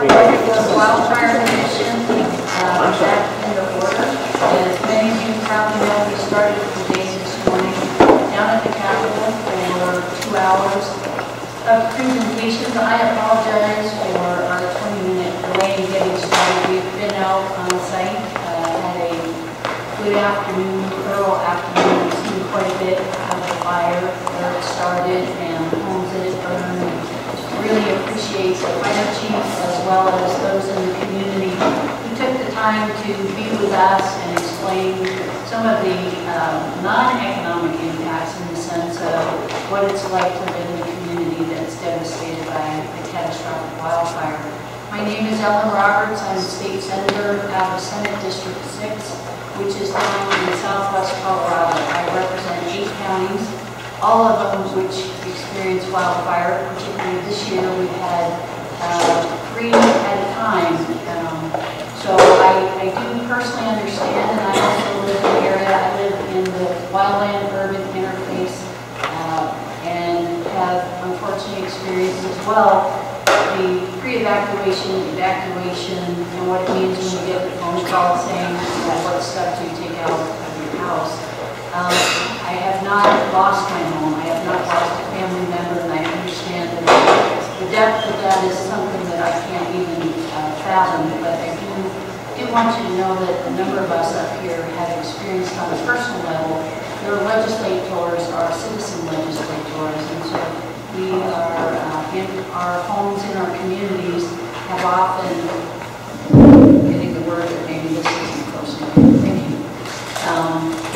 The Wildfire Commission, back into order. As many of you probably know, we started the day this morning down at the Capitol for two hours of presentations. I apologize for our 20-minute delay in getting started. We've been out on site, uh, had a good afternoon, thorough afternoon, seen quite a bit of the fire, where it started, and homes that it burned. Really appreciate the fire chief well as those in the community who took the time to be with us and explain some of the um, non-economic impacts in the sense of what it's like to live in a community that's devastated by a catastrophic wildfire. My name is Ellen Roberts. I'm a state senator out of Senate District 6, which is down in southwest Colorado. I represent eight counties, all of them which experienced wildfire. Particularly this year, we've had uh, three at a time. Um, So I I do personally understand, and I also live in the area, I live in the wildland urban interface, uh, and have unfortunately experienced as well the pre-evacuation, evacuation, and what it means when you get the phone call saying that what stuff do you take out of your house. Um, I have not lost my home, I have not lost a family member, and I understand that the depth of that is something I can't even uh, fathom, but I do, do want you to know that a number of us up here have experienced on a personal level, your legislators are citizen legislators, and so we are, uh, in our homes, in our communities, have often, getting the word that maybe this isn't close enough, thank you. Um,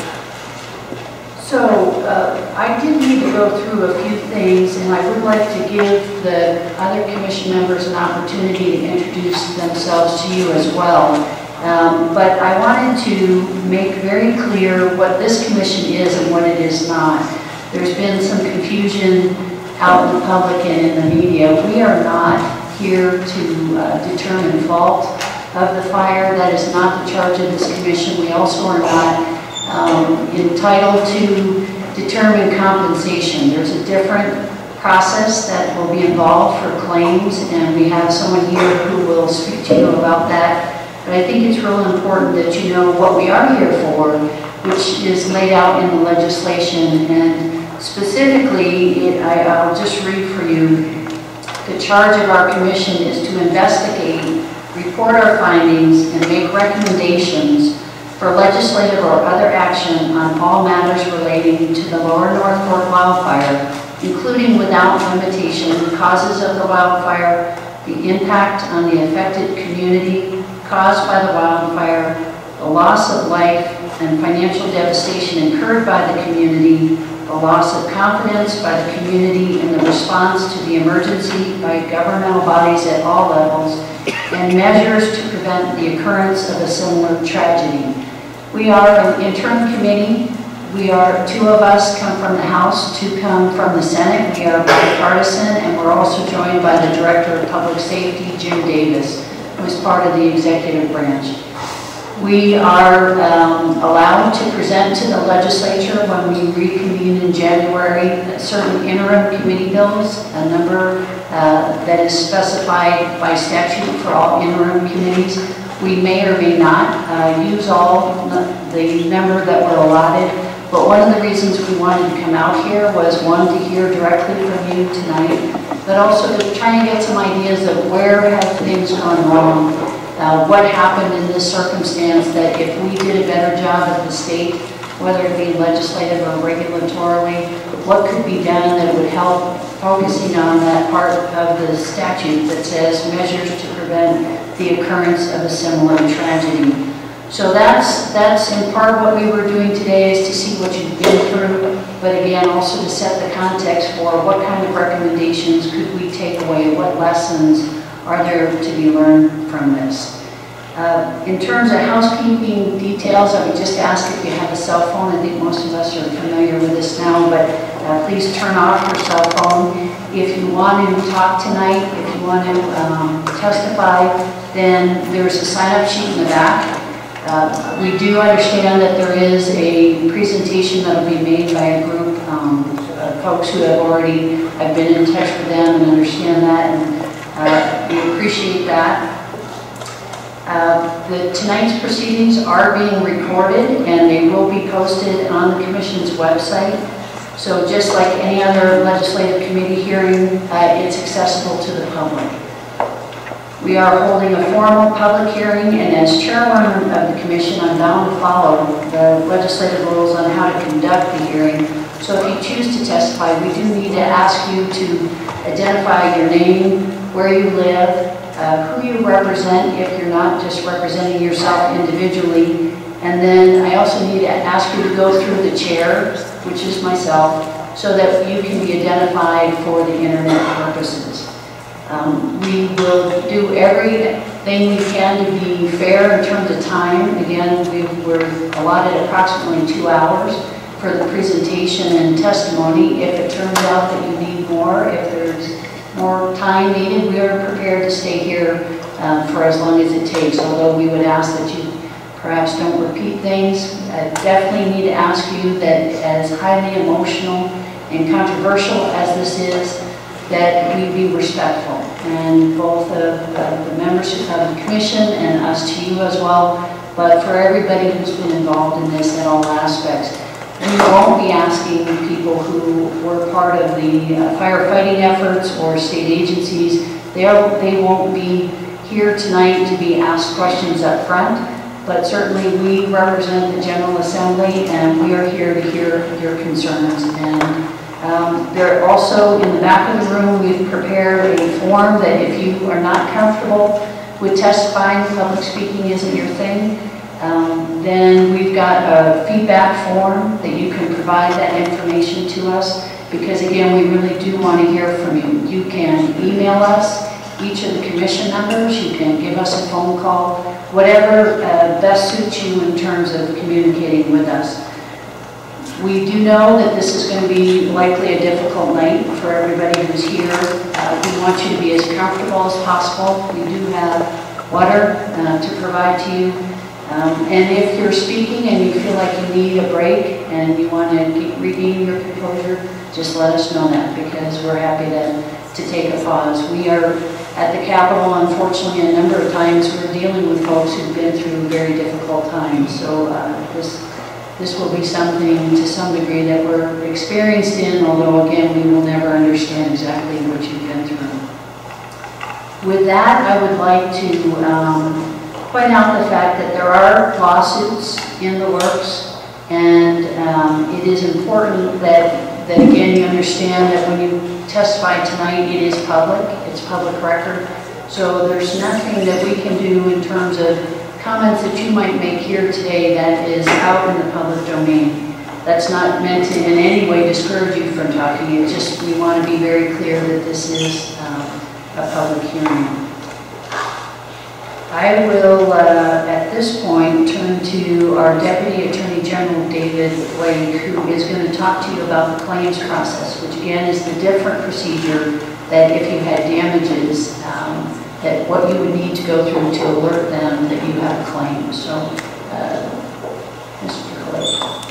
so uh, I did need to go through a few things, and I would like to give the other commission members an opportunity to introduce themselves to you as well. Um, But I wanted to make very clear what this commission is and what it is not. There's been some confusion out in the public and in the media. We are not here to uh, determine fault of the fire. That is not the charge of this commission. We also are not um, entitled to determine compensation. There's a different process that will be involved for claims, and we have someone here who will speak to you about that. But I think it's real important that you know what we are here for, which is laid out in the legislation. And specifically, it- I- I'll just read for you, the charge of our commission is to investigate, report our findings, and make recommendations for legislative or other action on all matters relating to the lower North Fork wildfire, including without limitation the causes of the wildfire, the impact on the affected community caused by the wildfire, the loss of life and financial devastation incurred by the community, the loss of confidence by the community in the response to the emergency by governmental bodies at all levels, and measures to prevent the occurrence of a similar tragedy. We are an interim committee. We are, two of us come from the House, two come from the Senate. We are bipartisan, and we're also joined by the Director of Public Safety, Jim Davis, who is part of the executive branch. We are um, allowed to present to the legislature when we reconvene in January certain interim committee bills, a number uh, that is specified by statute for all interim committees. We may or may not uh, use all the number that were allotted, but one of the reasons we wanted to come out here was, one, to hear directly from you tonight, but also to try and get some ideas of where have things gone wrong, uh, what happened in this circumstance that if we did a better job at the state, whether it be legislative or regulatorily, what could be done that would help focusing on that part of the statute that says measures to prevent the occurrence of a similar tragedy. So that's, that's in part what we were doing today is to see what you've been through, but again, also to set the context for what kind of recommendations could we take away, what lessons are there to be learned from this. Uh, In terms of housekeeping details, I would just ask if you have a cell phone, I think most of us are familiar with this now, but uh, please turn off your cell phone. If you want to talk tonight, if you want to um, testify, then there's a sign-up sheet in the back. Uh, We do understand that there is a presentation that will be made by a group, um, uh, folks who have already, I've been in touch with them and understand that, and Uh, We appreciate that. Uh, The, tonight's proceedings are being recorded and they will be posted on the commission's website. So just like any other legislative committee hearing, uh, it's accessible to the public. We are holding a formal public hearing and as chairwoman of the commission, I'm bound to follow the legislative rules on how to conduct the hearing. So if you choose to testify, we do need to ask you to identify your name, where you live, uh, who you represent if you're not just representing yourself individually. And then I also need to ask you to go through the chair, which is myself, so that you can be identified for the internet purposes. Um, We will do everything we can to be fair in terms of time. Again, we were allotted approximately two hours for the presentation and testimony. If it turns out that you need more, if there's more time needed, we are prepared to stay here uh, for as long as it takes, although we would ask that you perhaps don't repeat things. I definitely need to ask you that as highly emotional and controversial as this is, that we be respectful, and both of the members of the commission and us to you as well, but for everybody who's been involved in this in all aspects. We won't be asking people who were part of the uh, firefighting efforts or state agencies, they are, they won't be here tonight to be asked questions up front, but certainly we represent the General Assembly and we are here to hear your concerns. And um, There also, in the back of the room, we've prepared a form that if you are not comfortable with testifying, public speaking isn't your thing, um, then we've got a feedback form that you can provide that information to us, because again, we really do want to hear from you. You can email us, each of the commission members, you can give us a phone call, whatever uh, best suits you in terms of communicating with us. We do know that this is going to be likely a difficult night for everybody who's here. Uh, We want you to be as comfortable as possible. We do have water uh, to provide to you. Um, And if you're speaking and you feel like you need a break and you want to regain your composure, just let us know that because we're happy to, to take a pause. We are at the Capitol, unfortunately, a number of times, we're dealing with folks who've been through very difficult times. So uh, this this will be something to some degree that we're experienced in, although again, we will never understand exactly what you've been through. With that, I would like to um, point out the fact that there are lawsuits in the works, and um, it is important that, that again, you understand that when you testify tonight, it is public, it's public record, so there's nothing that we can do in terms of comments that you might make here today that is out in the public domain. That's not meant to in any way discourage you from talking. It's just we want to be very clear that this is um, a public hearing. I will, uh, at this point, turn to our Deputy Attorney General, David Blake, who is going to talk to you about the claims process, which again is the different procedure that if you had damages, um, that what you would need to go through to alert them that you have a claim. So, uh, Mr. Blake.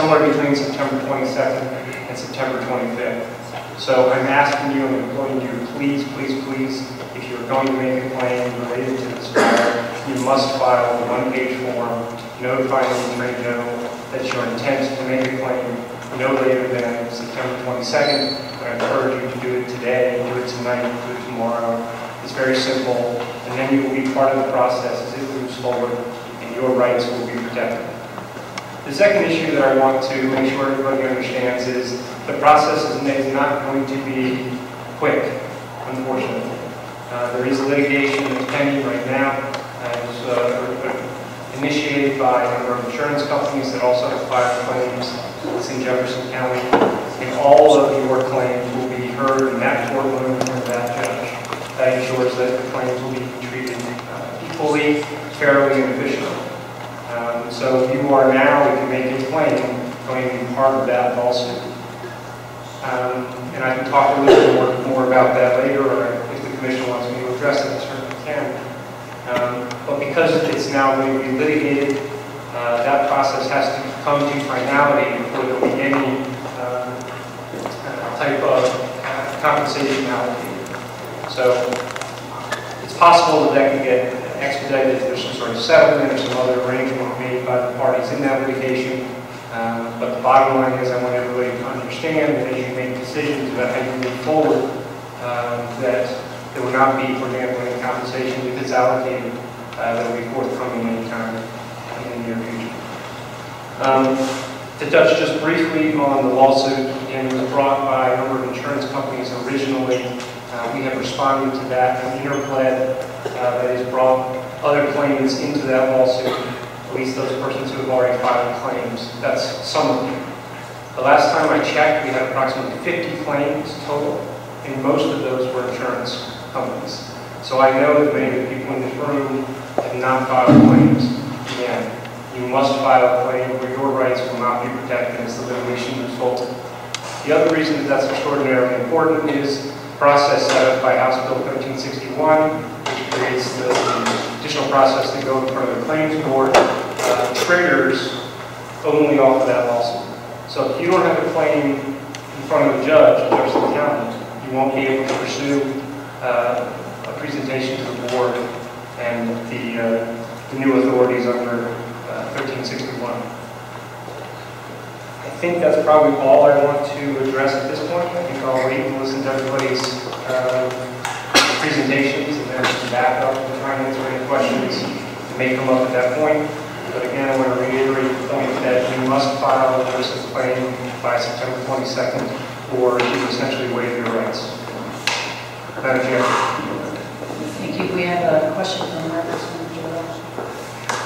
Somewhere between September 22nd and September 25th. So I'm asking you and imploring you, please, please, please, if you're going to make a claim related to this matter, you must file a one-page form notifying the Attorney General that your intent to make a claim no later than September 22nd. I encourage you to do it today, do it tonight, do it tomorrow. It's very simple, and then you will be part of the process as it moves forward, and your rights will be protected. The second issue that I want to make sure everybody understands is the process is not going to be quick, unfortunately. Uh, There is litigation that's pending right now, and uh, initiated by a number of insurance companies that also have filed claims. In Jefferson County, and all of your claims will be heard in that courtroom in that judge. That ensures that the claims will be treated uh, equally, fairly, and efficiently. Um, So you are now, if you make a claim, going to be part of that lawsuit. Um, And I can talk a little bit more, more about that later, or if the commission wants me to address it, I certainly can. Um, But because it's now going to be litigated, uh, that process has to come to finality before there'll be any uh, uh, type of uh, compensation allocated. So it's possible that that can get expedited if there's some sort of settlement or some other arrangement made by the parties in that litigation. Um, But the bottom line is, I want everybody to understand that as you make decisions about how you move forward, um, that there will not be, for example, any compensation if it's allocated uh, that will be forthcoming anytime in the near future. Um, To touch just briefly on the lawsuit, again, it was brought by a number of insurance companies originally. Uh, We have responded to that, an interplay uh, that has brought other claimants into that lawsuit, at least those persons who have already filed claims. That's some of them. The last time I checked, we had approximately 50 claims total, and most of those were insurance companies. So I know that many of the people in this room have not filed claims. Again, you must file a claim or your rights will not be protected as the litigation moves. The other reason that that's extraordinarily important is process set up by House Bill 1361, which creates the additional process to go in front of the claims board, uh, triggers only off of that lawsuit. So if you don't have a claim in front of the judge, in Jefferson County, you won't be able to pursue uh, a presentation to the board and the, uh, the new authorities under uh, 1361. I think that's probably all I want to address at this point. I think I'll wait and listen to everybody's uh, presentations and then back up and try and answer any questions that may come up at that point. But again, I want to reiterate the point that you must file a notice of claim by September 22nd or you essentially waive your rights. Madam Chair. Thank you. We have a question from.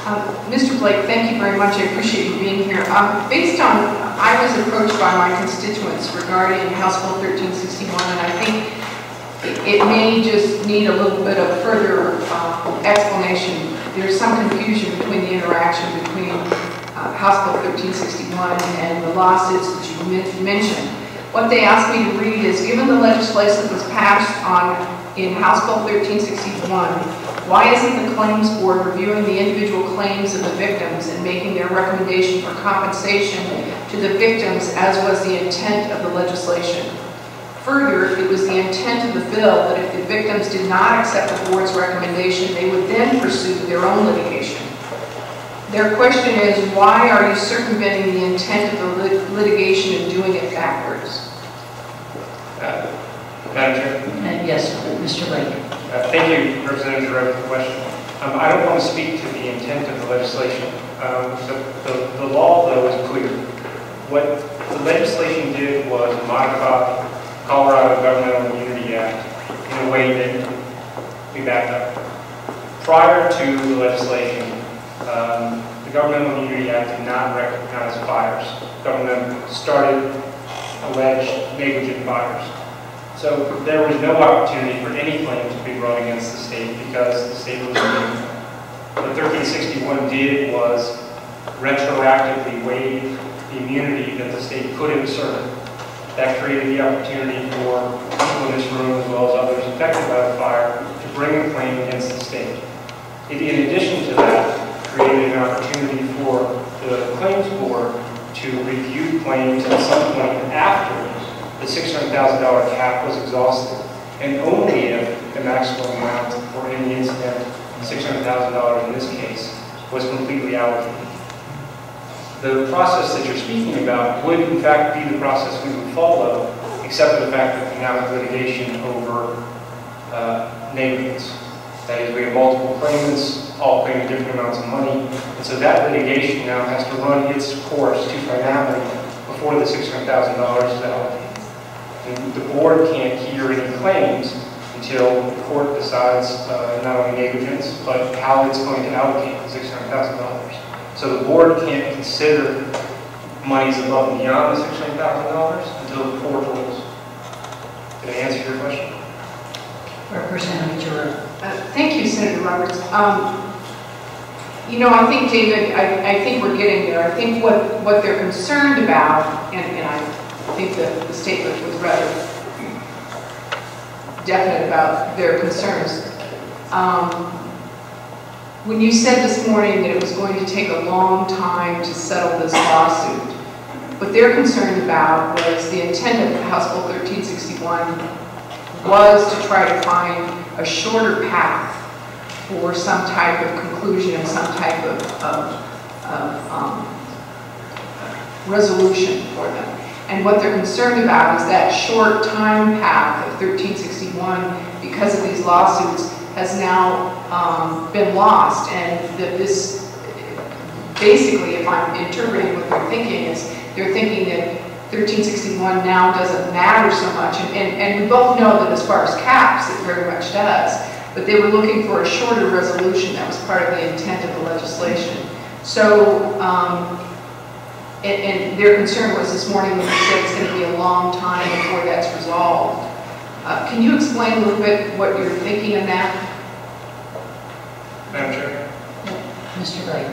Um, Mr. Blake, thank you very much. I appreciate you being here. Um, Based on, I was approached by my constituents regarding House Bill 1361, and I think it it may just need a little bit of further uh, explanation. There's some confusion between the interaction between uh, House Bill 1361 and the lawsuits that you mentioned. What they asked me to read is, given the legislation that was passed on, in House Bill 1361, why isn't the Claims Board reviewing the individual claims of the victims and making their recommendation for compensation to the victims as was the intent of the legislation? Further, it was the intent of the bill that if the victims did not accept the board's recommendation, they would then pursue their own litigation. Their question is, why are you circumventing the intent of the lit- litigation and doing it backwards? Uh, Madam Chair? Uh, Yes, Mr. Blake. Uh, Thank you, Representative Gerou, for the question. Um, I don't want to speak to the intent of the legislation. Um, The the- the law, though, is clear. What the legislation did was modify Colorado Governmental Immunity Act in a way that, we backed up. Prior to the legislation, um, the Governmental Immunity Act did not recognize fires. Government started alleged negligent fires. So there was no opportunity for any claim to be brought against the state because the state was immune. What 1361 did was retroactively waive the immunity that the state could insert. That created the opportunity for people in this room, as well as others affected by the fire, to bring a claim against the state. It- In addition to that, created an opportunity for the claims board to review claims at some point after the $600,000 cap was exhausted, and only if the maximum amount for any incident, $600,000 in this case, was completely allocated. The process that you're speaking about would in fact be the process we would follow, except for the fact that we now have litigation over uh. That is, we have multiple claimants, all claiming different amounts of money, and so that litigation now has to run its course to finality before the $600,000 is allocated. And the board can't hear any claims until the court decides uh, not only negligence, but how it's going to allocate the $600,000. So the board can't consider monies above and beyond the $600,000 until the court rules. Did I answer your question? Representative Gerou. Uh, Thank you, Senator Roberts. Um, You know, I think, David, I, I think we're getting there. I think what, what they're concerned about, and, and I think that the statement was rather definite about their concerns. Um, When you said this morning that it was going to take a long time to settle this lawsuit, what they're concerned about was the intent of House Bill 1361 was to try to find a shorter path for some type of conclusion and some type of, of, of um, resolution for them. And what they're concerned about is that short time path of 1361, because of these lawsuits, has now um, been lost, and that this, basically, if I'm interpreting what they're thinking, is they're thinking that 1361 now doesn't matter so much, and, and, and we both know that as far as caps, it very much does, but they were looking for a shorter resolution. That was part of the intent of the legislation. So, um, and, and their concern was this morning when they said it's going to be a long time before that's resolved. Uh, Can you explain a little bit what you're thinking in that? Madam Chair? Mr. Blake.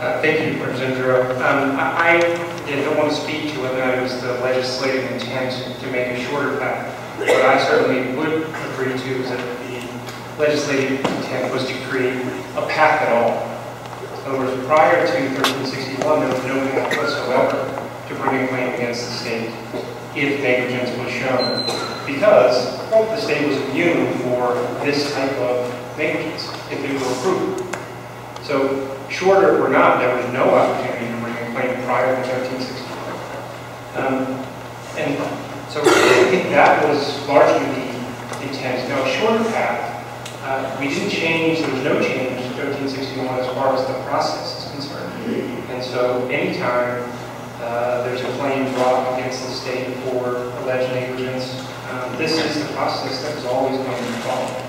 Uh, Thank you, Representative Gerou. Um, I I, again, don't want to speak to whether or not it was the legislative intent to make a shorter path. What I certainly would agree to is that the legislative intent was to create a path at all. In other words, prior to 1361, there was no path whatsoever to bring a claim against the state if negligence was shown, because the state was immune for this type of negligence if it were proved. So shorter or not, there was no opportunity to bring a claim prior to 1361. Um, And so I think that was largely the intent. Now, a shorter path, uh, we didn't change, there was no change to 1361 as far as the process is concerned. And so anytime uh, there's a claim brought against the state for alleged negligence, um, this is the process that was always going to be followed.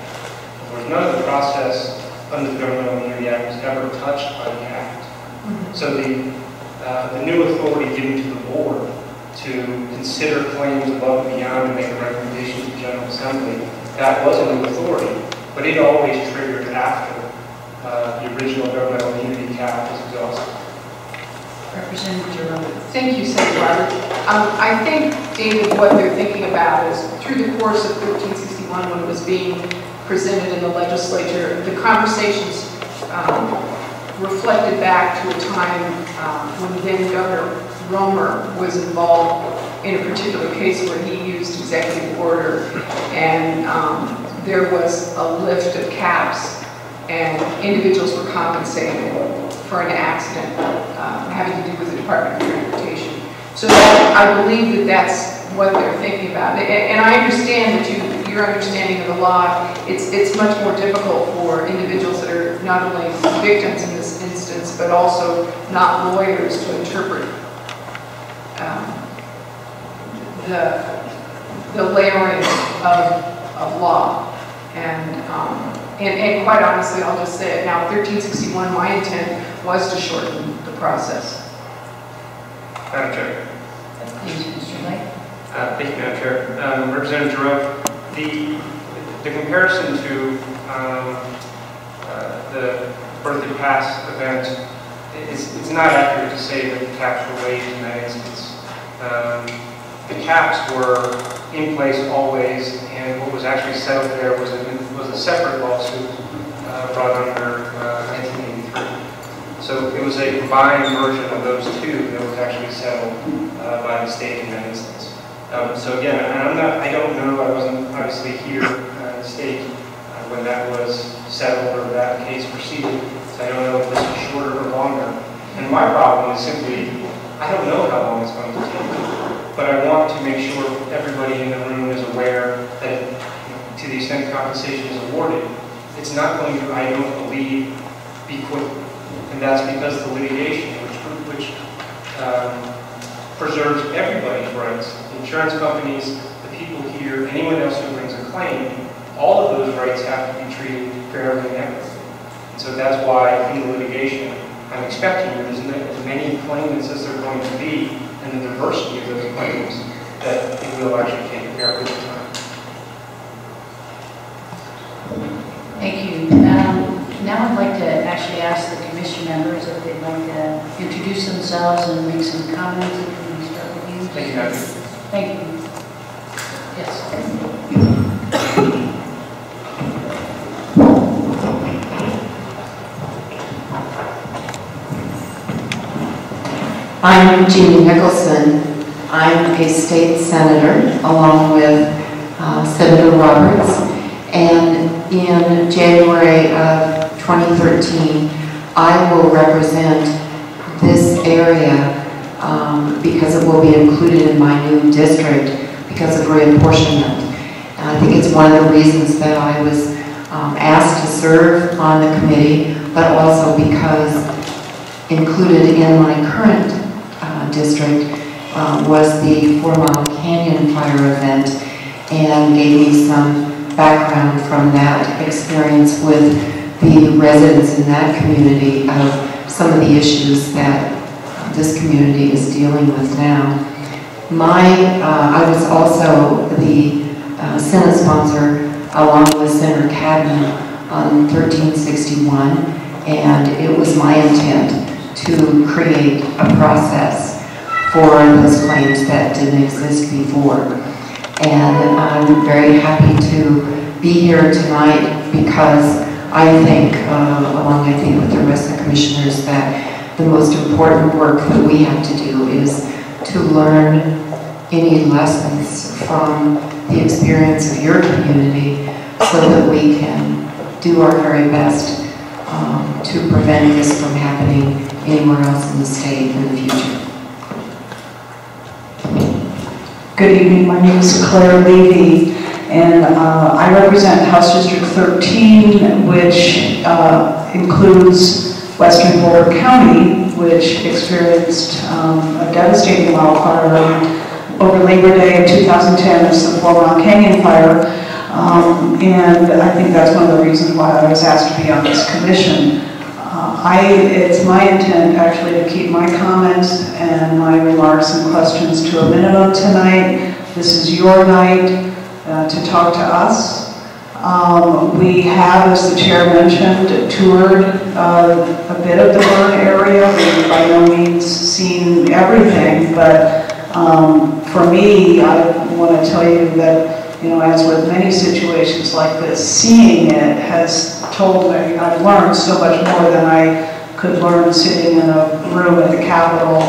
There was none of the process under the Governmental Immunity Act was ever touched by the act. So the, uh, the new authority given to the board to consider claims above and beyond and make a recommendation to the General Assembly that was a new authority, but it always triggered after uh, the original governmental immunity cap was exhausted. Representative Gerou. Thank you, Senator Robert. Um, I think, David, what they're thinking about is through the course of 1361, when it was being presented in the legislature, the conversations um, reflected back to a time um, when then Governor Romer was involved in a particular case where he used executive order, and um, there was a lift of caps, and individuals were compensated for an accident um, having to do with the Department of Transportation. So that- I believe that that's what they're thinking about. A- And I understand that you, your understanding of the law, it's, it's much more difficult for individuals that are not only victims in this instance, but also not lawyers to interpret um, the, the layering of, of law. And, um, and, and quite honestly, I'll just say it now, 1361, my intent was to shorten the process. Madam Chair. Please, Mr. Blake. Uh, Thank you, Madam Chair. Um, Representative Gerou, the, the comparison to um, uh, the Berthoud Pass event, it's, it's not accurate to say that the caps were waived in that instance. Um, The caps were in place always, and what was actually settled there was a, was a separate lawsuit uh, brought under uh, 1983. So it was a combined version of those two that was actually settled uh, by the state in that instance. Um, So again, I'm not, I don't know, I wasn't obviously here uh, in the state uh, when that was settled or that case proceeded, so I don't know if this was shorter or longer. And my problem is simply, I don't know how long it's going to take, but I want to make sure everybody in the room is aware that to the extent compensation is awarded, it's not going to, I don't believe, be quick. And that's because the litigation, which, which um, preserves everybody's rights, insurance companies, the people here, anyone else who brings a claim, all of those rights have to be treated fairly and equitably. And so that's why in the litigation, I'm expecting there's as many claimants as there are going to be, and the diversity of those claims, that it will actually fair bit of time. Thank you. Um, Now I'd like to actually ask the commission members if they'd like to introduce themselves and make some comments. If we start with you. Thank you, Thank you. Yes. I'm Jeannie Nicholson. I'm a state senator along with uh, Senator Roberts. And in January of 2013, I will represent this area um, because it will be included in my new district because of reapportionment. And I think it's one of the reasons that I was um, asked to serve on the committee, but also because included in my current district uh, was the Four Mile Canyon Fire event and gave me some background from that experience with the residents in that community of some of the issues that this community is dealing with now. My, uh, I was also the uh, Senate sponsor along with Senator Cadman on 1361, and it was my intent to create a process for those claims that didn't exist before. And I'm very happy to be here tonight because I think, uh, along I think with the rest of the commissioners, that the most important work that we have to do is to learn any lessons from the experience of your community so that we can do our very best um, to prevent this from happening anywhere else in the state in the future. Good evening, my name is Claire Levy, and uh, I represent House District 13, which uh, includes Western Boulder County, which experienced um, a devastating wildfire over Labor Day of 2010, it's the Mile Canyon Fire, Um, and I think that's one of the reasons why I was asked to be on this commission. I, it's my intent actually to keep my comments and my remarks and questions to a minimum tonight. This is your night uh, to talk to us Um, We have, as the chair mentioned, toured uh, a bit of the burn area. We've by no means seen everything, but um, for me, I want to tell you that, you know, as with many situations like this, seeing it has told me, I've learned so much more than I could learn sitting in a room at the Capitol,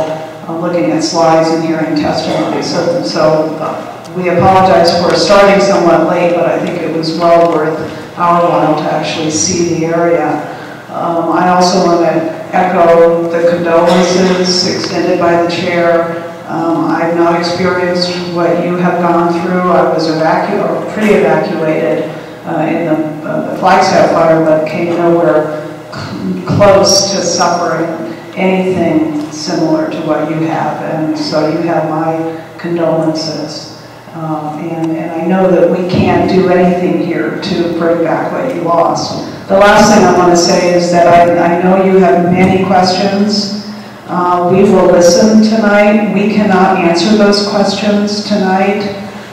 uh, looking at slides and hearing testimony. So, so uh, we apologize for starting somewhat late, but I think it was well worth our while to actually see the area. Um, I also want to echo the condolences extended by the chair. Um, I've not experienced what you have gone through. I was evacuated, or pre-evacuated uh, in the, uh, the Flagstaff fire, but came nowhere cl- close to suffering anything similar to what you have. And so you have my condolences. Um, And, and I know that we can't do anything here to bring back what you lost. The last thing I want to say is that I, I know you have many questions. Uh, We will listen tonight. We cannot answer those questions tonight,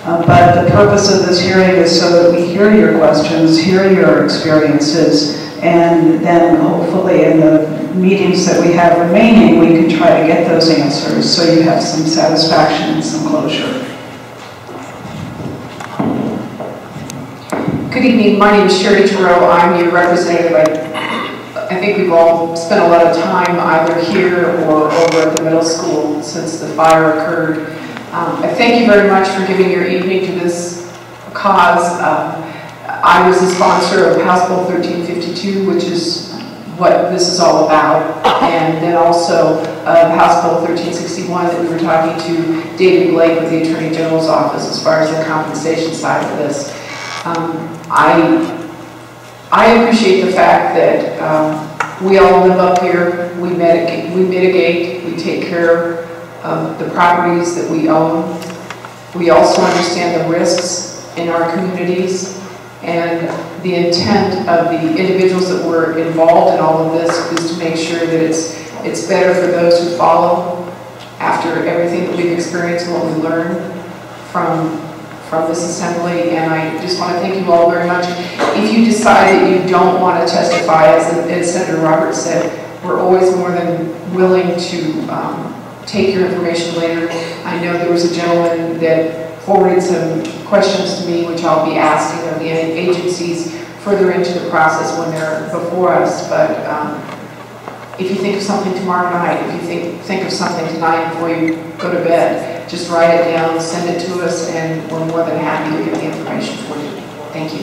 uh, but the purpose of this hearing is so that we hear your questions, hear your experiences, and then hopefully in the meetings that we have remaining, we can try to get those answers so you have some satisfaction and some closure. Good evening, my name is Cheri Gerou, I'm your representative. I I think we've all spent a lot of time either here or over at the middle school since the fire occurred. Um, I thank you very much for giving your evening to this cause. Um, I was the sponsor of House Bill 1352, which is what this is all about, and then also House Bill 1361 that we were talking to David Blake with the Attorney General's office as far as the compensation side of this. Um, I, I appreciate the fact that um, we all live up here, we mitigate, we mitigate, we take care of the properties that we own. We also understand the risks in our communities, and the intent of the individuals that were involved in all of this is to make sure that it's, it's better for those who follow after everything that we've experienced and what we learned from from this assembly, and I just want to thank you all very much. If you decide that you don't want to testify, as as Senator Roberts said, we're always more than willing to um, take your information later. I know there was a gentleman that forwarded some questions to me, which I'll be asking of the agencies further into the process when they're before us, but um, if you think of something tomorrow night, if you think, think of something tonight before you go to bed, just write it down, send it to us, and we're more than happy to get the information for you. Thank you.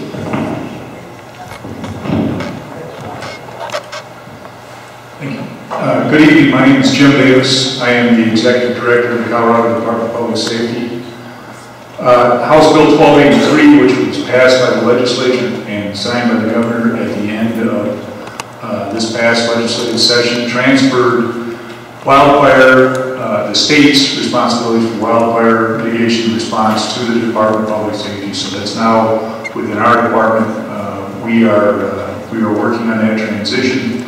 Thank you. Uh, Good evening, my name is Jim Davis. I am the Executive Director of the Colorado Department of Public Safety. Uh, House Bill 1283, which was passed by the legislature and signed by the governor at the end of uh, this past legislative session, transferred wildfire, uh, the state's responsibility for wildfire mitigation response to the Department of Public Safety. So that's now within our department. Uh, We are, we are working on that transition.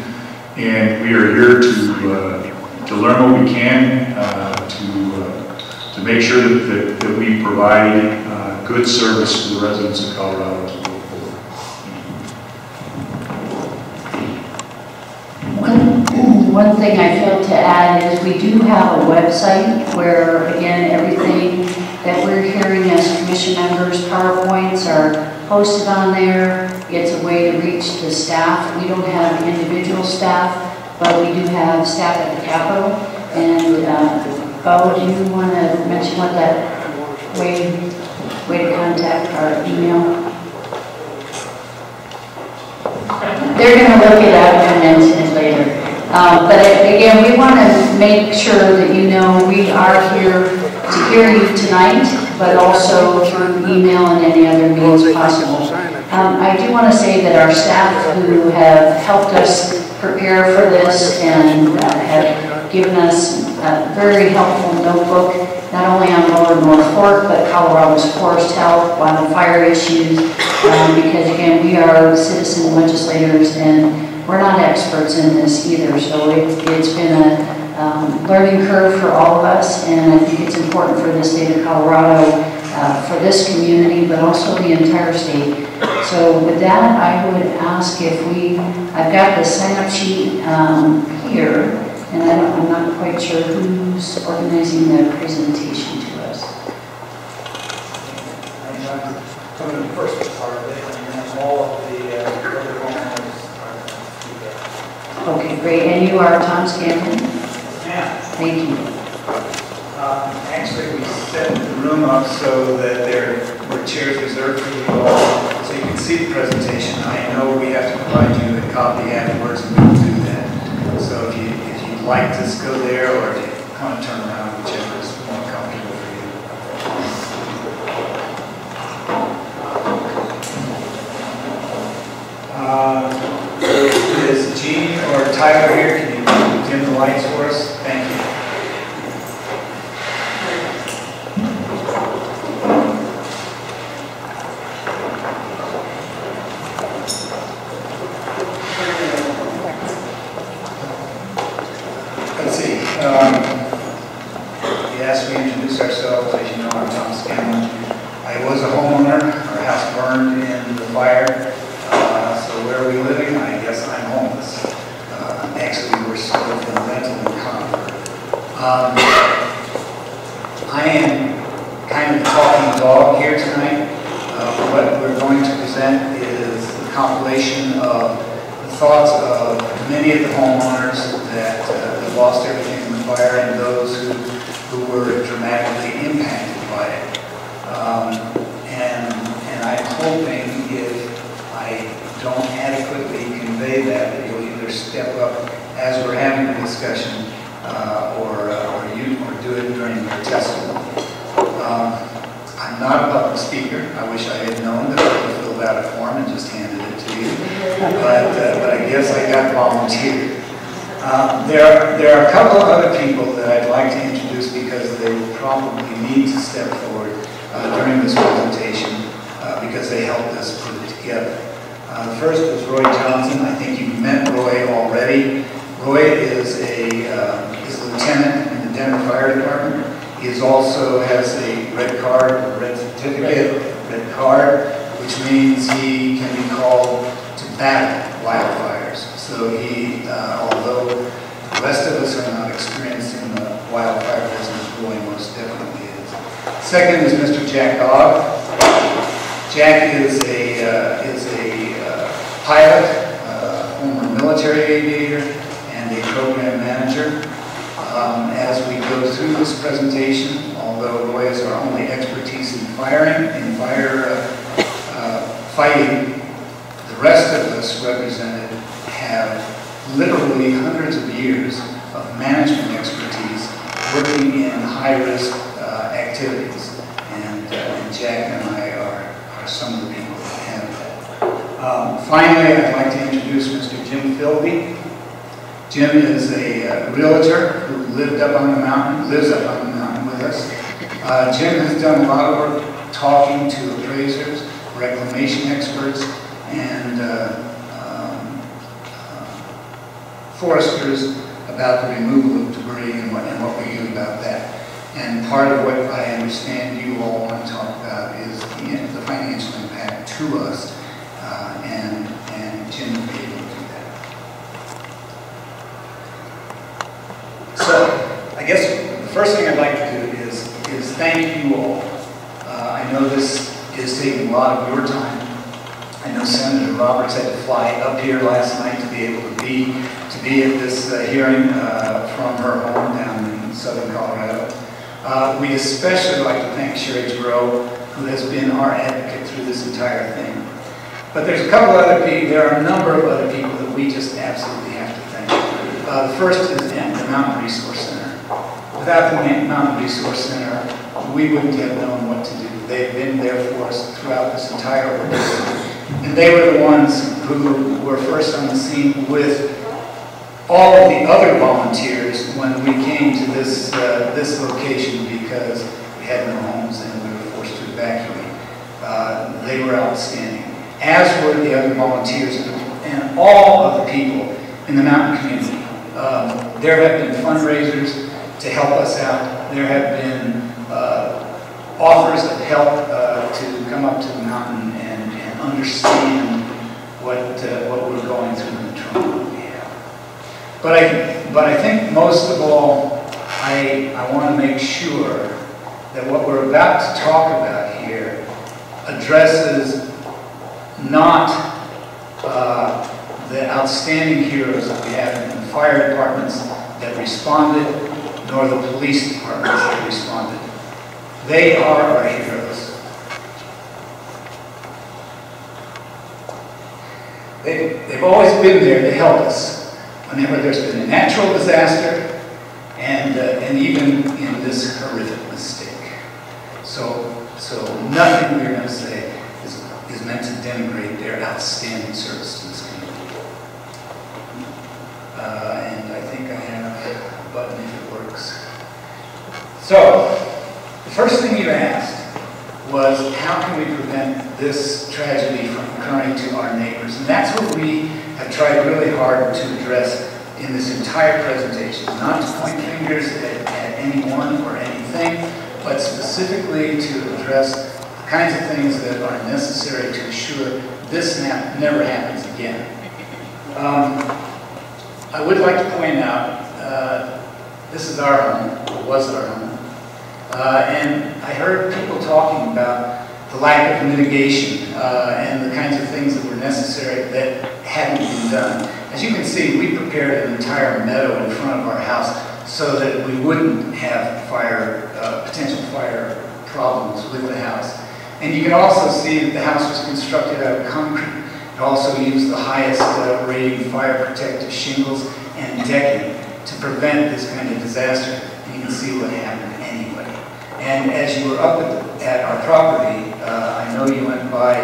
And we are here to, uh, to learn what we can, uh, to, uh, to make sure that, that- that we provide uh, good service to the residents of Colorado one thing I failed to add is we do have a website where, again, everything that we're hearing as commission members, PowerPoints are posted on there. It's a way to reach the staff. We don't have individual staff, but we do have staff at the Capitol. And, uh, Bo, do you want to mention what that way, way to contact our email? They're going to look it up and mention it later. Um, But again, we want to make sure that you know we are here to hear you tonight, but also through email and any other means possible. Um, I do want to say that our staff who have helped us prepare for this and uh, have given us a very helpful notebook, not only on Lower North Fork, but Colorado's forest health, wildfire issues, um, because again, we are citizen legislators and we're not experts in this either, so it- it's been a um, learning curve for all of us, and I think it's important for the state of Colorado uh, for this community, but also the entire state. So with that, I would ask if we, I've got the sign-up sheet um, here, and I don't, I'm not quite sure who's organizing the presentation to us. Coming to the first part of it, and then all of the uh, other are Okay, great, and you are Tom Scanlan? Yeah, Thank you. Um, actually, we set the room up so that there were chairs reserved for you all, so you can see the presentation. I know we have to provide you a copy afterwards, and we will do that. So if you, if you'd like to go there, or if you want to turn around, whichever is more comfortable for you. Uh, Is Gene or Tyler here? Can you dim the lights for us? Thank you. Let's see. um, We asked we introduce ourselves. As you know, I'm Tom Scanlan. I was a homeowner. Our house burned in the fire. Uh, So where are we living? I guess I'm homeless. Uh, Actually, we're sort of in rental Concord. Um, I am kind of talking dog here tonight. Uh, What we're going to present is a compilation of the thoughts of many of the homeowners that uh, that lost everything in the fire and those who who were dramatically impacted by it. Um, And and I'm hoping if I don't adequately convey that, that you'll either step up as we're having the discussion uh, or uh, or you, or do it during your testimony. Um, I'm not a public speaker. I wish I had known that I could have filled out a form and just handed it to you. But, uh, but I guess I got volunteered. Um, There are, there are a couple of other people that I'd like to introduce because they will probably need to step forward uh, during this presentation uh, because they helped us put it together. Uh, The first is Roy Johnson. I think you've met Roy already. Roy is a, uh, is a lieutenant in the Denver Fire Department. He is also has a red card, a red certificate, red card, which means he can be called battle wildfires. So he, uh, although the rest of us are not experienced in the wildfire business, Roy most definitely is. Second is Mr. Jack Ogg. Jack is a, uh, is a uh, pilot, uh, former military aviator, and a program manager. Um, As we go through this presentation, although Roy is our only expertise in firing, in fire uh, uh, fighting, rest of us represented have literally hundreds of years of management expertise working in high-risk uh, activities. And uh, and Jack and I are, are some of the people that have that. Um, Finally, I'd like to introduce Mr. Jim Fildey. Jim is a uh, realtor who lived up on the mountain, lives up on the mountain with us. Uh, Jim has done a lot of work talking to appraisers, reclamation experts, and uh, um, uh, foresters about the removal of debris and what, and what we do about that. And part of what I understand you all want to talk about is the, the financial impact to us, uh, and, and Jim will be able to do that. So, I guess the first thing I'd like to do is, is thank you all. Uh, I know this is taking a lot of your time. I know Senator Roberts had to fly up here last night to be able to be, to be at this uh, hearing uh, from her home down in southern Colorado. Uh, We especially like to thank Cheri Gerou, who has been our advocate through this entire thing. But there's a couple other people, there are a number of other people that we just absolutely have to thank. Uh, The first is the Mountain Resource Center. Without the Mountain Resource Center, we wouldn't have known what to do. They've been there for us throughout this entire ordeal. And they were the ones who were first on the scene with all of the other volunteers when we came to this, uh, this location because we had no homes and we were forced to evacuate. Uh, They were outstanding, as were the other volunteers and all of the people in the mountain community. Um, There have been fundraisers to help us out. There have been uh, offers of help uh, to come up to the mountain understand what, uh, what we're going through and the trauma we have. But I, but I think most of all, I, I want to make sure that what we're about to talk about here addresses not uh, the outstanding heroes that we have in the fire departments that responded, nor the police departments that responded. They are our heroes. They, they've always been there to help us whenever there's been a natural disaster and, uh, and even in this horrific mistake. So, so nothing we're going to say is, is meant to denigrate their outstanding service to this community. Uh, and I think I have a button if it works. So, the first thing you asked was how can we prevent this tragedy from occurring to our neighbors? And that's what we have tried really hard to address in this entire presentation. Not to point fingers at, at anyone or anything, but specifically to address the kinds of things that are necessary to ensure this never happens again. Um, I would like to point out, uh, this is our home, or was our home, and I heard people talking about the lack of mitigation uh, and the kinds of things that were necessary that hadn't been done. As you can see, we prepared an entire meadow in front of our house so that we wouldn't have fire, uh, potential fire problems with the house. And you can also see that the house was constructed out of concrete. It also used the highest uh, rated fire protective shingles and decking to prevent this kind of disaster. And you can see what happened. And as you were up at, the, at our property, uh, I know you went by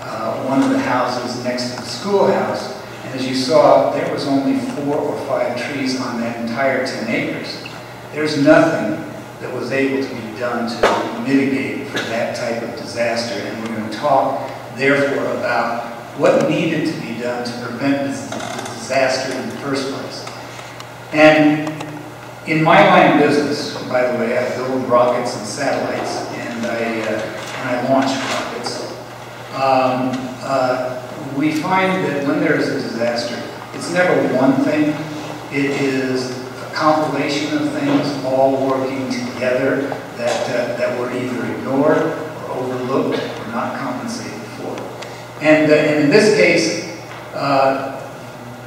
uh, one of the houses next to the schoolhouse, and as you saw, there was only four or five trees on that entire 10 acres. There's nothing that was able to be done to mitigate for that type of disaster, and we're going to talk, therefore, about what needed to be done to prevent this, disaster in the first place. And in my line of business, by the way, I build rockets and satellites, and I, uh, and I launch rockets. Um, uh, we find that when there is a disaster, it's never one thing. It is a compilation of things all working together that, uh, that were either ignored or overlooked or not compensated for. And, uh, and in this case, uh,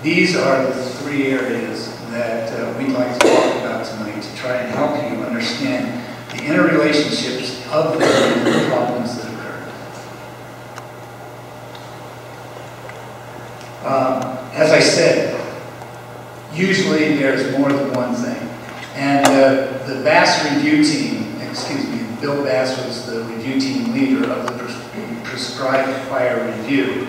these are the three areas that uh, we'd like to to try and help you understand the interrelationships of the problems that occurred. Um, as I said, usually there's more than one thing. And uh, the Bass review team, excuse me, Bill Bass was the review team leader of the pres prescribed fire review.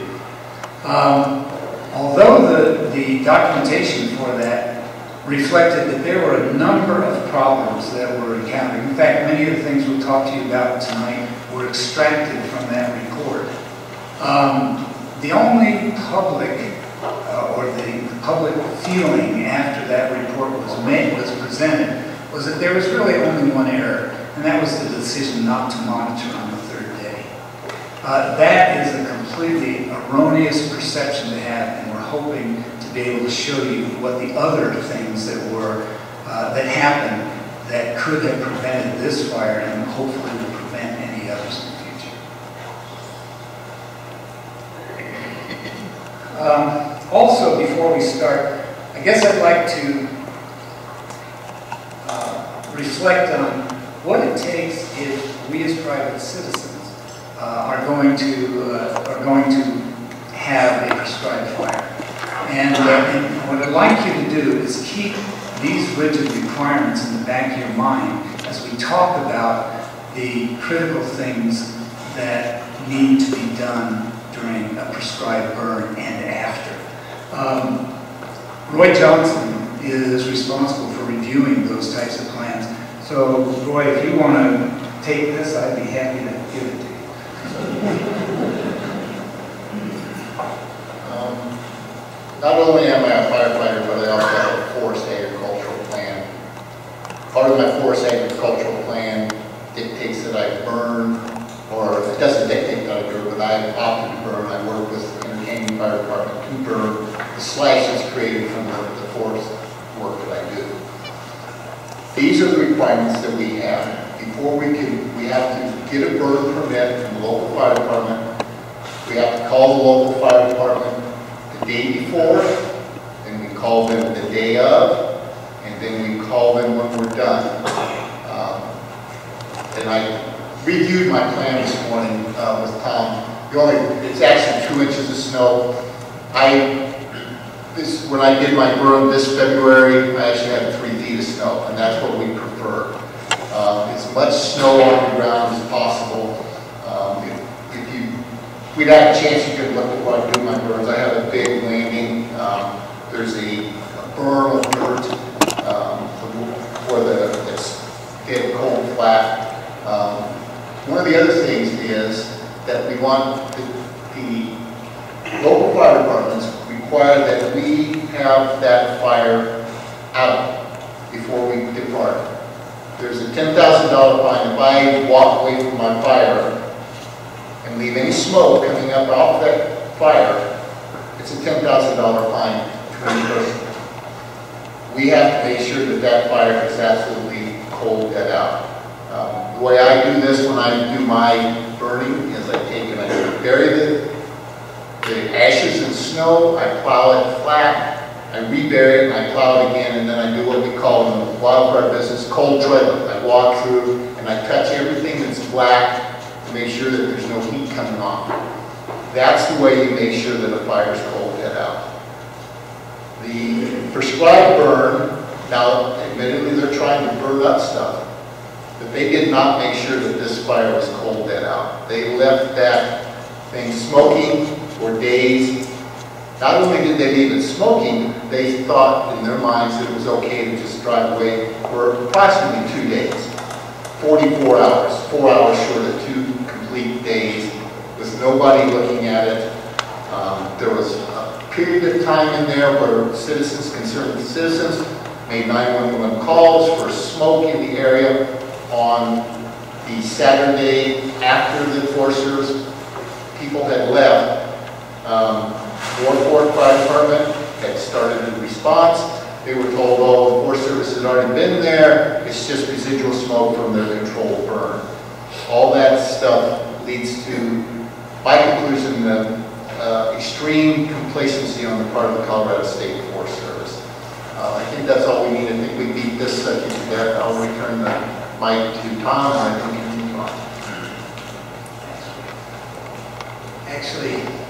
Um, although the, the documentation for that reflected that there were a number of problems that were encountered. In fact, many of the things we'll talk to you about tonight were extracted from that report. Um, the only public uh, or the public feeling after that report was made, was presented, was that there was really only one error, and that was the decision not to monitor on the third day. Uh, that is a completely erroneous perception to have, and we're hoping to be able to show you what the other things that were, uh, that happened that could have prevented this fire and hopefully will prevent any others in the future. Um, also, before we start, I guess I'd like to uh, reflect on what it takes if we as private citizens uh, are going to uh, are going to have a prescribed fire. And, uh, and what I'd like you to do is keep these rigid requirements in the back of your mind as we talk about the critical things that need to be done during a prescribed burn and after. Um, Roy Johnson is responsible for reviewing those types of plans. So, Roy, if you want to take this, I'd be happy to give it to you. Not only am I a firefighter, but I also have a forest agricultural plan. Part of my forest agricultural plan dictates that I burn, or it doesn't dictate that I burn, but I often burn. I work with the Inter-Canyon fire department to burn the slices created from the, the forest work that I do. These are the requirements that we have. Before we can, we have to get a burn permit from the local fire department. We have to call the local fire department day before, and we call them the day of, and then we call them when we're done. Um, And I reviewed my plan this morning uh, with Tom. The only, it's actually two inches of snow. I, this, when I did my berm this February, I actually had three feet of snow, and that's what we prefer. Um, As much snow on the ground as possible. Um, If if you, if we'd had a chance, you could look at what I do in my berms. I have big landing, um, there's a a of dirt um, for the, it's getting cold flat. Um, One of the other things is that we want the the local fire departments require that we have that fire out before we depart. There's a ten thousand dollar fine if I walk away from my fire and leave any smoke coming up off that fire, it's a ten thousand dollar fine to any person. We have to make sure that that fire is absolutely cold dead out. Um, The way I do this when I do my burning is I take and I bury the, the ashes in snow, I plow it flat, I rebury it, and I plow it again, and then I do what we call in the wildfire business, cold drilling. I walk through and I touch everything that's black to make sure that there's no heat coming off. That's the way you make sure that a fire is cold dead out. The prescribed burn, now admittedly, they're trying to burn up stuff, but they did not make sure that this fire was cold dead out. They left that thing smoking for days. Not only did they leave it smoking, they thought in their minds that it was okay to just drive away for approximately two days. 44 hours, four hours short of two complete days, nobody looking at it. Um, There was a period of time in there where citizens, concerned citizens, made 911 calls for smoke in the area on the Saturday after the Service people had left. Um, North Fire Department had started a response. They were told, oh, the Forest Service had already been there, it's just residual smoke from their controlled burn. All that stuff leads to, my conclusion, the uh, extreme complacency on the part of the Colorado State Forest Service. Uh, I think that's all we need. I think we beat this subject to death. I'll return the mic to Tom, and I think we can continue on. Actually.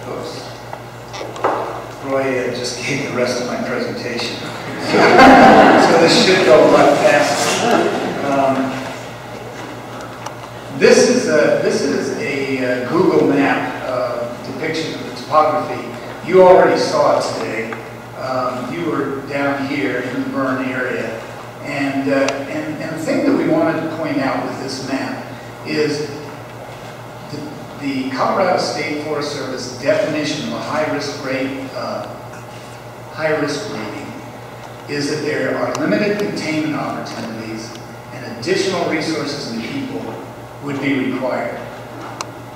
Roy uh, just gave the rest of my presentation. So this should go a lot faster. Um, This is a, this is a uh, Google map uh, depiction of the topography. You already saw it today. Um, You were down here in the burn area. And, uh, and and the thing that we wanted to point out with this map is the- the Colorado State Forest Service definition of a high-risk rate, uh, high-risk rating is that there are limited containment opportunities and additional resources and people would be required.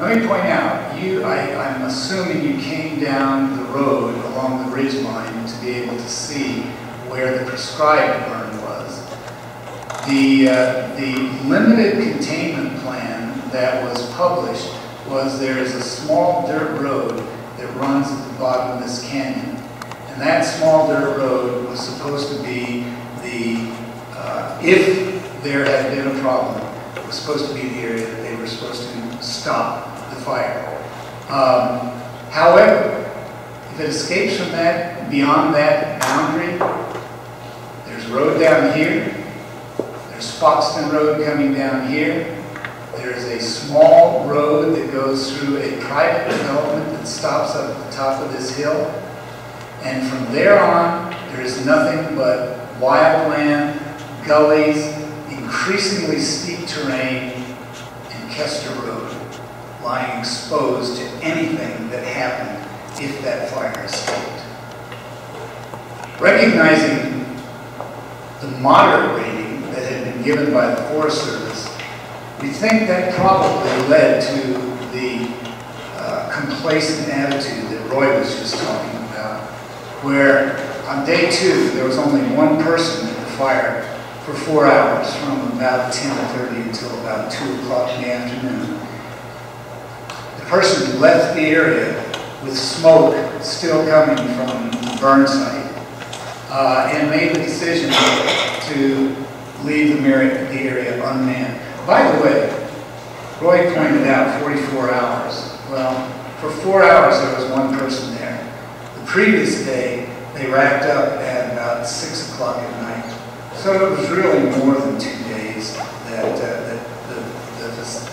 Let me point out, you, I, I'm assuming you came down the road along the ridge line to be able to see where the prescribed burn was. The, uh, the limited containment plan that was published was there is a small dirt road that runs at the bottom of this canyon. And that small dirt road was supposed to be the, uh, if there had been a problem, was supposed to be the area that they were supposed to stop the fire. Um, However, if it escapes from that, beyond that boundary, there's road down here, there's Foxton Road coming down here, there's a small road that goes through a private development that stops up at the top of this hill. And from there on, there is nothing but wild land, gullies, increasingly steep terrain, and Kuehster Road lying exposed to anything that happened if that fire escaped. Recognizing the moderate rating that had been given by the Forest Service, we think that probably led to the uh, complacent attitude that Roy was just talking about, where on day two, there was only one person at the fire for four hours, from about 10:30 until about 2 o'clock in the afternoon. The person left the area with smoke still coming from the burn site uh, and made the decision to leave the area, unmanned. By the way, Roy pointed out 44 hours. Well, for four hours, there was one person there. The previous day, they wrapped up at about 6 o'clock at night. So it was really more than two days that, uh, that the, the,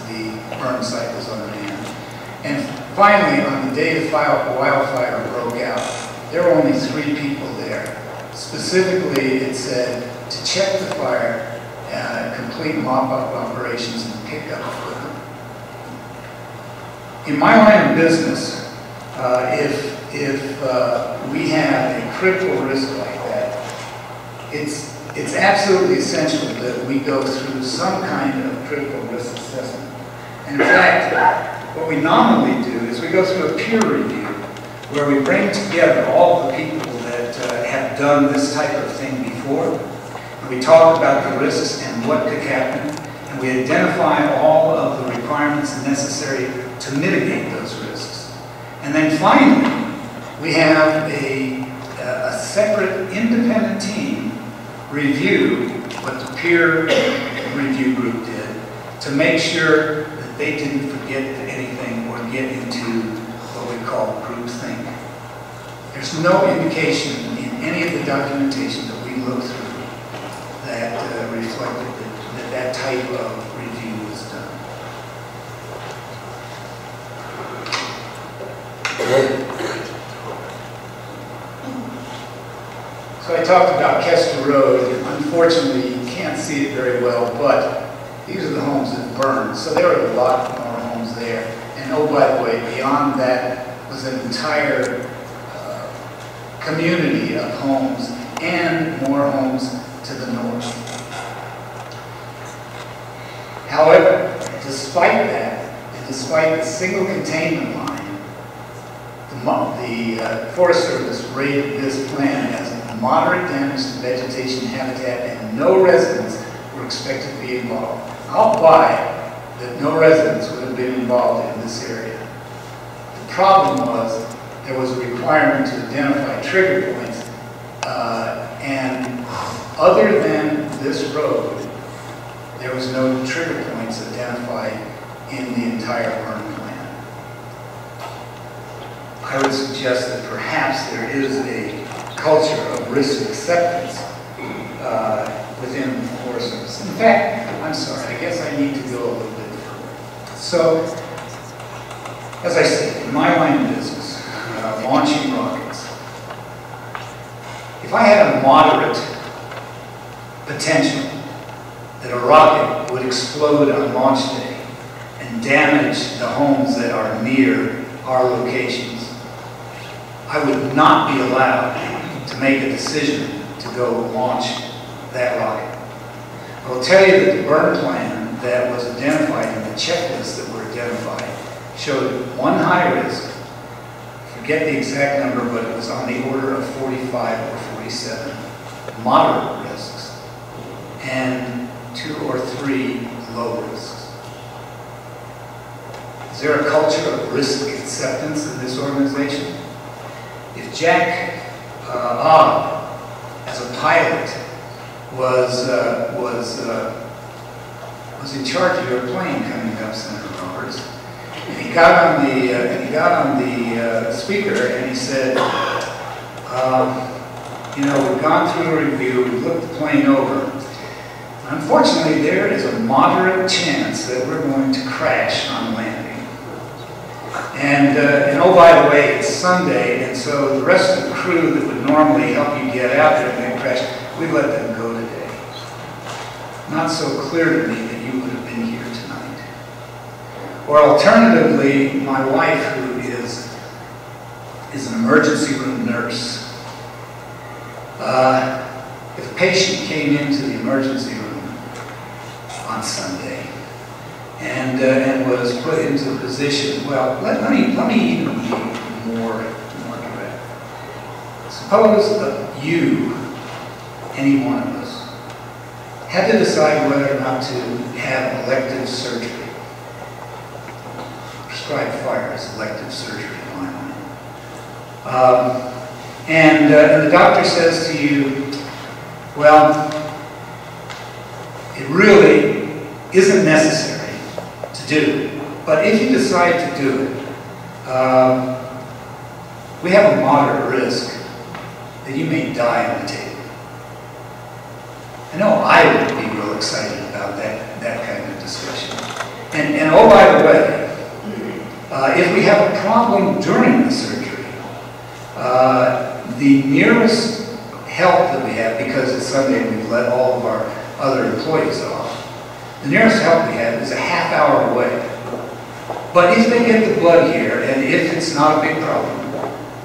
the burn site was unmanned. And finally, on the day the wildfire broke out, there were only three people there. Specifically, it said to check the fire, uh, complete mop-up operations and pick up equipment. In my line of business, uh, if, if uh, we have a critical risk like that, it's, it's absolutely essential that we go through some kind of critical risk assessment. And in fact, what we normally do is we go through a peer review where we bring together all the people that uh, have done this type of thing before. We talk about the risks and what could happen. And we identify all of the requirements necessary to mitigate those risks. And then finally, we have a, a separate independent team review what the peer review group did to make sure that they didn't forget anything or get into what we call groupthink. There's no indication in any of the documentation that we looked through that uh, reflected that, that that type of review was done. So I talked about Kuehster Road. Unfortunately, you can't see it very well, but these are the homes that burned. So there were a lot more homes there. And oh, by the way, beyond that was an entire uh, community of homes and more homes to the north. However, despite that, and despite the single containment line, the, the uh, Forest Service rated this plan as moderate damage to vegetation habitat and no residents were expected to be involved. I'll buy that no residents would have been involved in this area. The problem was there was a requirement to identify trigger points uh, and other than this road, there was no trigger points identified in the entire burn plan. I would suggest that perhaps there is a culture of risk acceptance uh, within the Forest Service. In fact, I'm sorry, I guess I need to go a little bit further. So, as I said, in my line of business, uh, launching rockets, if I had a moderate potential that a rocket would explode on launch day and damage the homes that are near our locations, I would not be allowed make a decision to go launch that rocket. I will tell you that the burn plan that was identified in the checklists that were identified showed one high risk, forget the exact number, but it was on the order of 45 or 47 moderate risks, and two or three low risks. Is there a culture of risk acceptance in this organization? If Jack uh, Odd, as a pilot, was uh, was uh, was in charge of your plane coming up, Senator Roberts, and he got on the and he got on the speaker and he said, um, you know, we've gone through a review, we've looked the plane over. Unfortunately, there is a moderate chance that we're going to crash on landing. And, uh, and oh, by the way, it's Sunday, and so the rest of the crew that would normally help you get out there when they crash, we let them go today. Not so clear to me that you would have been here tonight. Or alternatively, my wife, who is, is an emergency room nurse, uh, if a patient came into the emergency room on Sunday and, uh, and was put into a position, well, let, let me, let me even be more, more direct. Suppose uh, you, any one of us, had to decide whether or not to have elective surgery. Prescribed fire is elective surgery in my mind. Um, and, uh, and the doctor says to you, well, it really isn't necessary do, but if you decide to do it, um, we have a moderate risk that you may die on the table. I know I would be real excited about that, that kind of discussion. And, and oh, by the way, uh, if we have a problem during the surgery, uh, the nearest help that we have, because it's Sunday we've let all of our other employees off, the nearest help we have is a half hour away. But if they get the blood here, and if it's not a big problem,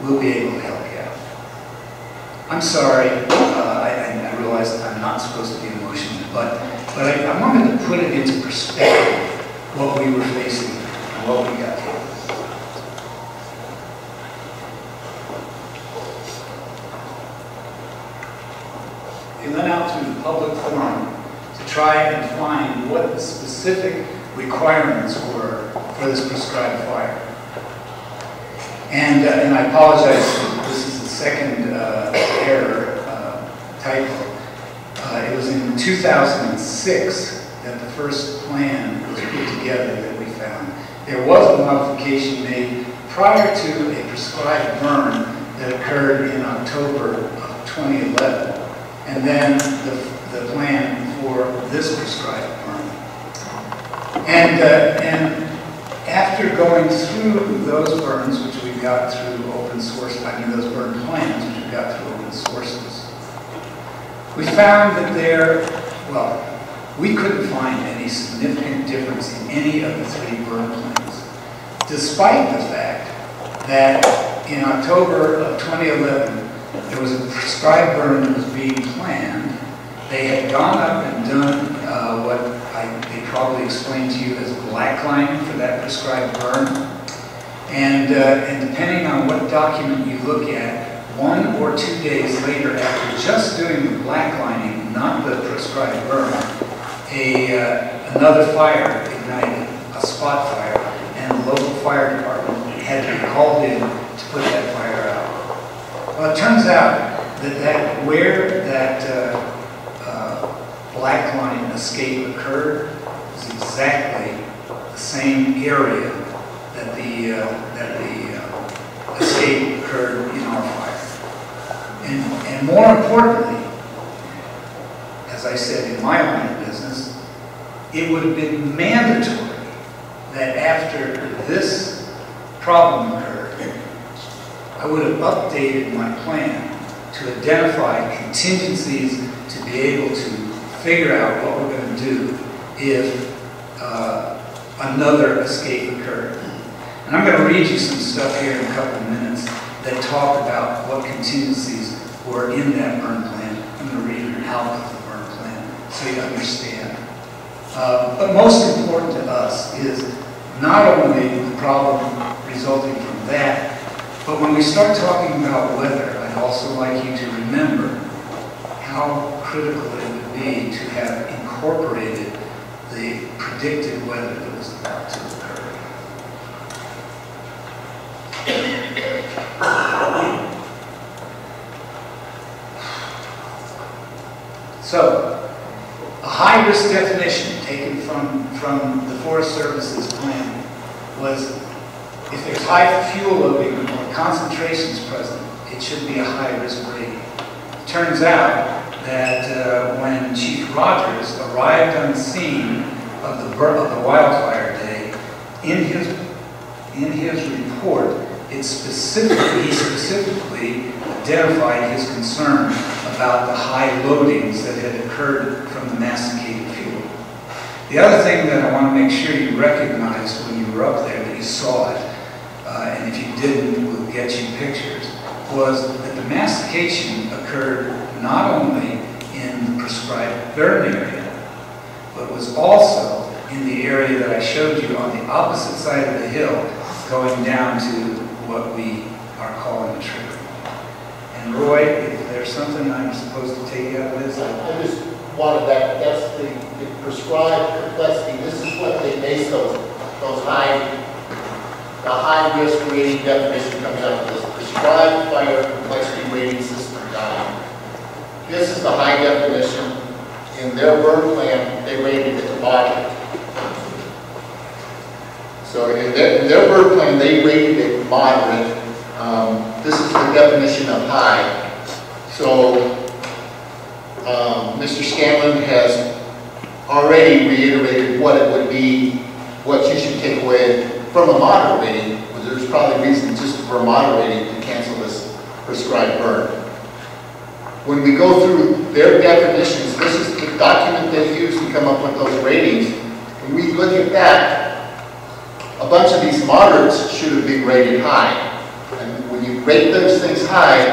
we'll be able to help you out. I'm sorry, uh, I, I realize I'm not supposed to be emotional, but, but I, I wanted to put it into perspective, what we were facing and what we got here. We went out to the public forum try and find what the specific requirements were for this prescribed fire. And, uh, and I apologize, this is the second uh, error, uh, typo. Uh, it was in 2006 that the first plan was put together that we found. There was a modification made prior to a prescribed burn that occurred in October of 2011. And then the, the plan for this prescribed burn. And, uh, and after going through those burns, which we got through open source, I mean those burn plans, which we got through open sources, we found that there, well, we couldn't find any significant difference in any of the three burn plans, despite the fact that in October of 2011, there was a prescribed burn that was being planned. They had gone up and done uh, what I, they probably explained to you as blacklining for that prescribed burn. And, uh, and depending on what document you look at, one or two days later, after just doing the blacklining, not the prescribed burn, a, uh, another fire ignited, a spot fire, and the local fire department had to be called in to put that fire out. Well, it turns out that, that where that uh, black line escape occurred is exactly the same area that the, uh, that the uh, escape occurred in our fire. And, and more importantly, as I said in my line of business, it would have been mandatory that after this problem occurred, I would have updated my plan to identify contingencies to be able to figure out what we're going to do if uh, another escape occurred. And I'm going to read you some stuff here in a couple of minutes that talk about what contingencies were in that burn plan. I'm going to read you out of the burn plan so you understand. Uh, but most important to us is not only the problem resulting from that, but when we start talking about weather, I'd also like you to remember how critical it to have incorporated the predicted weather that was about to occur. So, a high-risk definition taken from, from the Forest Service's plan was if there's high fuel loading or concentrations present, it should be a high-risk rating. Turns out that uh, when Chief Rogers arrived on the scene of the, of the wildfire day, in his, in his report, it specifically, he specifically identified his concern about the high loadings that had occurred from the masticated fuel. The other thing that I want to make sure you recognized when you were up there, that you saw it, uh, and if you didn't, we'll get you pictures, was that the mastication occurred not only in the prescribed burn area, but was also in the area that I showed you on the opposite side of the hill, going down to what we are calling the trigger. And Roy, if there's something I'm supposed to take out of this? I just wanted that, that's the the prescribed complexity, this is what they base those, those high, the high-risk rating definition comes out of this prescribed fire complexity rating system guide. This is the high definition, in their burn plan, they rated it moderate. So in their, in their burn plan, they rated it moderate, um, this is the definition of high. So, um, Mr. Scanlan has already reiterated what it would be, what you should take away from a moderate rating, there's probably reason just for moderating to cancel this prescribed burn. When we go through their definitions, this is the document they use to come up with those ratings. When we look at that, a bunch of these moderates should have been rated high. And when you rate those things high,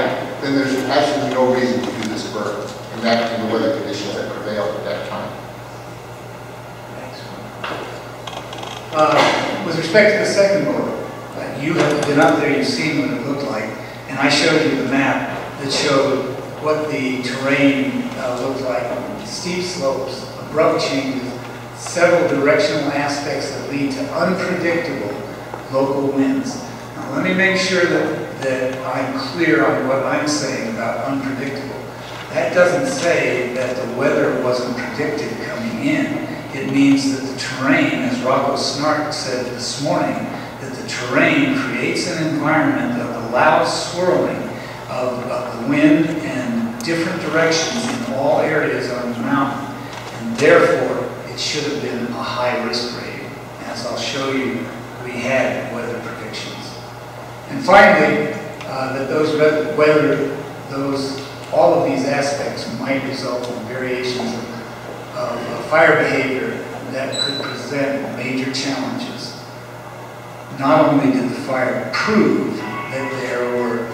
then there's absolutely no reason to do this burn in that, in the weather conditions that prevailed at that time. Uh, With respect to the second bullet, uh, you have been up there, you've seen what it looked like, and I showed you the map that showed what the terrain uh, looked like. Steep slopes, abrupt changes, several directional aspects that lead to unpredictable local winds. Now, let me make sure that, that I'm clear on what I'm saying about unpredictable. That doesn't say that the weather wasn't predicted coming in. It means that the terrain, as Rocco Snark said this morning, that the terrain creates an environment that allows swirling of, of the wind and different directions in all areas on the mountain. And therefore, it should have been a high-risk rating. As I'll show you, we had weather predictions. And finally, uh, that those weather, those, all of these aspects might result in variations of of fire behavior that could present major challenges. Not only did the fire prove that there were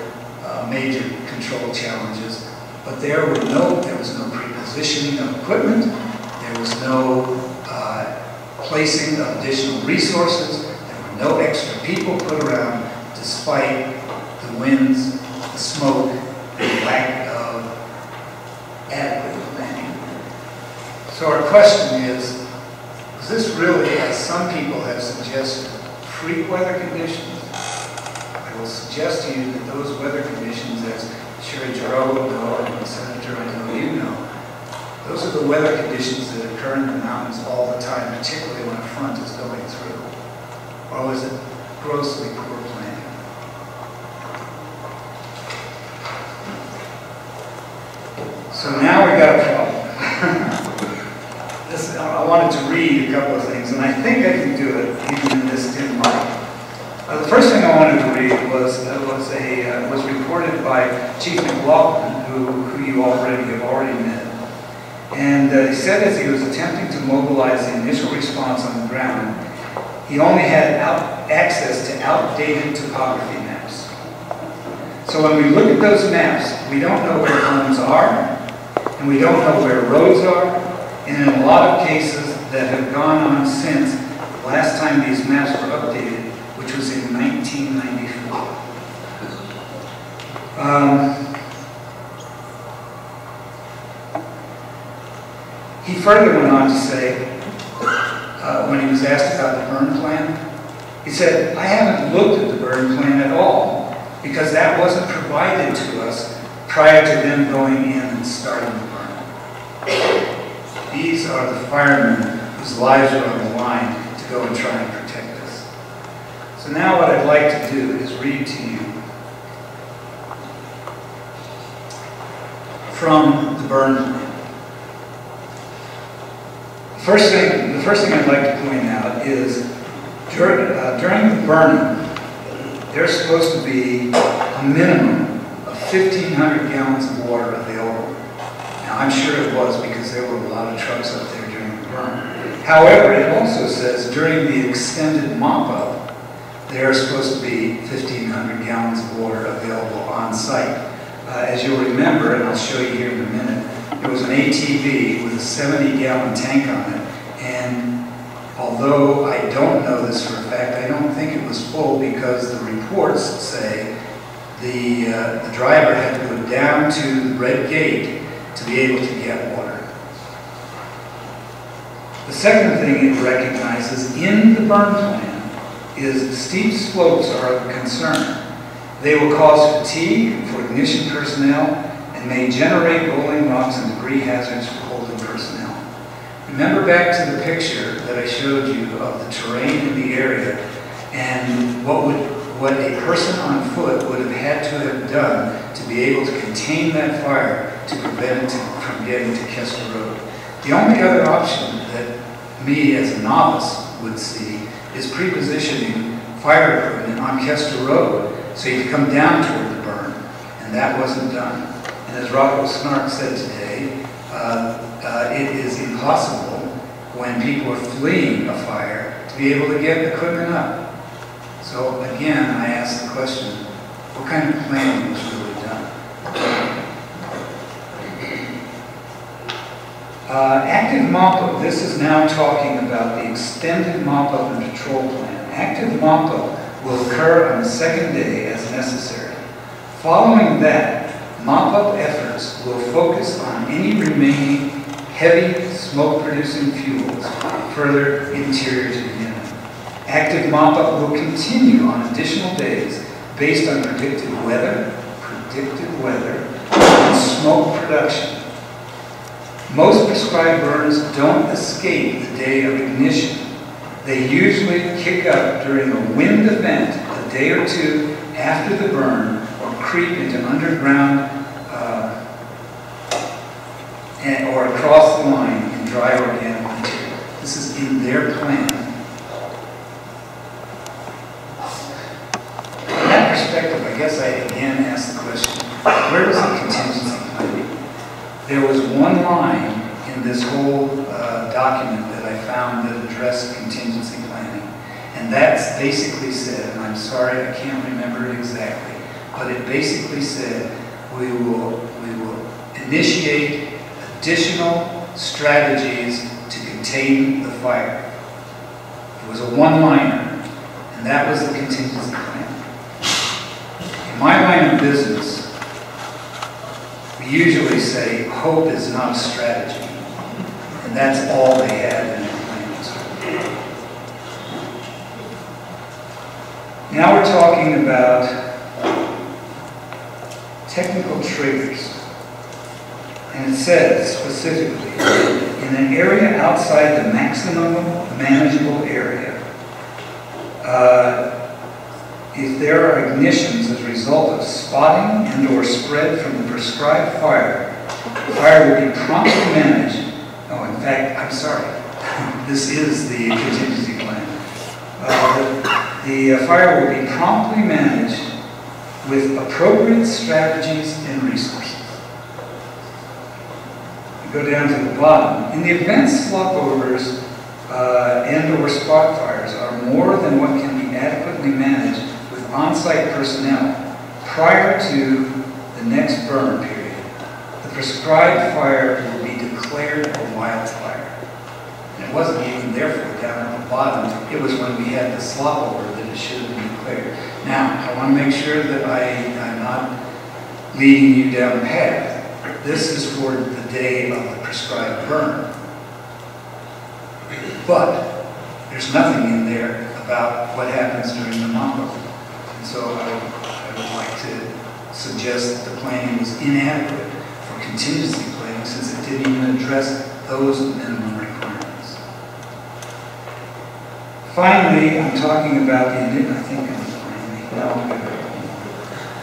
uh, major control challenges, but there were no, there was no prepositioning of equipment, there was no uh, placing of additional resources, there were no extra people put around despite the winds, the smoke, the lack of adequate planning. So our question is, is this really, as some people have suggested, freak weather conditions? I will suggest to you that those weather conditions, as Cheri Gerou will know, and Senator, I know you know, those are the weather conditions that occur in the mountains all the time, particularly when a front is going through. Or is it grossly poor planning? So now we've got a problem. This, I wanted to read a couple of things, and I think I can do it even in this dim light. Uh, the first I wanted to read was uh, was a uh, was reported by Chief McLaughlin, who who you already have already met, and uh, he said as he was attempting to mobilize the initial response on the ground, he only had out, access to outdated topography maps. So when we look at those maps, we don't know where homes are, and we don't know where roads are, and in a lot of cases that have gone on since, last time these maps were updated, which was in 1994. Um, he further went on to say, uh, when he was asked about the burn plan, he said, I haven't looked at the burn plan at all because that wasn't provided to us prior to them going in and starting the burn. These are the firemen whose lives are on the line to go and try and. So now what I'd like to do is read to you from the burn plan. First thing, the first thing I'd like to point out is during, uh, during the burning, there's supposed to be a minimum of 1,500 gallons of water available. Now, I'm sure it was because there were a lot of trucks up there during the burn. However, it also says during the extended mop-up, there are supposed to be 1,500 gallons of water available on site. Uh, as you'll remember, and I'll show you here in a minute, there was an ATV with a 70-gallon tank on it, and although I don't know this for a fact, I don't think it was full because the reports say the, uh, the driver had to go down to the red gate to be able to get water. The second thing it recognizes in the burn plan is steep slopes are of concern. They will cause fatigue for ignition personnel and may generate rolling rocks and debris hazards for holding personnel. Remember back to the picture that I showed you of the terrain in the area and what would what a person on foot would have had to have done to be able to contain that fire to prevent it from getting to Kuehster Road. The only other option that me as a novice would see is pre-positioning fire equipment on Kuehster Road so you come down toward the burn, and that wasn't done. And as Rocco Snark said today, uh, uh, it is impossible when people are fleeing a fire to be able to get equipment up. So again, I ask the question, what kind of planning was really done? Uh, active mop-up, this is now talking about the extended mop-up and patrol plan. Active mop-up will occur on the second day as necessary. Following that, mop-up efforts will focus on any remaining heavy smoke-producing fuels further interior to the unit. Active mop-up will continue on additional days based on predicted weather, predicted weather, and smoke production. Most prescribed burns don't escape the day of ignition. They usually kick up during a wind event a day or two after the burn or creep into underground uh, and, or across the line in dry organic material. This is in their plan. From that perspective, I guess I again ask the question, where is the contingency? There was one line in this whole uh, document that I found that addressed contingency planning. And that's basically said, and I'm sorry I can't remember it exactly, but it basically said we will, we will initiate additional strategies to contain the fire. It was a one-liner, and that was the contingency plan. In my line of business, usually say hope is not strategy. And that's all they had in their plans. Now we're talking about technical triggers. And it says specifically, in an area outside the maximum manageable area, uh, if there are ignitions as a result of spotting and or spread from the prescribed fire, the fire will be promptly managed. Oh, in fact, I'm sorry. this is the contingency plan. Uh, the, uh, fire will be promptly managed with appropriate strategies and resources. You go down to the bottom. In the event slopovers uh, and or spot fires are more than what can be adequately managed on-site personnel prior to the next burn period, the prescribed fire will be declared a wildfire. And it wasn't even therefore down at the bottom. It was when we had the slop over that it should have been declared. Now, I want to make sure that I, I'm not leading you down a path. This is for the day of the prescribed burn. But there's nothing in there about what happens during the mop-up. And so I would, I would like to suggest that the planning was inadequate for contingency planning since it didn't even address those minimum requirements. Finally, I'm talking about the, I think I'm,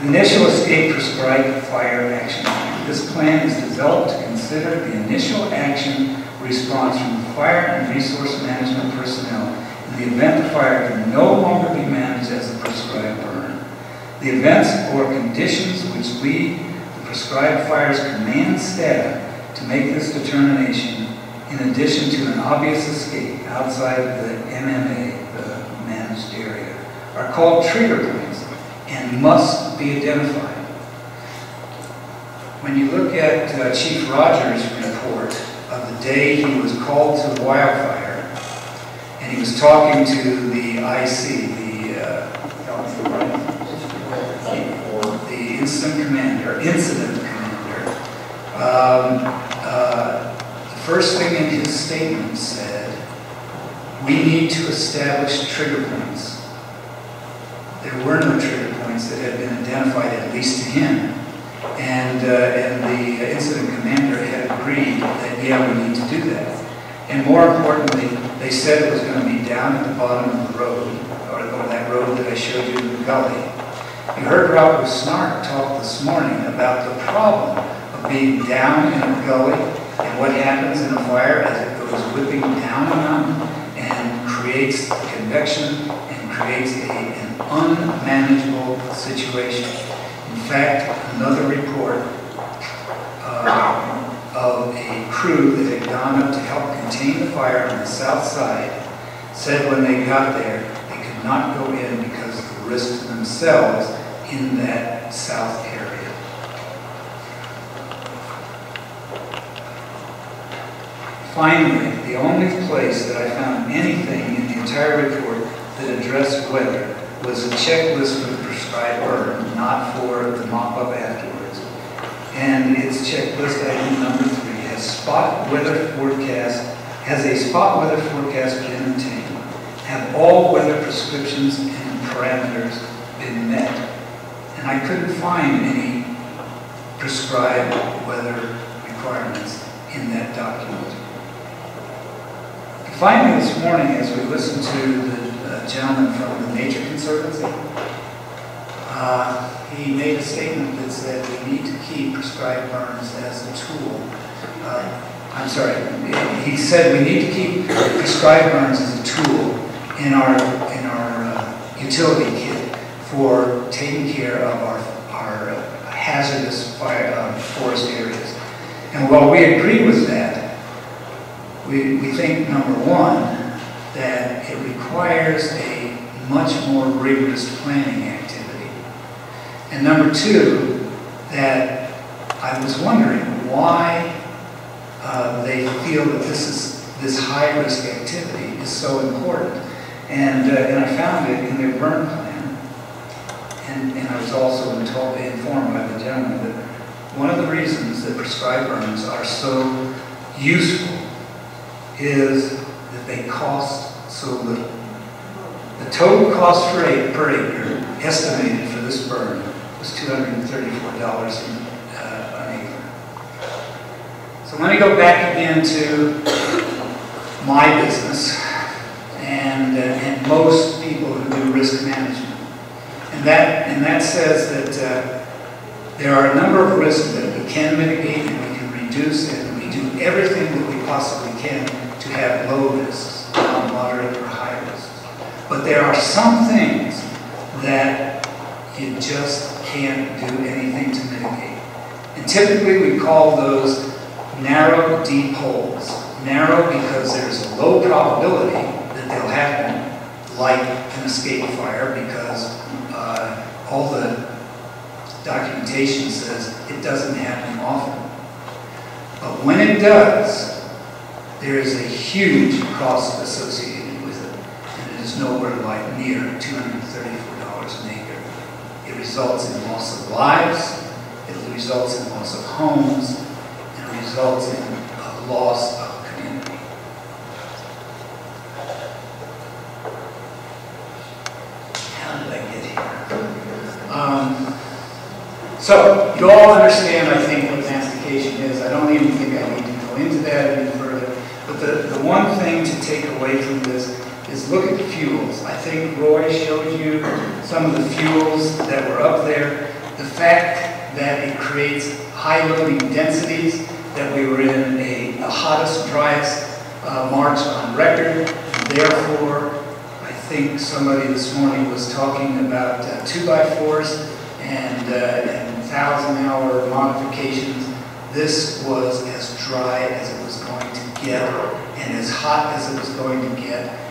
initial escape prescribed fire action plan. This plan is developed to consider the initial action response from fire and resource management personnel the event fire can no longer be managed as a prescribed burn. The events or conditions which lead the prescribed fire's command staff to make this determination in addition to an obvious escape outside the MMA, the managed area, are called trigger points and must be identified. When you look at uh, Chief Rogers' report of the day he was called to the wildfire, and he was talking to the IC, the, uh, the, incident commander, incident commander, um, uh, the first thing in his statement said, we need to establish trigger points. There were no trigger points that had been identified, at least to him. And, uh, and the incident commander had agreed that, yeah, we need to do that. And more importantly, they said it was going to be down at the bottom of the road, or or that road that I showed you in the gully. You heard Robert Snark talk this morning about the problem of being down in a gully and what happens in a fire as it goes whipping down a mountain and creates convection and creates a, an unmanageable situation. In fact, another report uh, of a crew that had gone up to help contain the fire on the south side said when they got there, they could not go in because of the risk to themselves in that south area. Finally, the only place that I found anything in the entire report that addressed weather was a checklist for the prescribed burn, not for the mop-up afterwards. And its checklist item number three has spot weather forecast, has a spot weather forecast been obtained? Have all weather prescriptions and parameters been met? And I couldn't find any prescribed weather requirements in that document. Finally, this morning, as we listened to the uh, gentleman from the Nature Conservancy, uh, he made a statement that said we need to keep prescribed burns as a tool. Uh, I'm sorry, he said we need to keep prescribed burns as a tool in our, in our uh, utility kit for taking care of our, our hazardous fire, uh, forest areas. And while we agree with that, we, we think, number one, that it requires a much more rigorous planning. And number two, that I was wondering why uh, they feel that this is this high-risk activity is so important. And, uh, and I found it in their burn plan. And, and I was also told, informed by the gentleman that one of the reasons that prescribed burns are so useful is that they cost so little. The total cost per acre, estimated for this burn was $234 uh, an acre. So let me go back again to my business and, uh, and most people who do risk management. And that, and that says that uh, there are a number of risks that we can mitigate and we can reduce and we do everything that we possibly can to have low risks, moderate or high risks. But there are some things that you just can't do anything to mitigate. And typically we call those narrow, deep holes. Narrow because there's a low probability that they'll happen, like an escape fire, because uh, all the documentation says it doesn't happen often. But when it does, there is a huge cost associated with it, and it is nowhere like near $234 an acre. It results in loss of lives, it results in loss of homes, it results in a loss of community. How did I get here? Um, so, you all understand, I think, what mastication is. I don't even think I need to go into that any further. But the, the one thing to take away from this is look at the fuels. I think Roy showed you some of the fuels that were up there. The fact that it creates high loading densities, that we were in a, the hottest, driest uh, March on record. Therefore, I think somebody this morning was talking about uh, two by fours and, uh, and thousand hour modifications. This was as dry as it was going to get and as hot as it was going to get.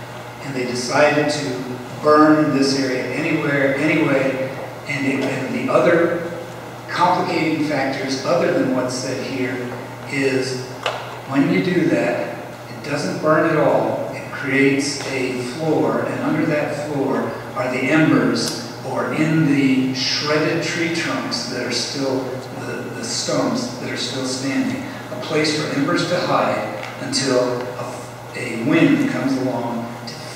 And they decided to burn this area anywhere, anyway. And, it, and the other complicating factors, other than what's said here, is when you do that, it doesn't burn at all. It creates a floor, and under that floor are the embers or in the shredded tree trunks that are still, the, the stumps that are still standing. A place for embers to hide until a, a wind comes along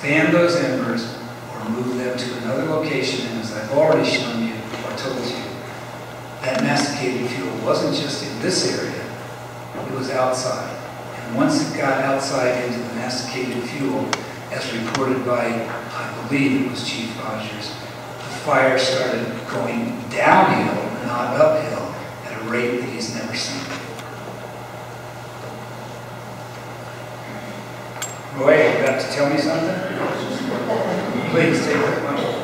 fan those embers or move them to another location. And as I've already shown you or told you, that masticated fuel wasn't just in this area, it was outside. And once it got outside into the masticated fuel, as reported by, I believe it was Chief Rogers, the fire started going downhill, not uphill, at a rate that he's never seen. Roy, you got to tell me something? Please take the mic.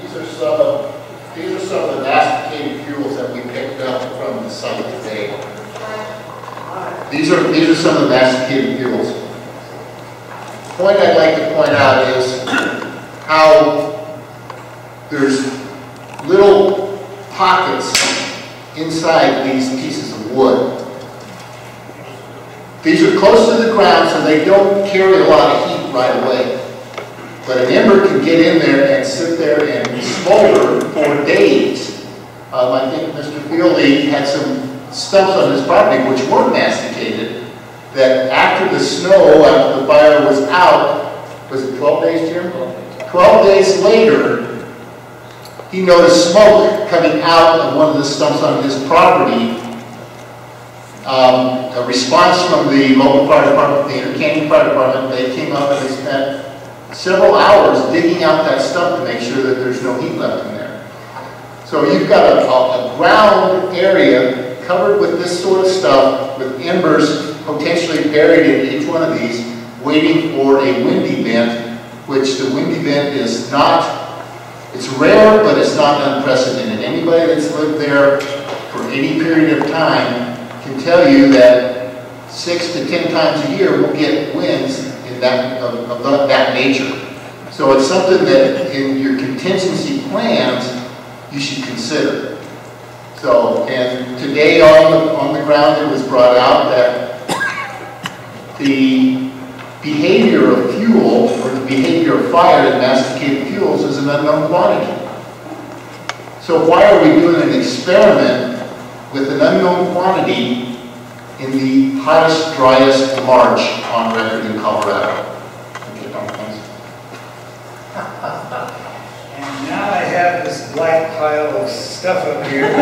These are some of, these are some of the masticated fuels that we picked up from the site today. These are, these are some of the masticated fuels. The Point I'd like to point out is how there's little pockets inside these pieces of wood. These are close to the ground, so they don't carry a lot of heat right away. But an ember can get in there and sit there and smolder for days. Um, I think Mr. Fildey had some stumps on his property which weren't masticated, that after the snow, after the fire was out, was it 12 days, Jim? 12 days later, he noticed smoke coming out of one of the stumps on his property. Um, a response from the local fire department, the Inter-Canyon Fire Department, they came up and they spent several hours digging out that stump to make sure that there's no heat left in there. So you've got a, a, a ground area covered with this sort of stuff, with embers potentially buried in each one of these, waiting for a wind event, which the wind event is not, it's rare, but it's not unprecedented. Anybody that's lived there for any period of time can tell you that six to ten times a year we'll get winds in that, of, of that nature. So it's something that in your contingency plans, you should consider. So, and today on the, on the ground, it was brought out that the behavior of fuel, or the behavior of fire in masticated fuels is an unknown quantity. So why are we doing an experiment with an unknown quantity in the hottest, driest March on record in Colorado? Okay. And now I have this black pile of stuff up here.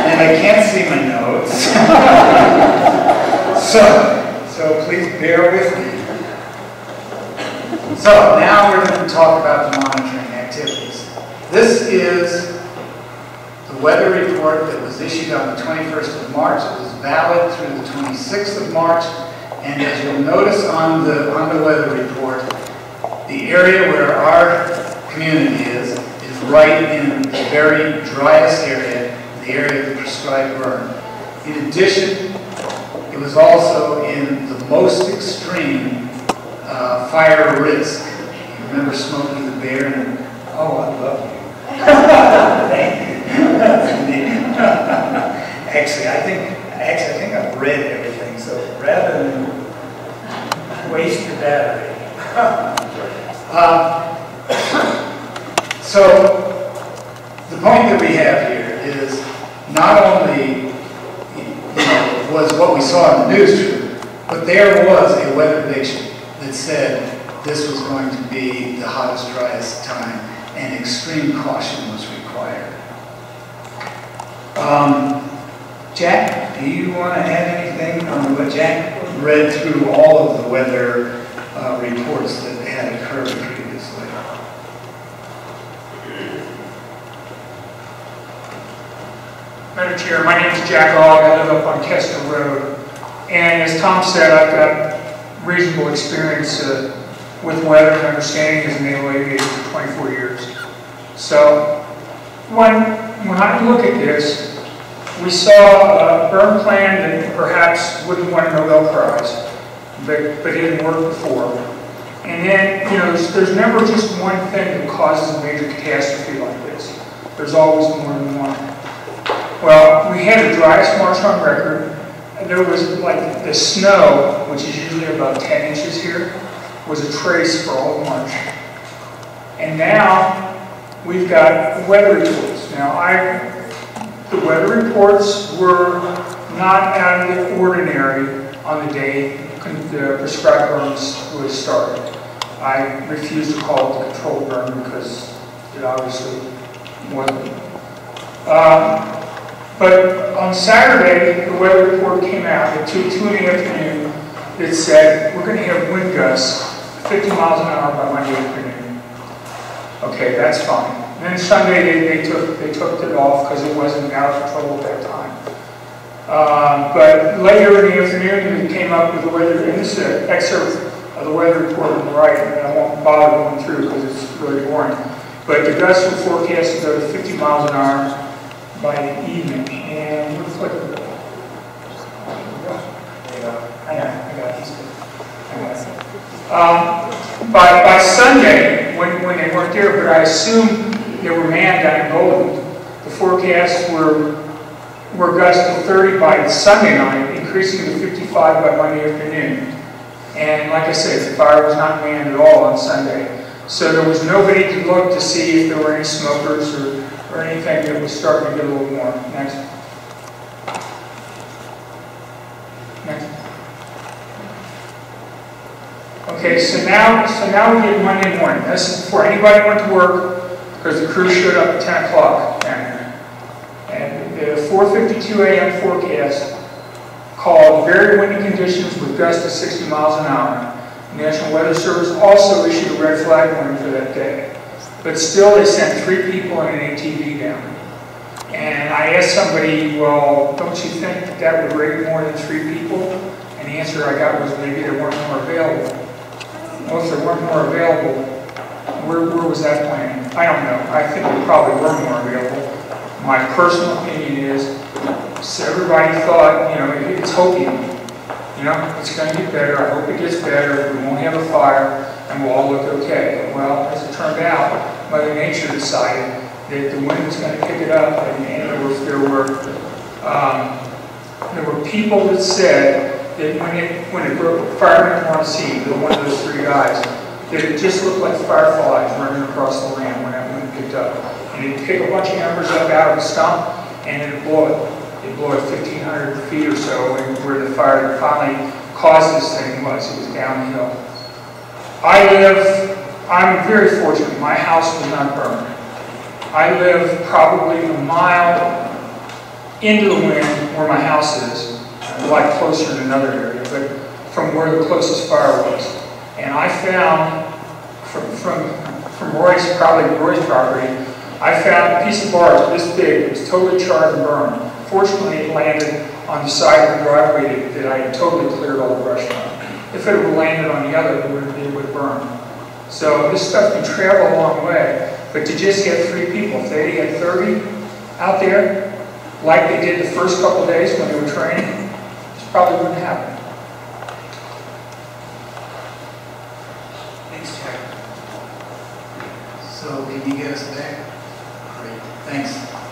And I can't see my notes. So, so please bear with me. So now we're going to talk about the monitoring activities. This is the weather report that was issued on the 21st of March. It was valid through the 26th of March. And as you'll notice on the, on the weather report, the area where our community is, is right in the very driest area, the area of the prescribed burn. In addition, it was also in the most extreme uh, fire risk. You remember smoking the Bear and, oh, I love you. Thank you. Actually, I think, actually, I think I've read everything, so rather than waste your battery. Uh, So, the point that we have here is not only, you know, was what we saw in the news true, but there was a weather prediction that said this was going to be the hottest, driest time, and extreme caution was required. Um, Jack, do you want to add anything on what Jack read through all of the weather uh, reports that had occurred Madam Chair, my name is Jack Ogg, I live up on Kuehster Road. And as Tom said, I've got reasonable experience uh, with weather and understanding as a naval aviator for 24 years. So when, when I look at this, we saw a burn plan that perhaps wouldn't win a Nobel Prize, but, but it didn't work before. And then, you know, there's, there's never just one thing that causes a major catastrophe like this. There's always more than one. Well, we had the driest March on record. there was like the snow, which is usually about 10 inches here, was a trace for all of March. And now we've got weather reports. Now I, the weather reports were not out of the ordinary on the day the prescribed burns was started. I refused to call it the controlled burn because it obviously wasn't. Um, but on Saturday, the weather report came out at 2, 2 in the afternoon. It said, we're going to have wind gusts 50 miles an hour by Monday afternoon. Okay, that's fine. And then Sunday, they, they took they took it off because it wasn't out of control at that time. Um, but later in the afternoon, we came up with the weather, and this is an excerpt of the weather report on the right, and I won't bother going through because it's really boring. But the gusts were forecast to go to 50 miles an hour by evening, and we're. I got. I got. Um, by, by Sunday, when, when they weren't there, but I assume they were manned down in Golden, the forecasts were, were gusts to 30 by Sunday night, increasing to 55 by Monday afternoon. And like I said, the fire was not manned at all on Sunday. So there was nobody to look to see if there were any smokers or, or anything that was starting to get a little warm. Next. Next. Okay, so now, so now we get Monday morning. This is before anybody went to work because the crew showed up at 10 o'clock. And the 4.52 a.m. forecast called very windy conditions with gusts of 60 miles an hour. The National Weather Service also issued a red flag warning for that day. But still, they sent three people in an ATV down. And I asked somebody, well, don't you think that, that would rate more than three people? And the answer I got was maybe there weren't more available. Well, if there weren't more available, where, where was that plan? I don't know. I think there probably were more available. My personal opinion is, so everybody thought, you know, it's hopium. You know, it's going to get better. I hope it gets better. We won't have a fire, and we'll all look okay. Well, as it turned out, Mother Nature decided that the wind was going to pick it up, and, and there were there were um, there were people that said that when it when it broke, firemen were on scene, the one of those three guys, that it just looked like fireflies running across the land when that wind picked up, and it'd pick a bunch of embers up out of the stump, and it'd blow it it blew at 1,500 feet or so, and where the fire finally caused this thing was, it was downhill. I live, I'm very fortunate, my house was not burned. I live probably a mile into the wind where my house is, a lot closer in another area, but from where the closest fire was. And I found, from, from, from Roy's, probably Roy's property, I found a piece of bark this big, it was totally charred and burned. Fortunately, it landed on the side of the driveway that, that I had totally cleared all the brush from. If it had landed on the other, it would, it would burn. So this stuff can travel a long way, but to just get three people, if they had 30 out there, like they did the first couple days when they were training, this probably wouldn't happen. Thanks, Jack. So can you get us back? Great, thanks.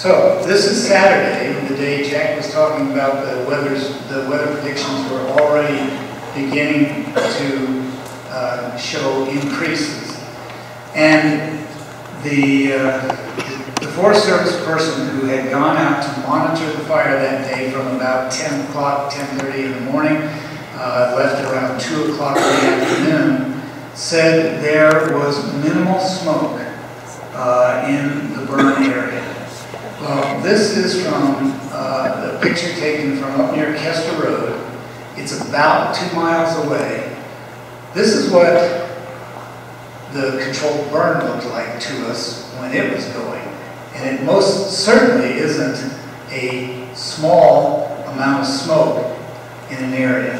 So this is Saturday, the day Jack was talking about the weather's, the weather predictions were already beginning to uh, show increases. And the, uh, the Forest Service person who had gone out to monitor the fire that day from about 10 o'clock, 10.30 in the morning, uh, left around 2 o'clock in the afternoon, said there was minimal smoke uh, in the burn area. Well, this is from uh, the picture taken from up near Kuehster Road. It's about two miles away. This is what the controlled burn looked like to us when it was going. And it most certainly isn't a small amount of smoke in an area.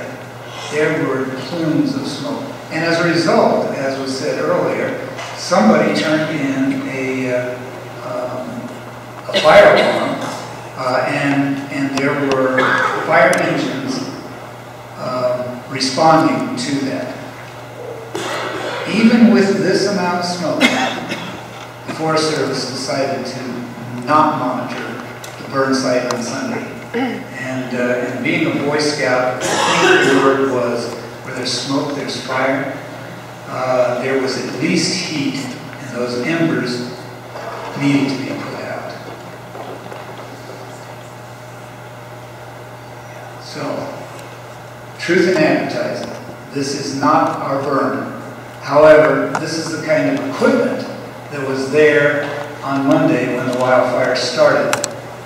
There were plumes of smoke. And as a result, as was said earlier, somebody turned in a uh, a fire alarm, uh, and, and there were fire engines um, responding to that. Even with this amount of smoke, the Forest Service decided to not monitor the burn site on Sunday. And, uh, and being a Boy Scout, I think the word was, where there's smoke, there's fire. Uh, there was at least heat, and those embers needed to be put out. So, truth in advertising. This is not our burn. However, this is the kind of equipment that was there on Monday when the wildfire started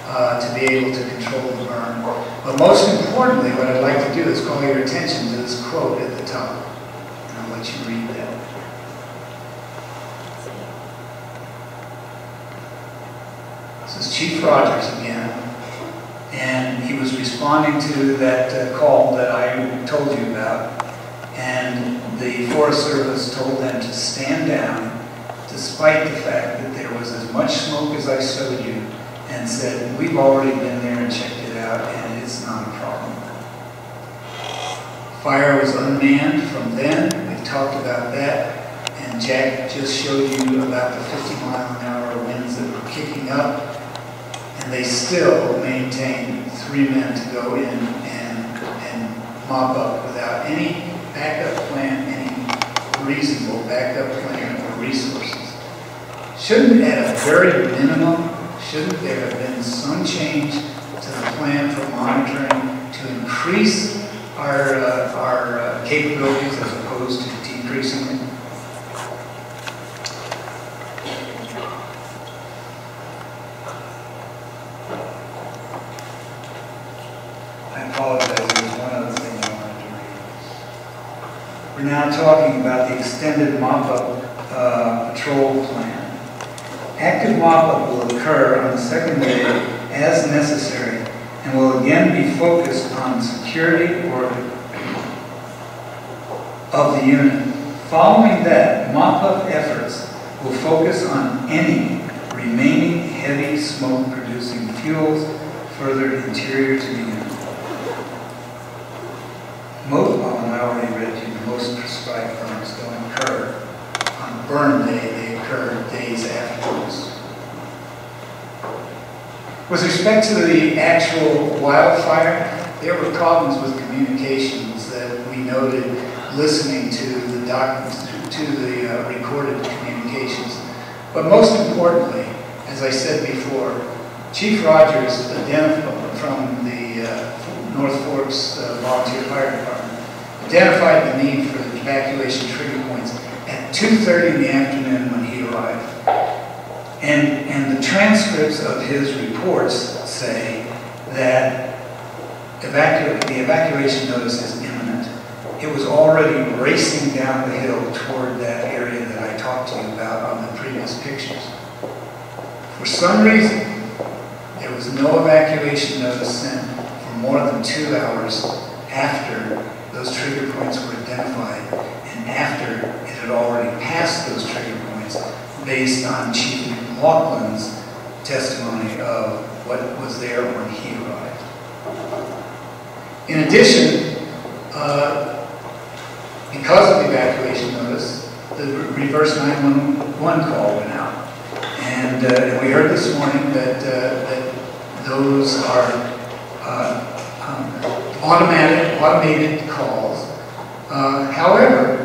uh, to be able to control the burn. But most importantly, what I'd like to do is call your attention to this quote at the top. And I'll let you read that. This is Chief Rogers again. And he was responding to that uh, call that I told you about. And the Forest Service told them to stand down despite the fact that there was as much smoke as I showed you and said, we've already been there and checked it out and it's not a problem. Fire was unmanned from then, we've talked about that. And Jack just showed you about the 50 mile an hour winds that were kicking up. And they still maintained three men to go in and, and mop up without any backup plan, any reasonable backup plan or resources. Shouldn't at a very minimum, shouldn't there have been some change to the plan for monitoring to increase our, uh, our uh, capabilities as opposed to decreasing them? I apologize, there was one other thing I wanted to read. We're now talking about the extended mop-up uh, patrol plan. Active mop-up will occur on the second day as necessary and will again be focused on security or of the unit. Following that, mop-up efforts will focus on any remaining heavy smoke-producing fuels further interior to the unit. Most, well, and I already read you, most prescribed burns don't occur on burn day, they occur days afterwards. With respect to the actual wildfire, there were problems with communications that we noted listening to the documents, to the uh, recorded communications. But most importantly, as I said before, Chief Rogers from the uh, North Forks uh, Volunteer Fire Department, identified the need for evacuation trigger points at 2.30 in the afternoon when he arrived. And, and the transcripts of his reports say that evacu the evacuation notice is imminent. It was already racing down the hill toward that area that I talked to you about on the previous pictures. For some reason, there was no evacuation notice sent for more than two hours after those trigger points were identified and after it had already passed those trigger points based on Chief McLaughlin's testimony of what was there when he arrived. In addition, uh, because of the evacuation notice, the reverse 911 call went out. And, uh, we heard this morning that, uh, that those are uh, um, automatic, automated calls. Uh, however,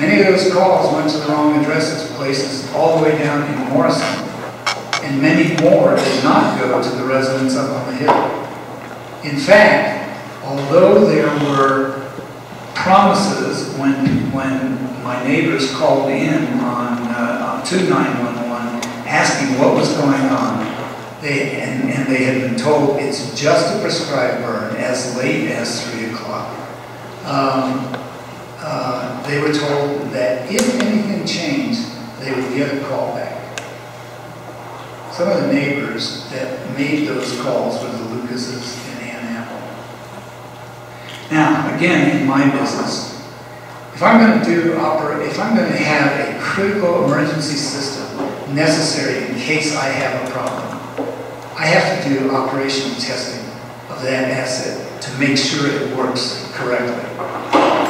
many of those calls went to the wrong addresses, places all the way down in Morrison. And many more did not go to the residents up on the hill. In fact, although there were promises when, when my neighbors called in on, uh, to 911 asking what was going on, they, and, and they had been told it's just a prescribed burn as late as 3 o'clock. Um, uh, they were told that if anything changed, they would get a call back. Some of the neighbors that made those calls were the Lucases and Ann Appel. Now, again, in my business, if I'm going to do operate, if I'm going to have a critical emergency system necessary in case I have a problem, I have to do operational testing of that asset to make sure it works correctly.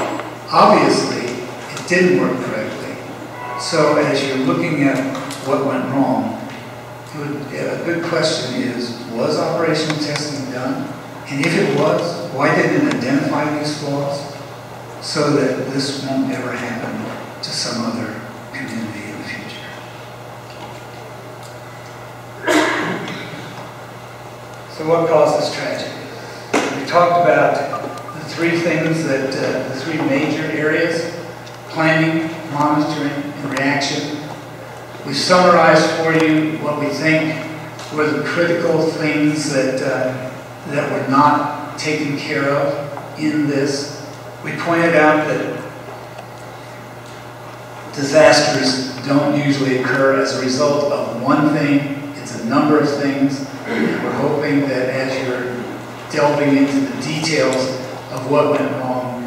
Obviously, it didn't work correctly. So as you're looking at what went wrong, A good question is, was operational testing done? And if it was, why didn't it identify these flaws so that this won't ever happen to some other community in the future? So what caused this tragedy? We talked about three things that, uh, the three major areas, planning, monitoring, and reaction. We summarized for you what we think were the critical things that, uh, that were not taken care of in this. We pointed out that disasters don't usually occur as a result of one thing, it's a number of things. We're hoping that as you're delving into the details of what went wrong,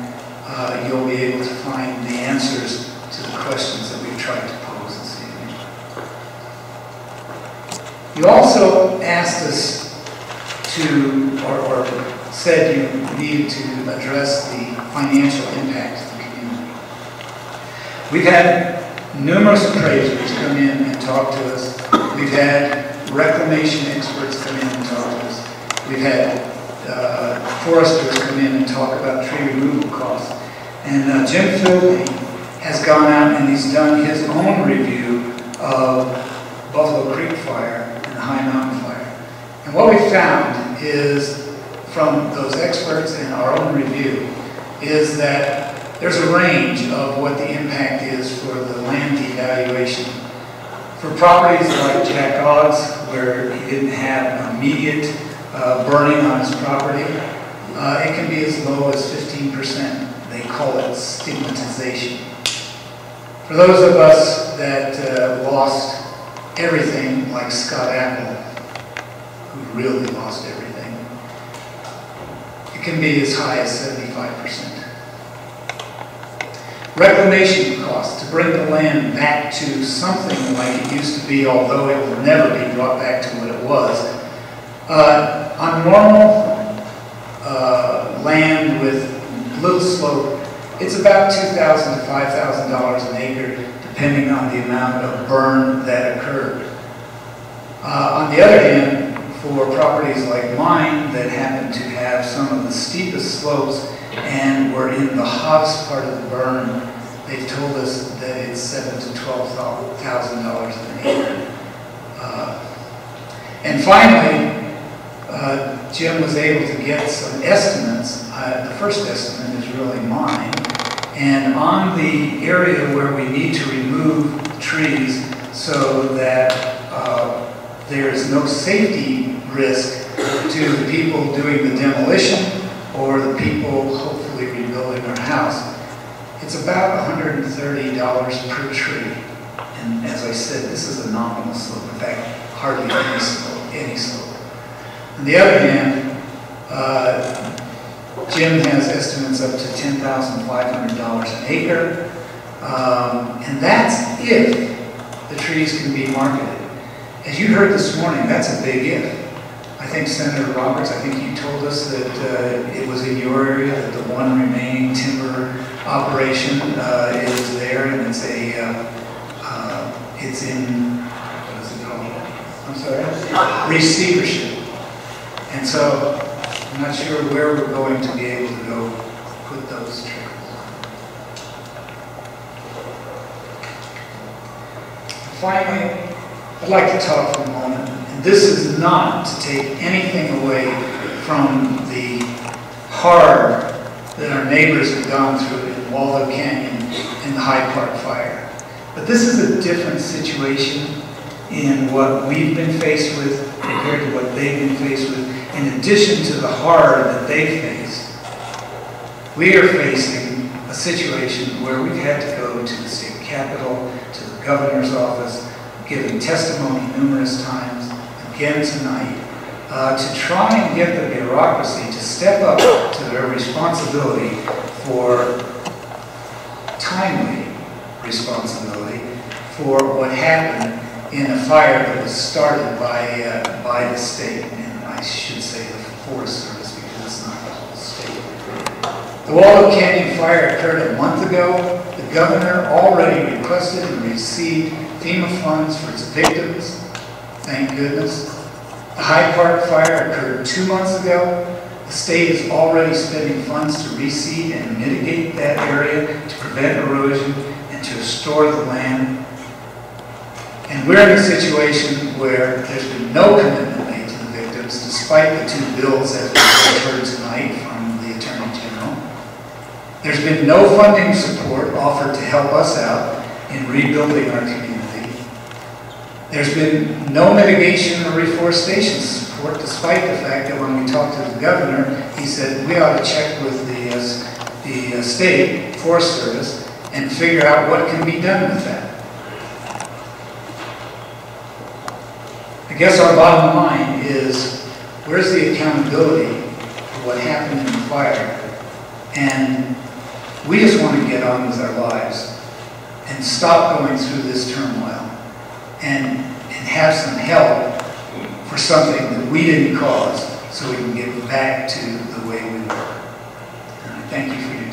uh, you'll be able to find the answers to the questions that we've tried to pose this evening. You also asked us to, or, or said you needed to address the financial impact to the community. We've had numerous appraisers come in and talk to us. We've had reclamation experts come in and talk to us. We've had uh, foresters come in and talk about tree removal costs. And uh, Jim Fildey has gone out and he's done his own review of Buffalo Creek Fire and the High Mountain Fire. And what we found is, from those experts and our own review, is that there's a range of what the impact is for the land devaluation. For properties like Jack Ogg's, where he didn't have an immediate uh, burning on his property, uh, it can be as low as 15%. They call it stigmatization. For those of us that uh, lost everything, like Scott Appel, who really lost everything, it can be as high as 75%. Reclamation costs to bring the land back to something like it used to be, although it will never be brought back to what it was. Uh, on normal uh, land with little slope, it's about 2,000 to $5,000 an acre, depending on the amount of burn that occurred. Uh, on the other hand, for properties like mine that happen to have some of the steepest slopes and were in the hottest part of the burn, they've told us that it's seven to twelve thousand dollars an acre. Uh, and finally, uh, Jim was able to get some estimates. Uh, the first estimate is really mine. And on the area where we need to remove trees so that uh, there is no safety risk to the people doing the demolition or the people hopefully rebuilding our house, it's about $130 per tree. And as I said, this is a nominal slope. In fact, hardly any slope. Any slope. On the other hand, uh, Jim has estimates up to $10,500 an acre, um, and that's if the trees can be marketed. As you heard this morning, that's a big if. I think Senator Roberts, I think you told us that uh, it was in your area that the one remaining timber operation uh, is there, and it's a, uh, uh, it's in, what is it called? I'm sorry? Receivership. And so, I'm not sure where we're going to be able to go put those triggers Finally, I'd like to talk for a moment, and this is not to take anything away from the horror that our neighbors have gone through in Waldo Canyon and the Hyde Park fire. But this is a different situation in what we've been faced with compared to what they've been faced with. In addition to the horror that they face, we are facing a situation where we've had to go to the state capitol, to the governor's office, giving testimony numerous times, again tonight, uh, to try and get the bureaucracy to step up to their responsibility for timely responsibility for what happened in a fire that was started by, uh, by the state, I should say the Forest Service because it's not the whole state. The Waldo Canyon fire occurred a month ago. The governor already requested and received FEMA funds for its victims. thank goodness. The Hyde Park fire occurred two months ago. The state is already spending funds to reseed and mitigate that area to prevent erosion and to restore the land. And we're in a situation where there's been no commitment victims despite the two bills that we heard tonight from the Attorney General. There's been no funding support offered to help us out in rebuilding our community. There's been no mitigation or reforestation support, despite the fact that when we talked to the governor, he said we ought to check with the, uh, the uh, state forest service and figure out what can be done with that. I guess our bottom line is, where's the accountability for what happened in the fire? And we just want to get on with our lives and stop going through this turmoil and, and have some help for something that we didn't cause so we can get back to the way we were. And I thank you for your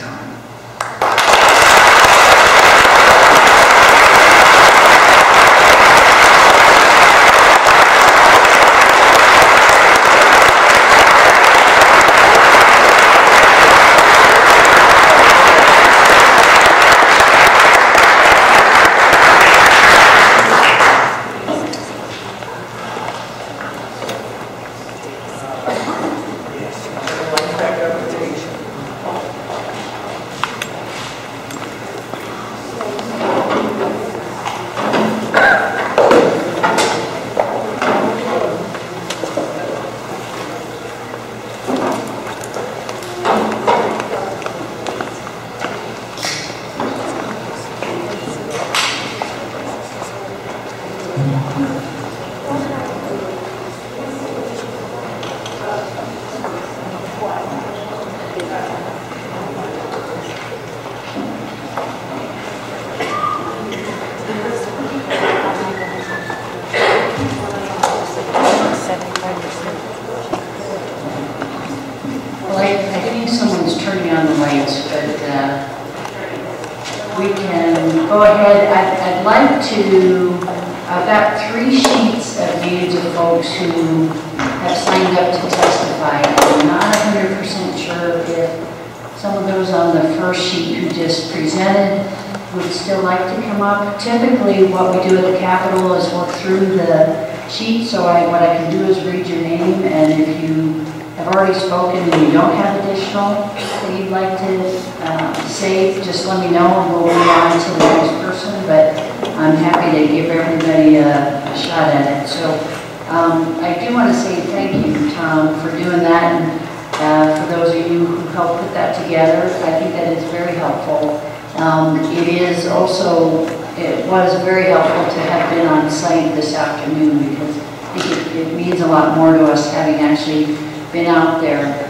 want to say thank you, Tom, for doing that, and uh, for those of you who helped put that together. I think that is very helpful. Um, It is also, it was very helpful to have been on site this afternoon because it it means a lot more to us having actually been out there.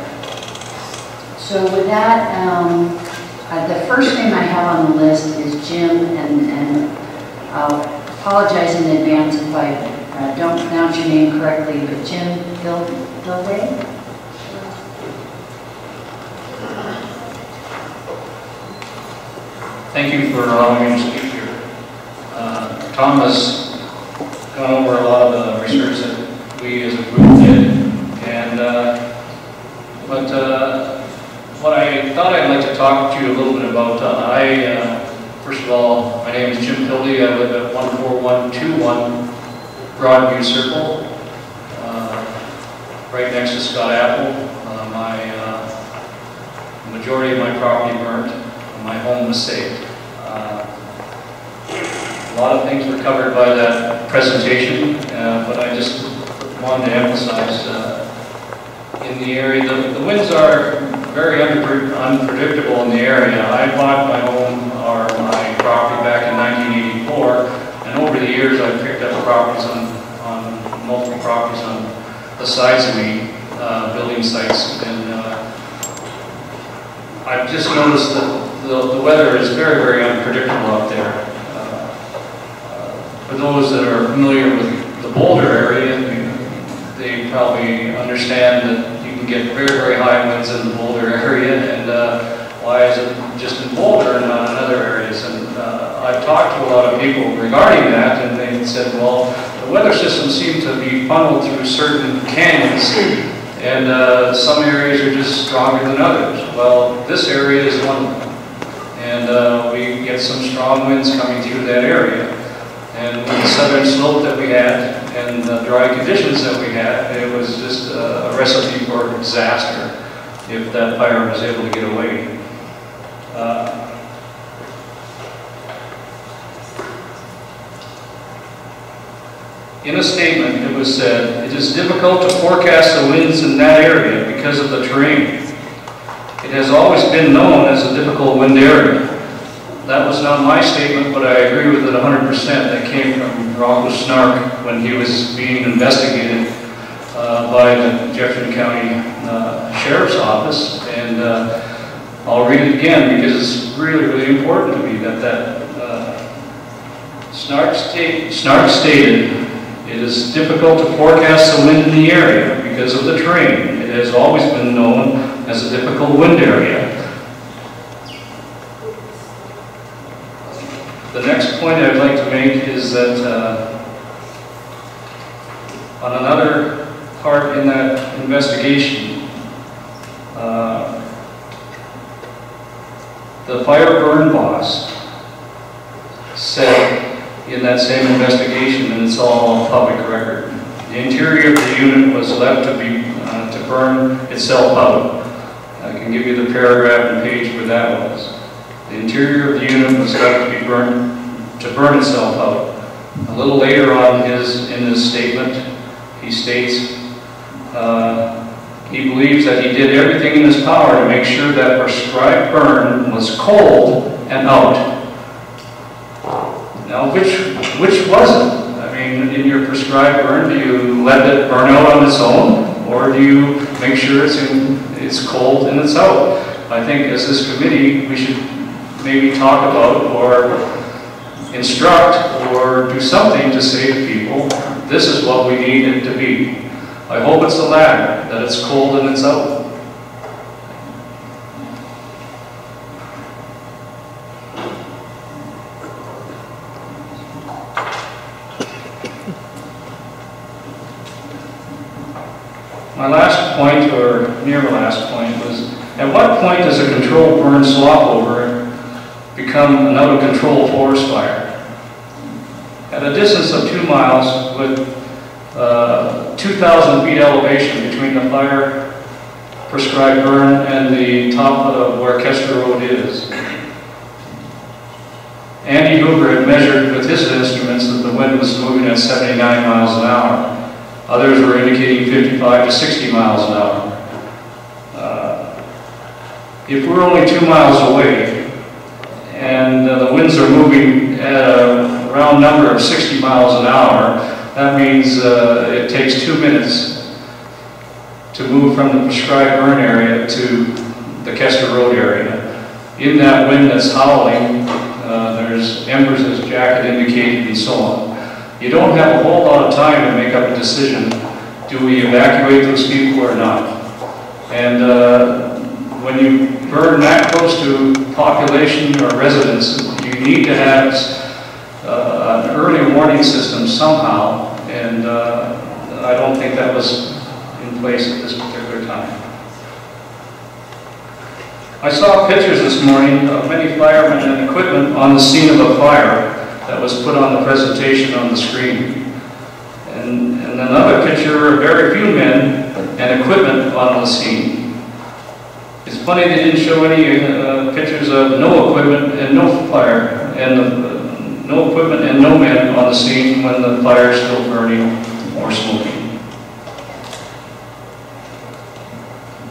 So with that, um, uh, the first name I have on the list is Jim, and, and I'll apologize in advance if I uh, don't pronounce your name correctly, but Jim Bilway? Thank you for allowing me to speak here. Uh, Tom has gone over a lot of the research that we as a group did, and, uh, but uh, what I thought I'd like to talk to you a little bit about, uh, I, uh, first of all, my name is Jim Fildey, I live at 14121 Broadview Circle, uh, right next to Scott Appel. Uh, My, uh, majority of my property burnt, my home was saved. Uh, A lot of things were covered by that presentation, uh, but I just wanted to emphasize uh, in the area, the the winds are very unpre- unpredictable in the area. I bought my home or my property back in 1984, and over the years, I've picked up properties on, on multiple properties on the of me, uh, building sites, and uh, I've just noticed that the, the weather is very, very unpredictable up there. Uh, uh, For those that are familiar with the Boulder area, they- they probably understand that you can get very, very high winds in the Boulder area, and uh, why is it just in Boulder and not in other areas? And uh, I've talked to a lot of people regarding that, and they said, well, the weather system seemed to be funneled through certain canyons, and uh, some areas are just stronger than others. Well, this area is one of them. And uh, we get some strong winds coming through that area. And with the southern slope that we had and the dry conditions that we had, it was just a recipe for disaster if that fire was able to get away. Uh, In a statement, it was said, "It is difficult to forecast the winds in that area because of the terrain. It has always been known as a difficult wind area. That was not my statement, but I agree with it 100%. That came from Rocco Snart when he was being investigated uh, by the Jefferson County uh, Sheriff's Office. And uh, I'll read it again because it's really, really important to me that that uh, Snart, state, Snart stated, it is difficult to forecast the wind in the area because of the terrain. It has always been known as a difficult wind area. The next point I'd like to make is that uh, on another part in that investigation, uh, the fire burn boss said in that same investigation, and it's all public record, the interior of the unit was left to be uh, to burn itself out. I can give you the paragraph and page where that was. The interior of the unit was left to be burned to burn itself out. A little later on his in his statement, he states uh, he believes that he did everything in his power to make sure that prescribed burn was cold and out. Now, which which was it? I mean, in your prescribed burn, do you let it burn out on its own, or do you make sure it's in it's cold and it's out? I think as this committee, we should maybe talk about or instruct or do something to say to people, this is what we need it to be. I hope it's the latter, that it's cold and it's out. My last point, or near last point, was at what point does a controlled burn swap over become an out of control forest fire? At a distance of two miles with uh, 2,000 feet elevation between the fire prescribed burn and the top of where Kuehster Road is. Andy Hoover had measured with his instruments that the wind was moving at 79 miles an hour. Others were indicating 55 to 60 miles an hour. Uh, if we're only two miles away and uh, the winds are moving at a round number of 60 miles an hour, that means uh, it takes two minutes to move from the prescribed burn area to the Kuehster Road area. In that wind that's howling, uh, there's embers as Jack had indicated and so on. You don't have a whole lot of time to make up a decision. Do we evacuate those people or not? And uh, when you burn that close to population or residents, you need to have uh, an early warning system somehow. And uh, I don't think that was in place at this particular time. I saw pictures this morning of many firemen and equipment on the scene of a fire that was put on the presentation on the screen. And, and another picture of very few men and equipment on the scene. It's funny they didn't show any uh, pictures of no equipment and no fire, and uh, no equipment and no men on the scene when the fire is still burning or smoking.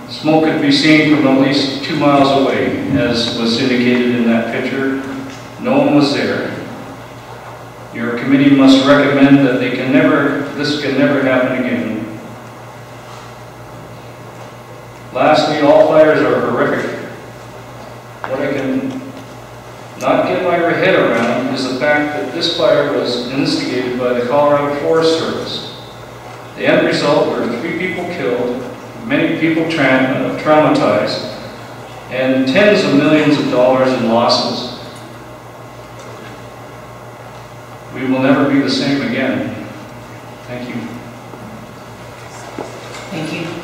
Smoke could be seen from at least two miles away, as was indicated in that picture. No one was there. Your committee must recommend that they can never, this can never happen again. Lastly, all fires are horrific. What I can not get my head around is the fact that this fire was instigated by the Colorado Forest Service. The end result were three people killed, many people tra traumatized, and tens of millions of dollars in losses. We will never be the same again. Thank you. Thank you.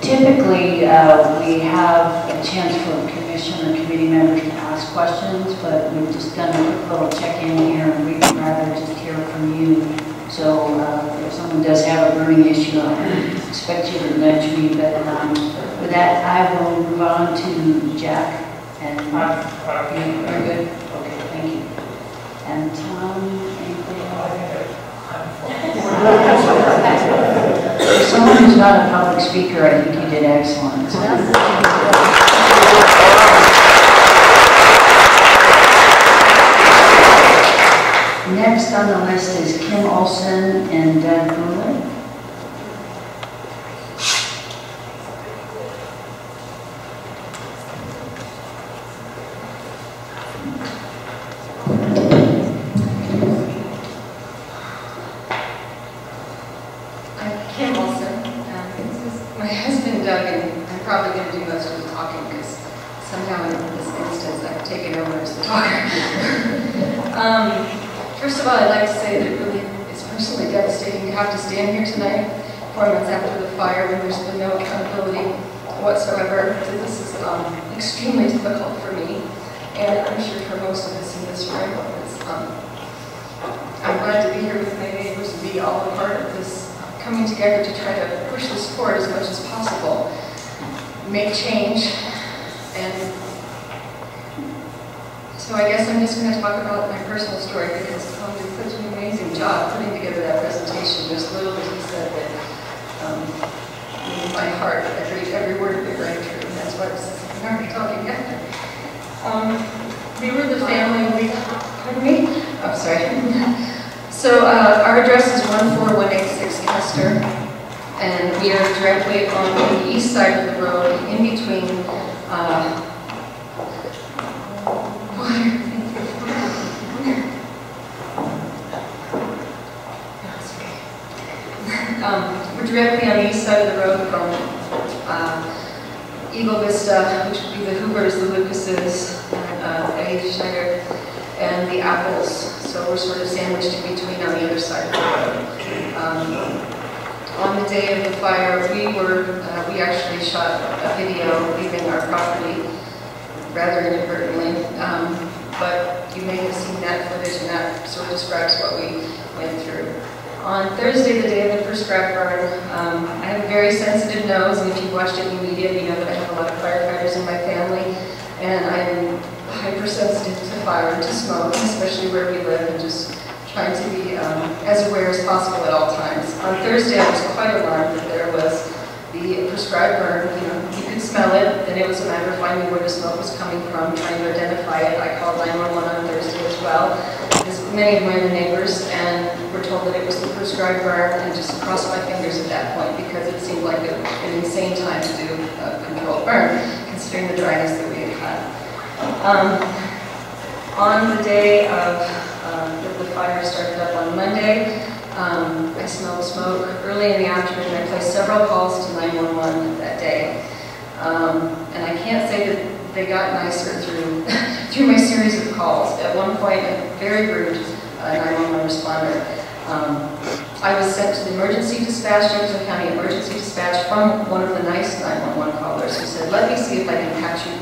Typically, uh, we have a chance for a commission or committee members to ask questions, but we've just done a quick little check-in here, and we'd rather just hear from you. So uh, if someone does have a burning issue, I expect you to nudge me, but um, with that, I will move on to Jack. And mark you are good? Okay, thank you. And Tom, anything? For someone who's not a public speaker, I think you did excellent. Next on the list is Kim Olson and Doug Boulay.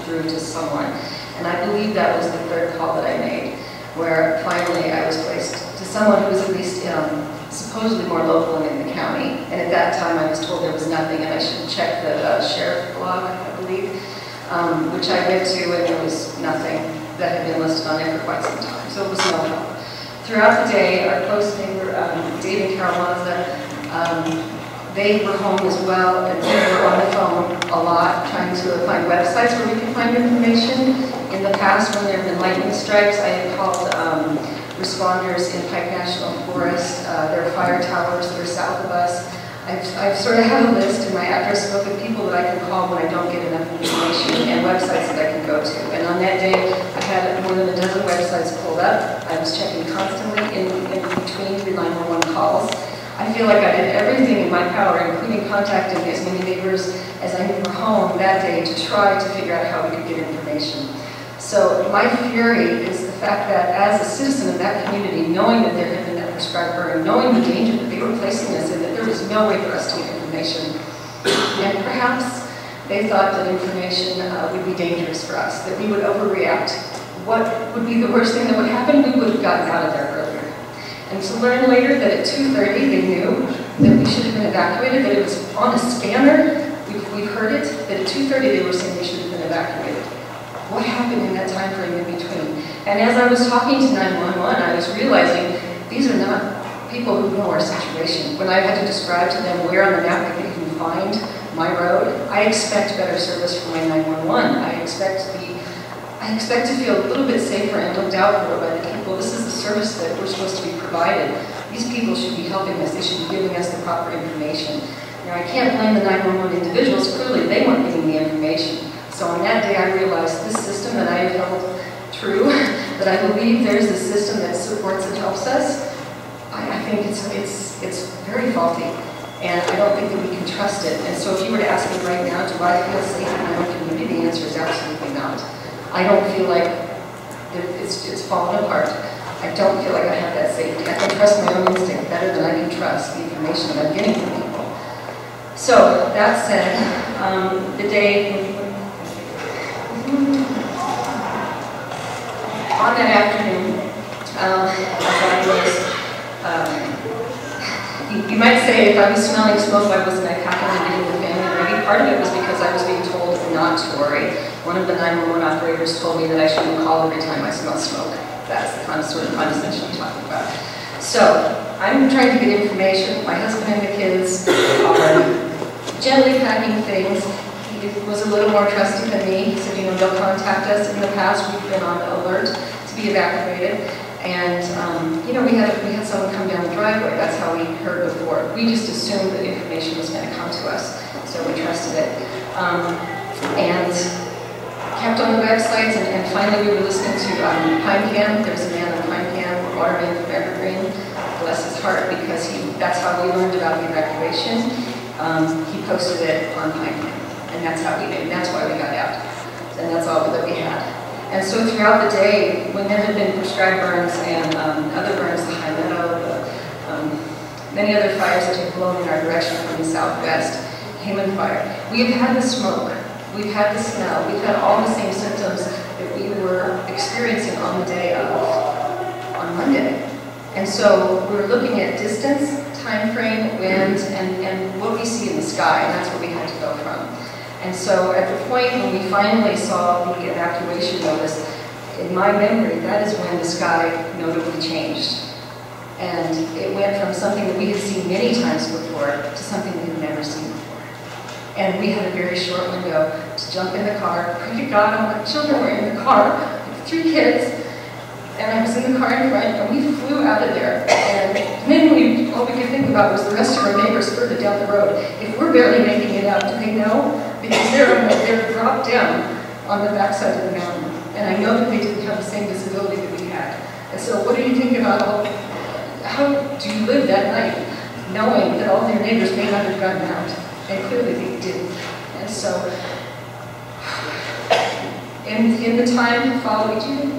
Through to someone. And I believe that was the third call that I made, where finally I was placed to someone who was at least um, supposedly more local and in the county. And at that time, I was told there was nothing, and I should check the uh, sheriff blog, I believe, um, which I went to, and there was nothing that had been listed on there for quite some time. So it was no help. Throughout the day, our close neighbor, um, Dave and Carol um, they were home as well, and we were on the phone a lot, trying to find websites where we could find information. In the past, when there have been lightning strikes, I had called um, responders in Pike National Forest, uh, there are fire towers that are south of us. I've, I've sort of had a list in my address book of people that I can call when I don't get enough information and websites that I can go to. And on that day, I had more than a dozen websites pulled up. I was checking constantly in, in between the 911 calls. I feel like I did everything in my power, including contacting as many neighbors as I knew were home that day to try to figure out how we could get information. So my fury is the fact that as a citizen of that community, knowing that there had been that prescribed burn, knowing the danger that they were placing us in, that there was no way for us to get information, and perhaps they thought that information uh, would be dangerous for us, that we would overreact. What would be the worst thing that would happen? We would have gotten out of there earlier. And to learn later that at 2.30 they knew that we should have been evacuated, that it was on a scanner, we've, we've heard it, that at 2.30 they were saying we should have been evacuated. What happened in that time frame in between? And as I was talking to 911, I was realizing these are not people who know our situation. When I had to describe to them where on the map they even find my road, I expect better service from my 911. I expect to be I expect to feel a little bit safer and looked out for by the people. This is the service that we're supposed to be provided. These people should be helping us. They should be giving us the proper information. Now, I can't blame the 911 individuals. Clearly, they weren't getting the information. So on that day, I realized this system that I have held true, that I believe there's a system that supports and helps us, I, I think it's, it's, it's very faulty. And I don't think that we can trust it. And so if you were to ask me right now, do I feel safe in my own community, the answer is absolutely not. I don't feel like it's, it's fallen apart. I don't feel like I have that safety. I can trust my own instinct better than I can trust the information that I'm getting from people. So, that said, um, the day, on that afternoon, um, I was, um, you, you might say if I was smelling smoke, I wasn't accompanied in the family. Maybe part of it was because I was being told not to worry. One of the 911 operators told me that I shouldn't call every time I smell smoke. That's the kind of sort of condescension I'm talking about. So, I'm trying to get information. My husband and the kids are gently packing things. He was a little more trusting than me. He said, you know, they'll contact us. In the past, we've been on alert to be evacuated. And, um, you know, we had, we had someone come down the driveway. That's how we heard before. We just assumed that information was going to come to us, so we trusted it. Um, and kept on the websites, and, and finally we were listening to um. There was a man on PineCam, waterman from Evergreen, bless his heart, because he, that's how we learned about the evacuation. Um, he posted it on PineCam, and that's how we did, and that's why we got out. And that's all that we had. And so throughout the day, when there had been prescribed burns and um, other burns, the High Meadow, um, many other fires that had blown in our direction from the southwest, Hayman fire, we have had the smoke We've had the smell, we've had all the same symptoms that we were experiencing on the day of, on Monday. And so we're looking at distance, time frame, wind, and, and what we see in the sky, and that's what we had to go from. And so at the point when we finally saw the evacuation notice, in my memory, that is when the sky notably changed. And it went from something that we had seen many times before to something we had never seen before. And we had a very short window to jump in the car. Pray to God, all my children were in the car, three kids, and I was in the car in front, and we flew out of there. And then we, all we could think about was the rest of our neighbors further down the road. If we're barely making it out, do they know? Because they're, they're dropped down on the backside of the mountain. And I know that they didn't have the same visibility that we had. And so what do you think about how do you live that night, knowing that all your neighbors may not have gotten out? And clearly they didn't. And so, in, in the time following, do you think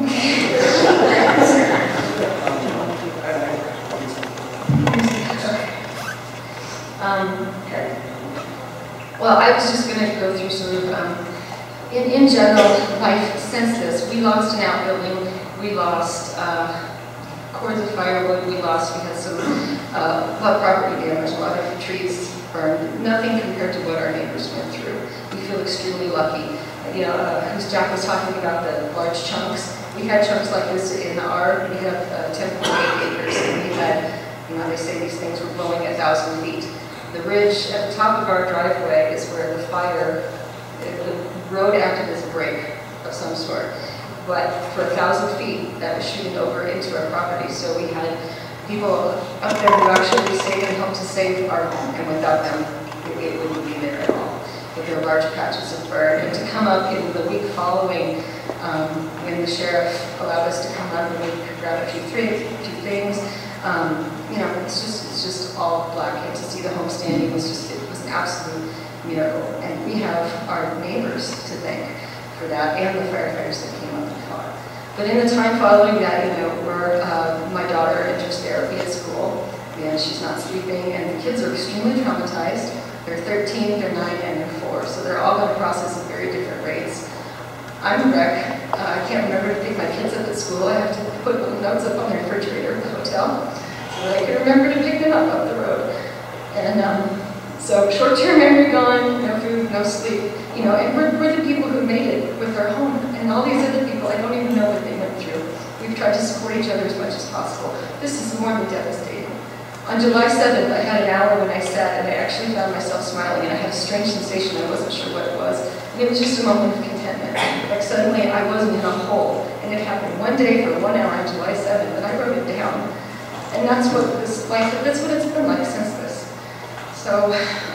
Um, okay. Well, I was just going to go through sort of, um, in, in general, life since this. We lost an outbuilding, we lost uh, cords of firewood, we lost, we had some uh, property damage, a lot of trees burned. Nothing compared to what our neighbors went through. We feel extremely lucky. You know, uh, as Jack was talking about the large chunks, we had chunks like this in our, we have uh, 10.8 acres, and we had, you know, they say these things were blowing a thousand feet. The ridge at the top of our driveway is where the fire, the road acted as a break of some sort. But for a thousand feet, that was shooting over into our property. So we had people up there who actually saved and helped to save our home, and without them, it wouldn't be there at all. But there are large patches of burn, and to come up in the week following, um, when the sheriff allowed us to come up and we could grab a few thi- few things, um, you know, it's just, it's just all black, and to see the home standing was just, it was an absolute miracle. And we have our neighbors to thank for that, and the firefighters that came up. But in the time following that, you know, we're, uh, my daughter enters therapy at school, and she's not sleeping, and the kids are extremely traumatized. They're 13, they're 9, and they're 4, so they're all going to process at very different rates. I'm a wreck. Uh, I can't remember to pick my kids up at school. I have to put little notes up on the refrigerator at the hotel so that I can remember to pick them up up the road. And um, so short-term memory gone, no food, no sleep, you know, and we're, we're the people who made it with our home. And all these other people, I don't even know what they went through. We've tried to support each other as much as possible. This is more than devastating. On July 7th, I had an hour when I sat and I actually found myself smiling and I had a strange sensation, I wasn't sure what it was. And it was just a moment of contentment. Like suddenly I wasn't in a hole. And it happened one day for one hour on July 7th and I wrote it down. And that's what this life, that's what it's been like since. So,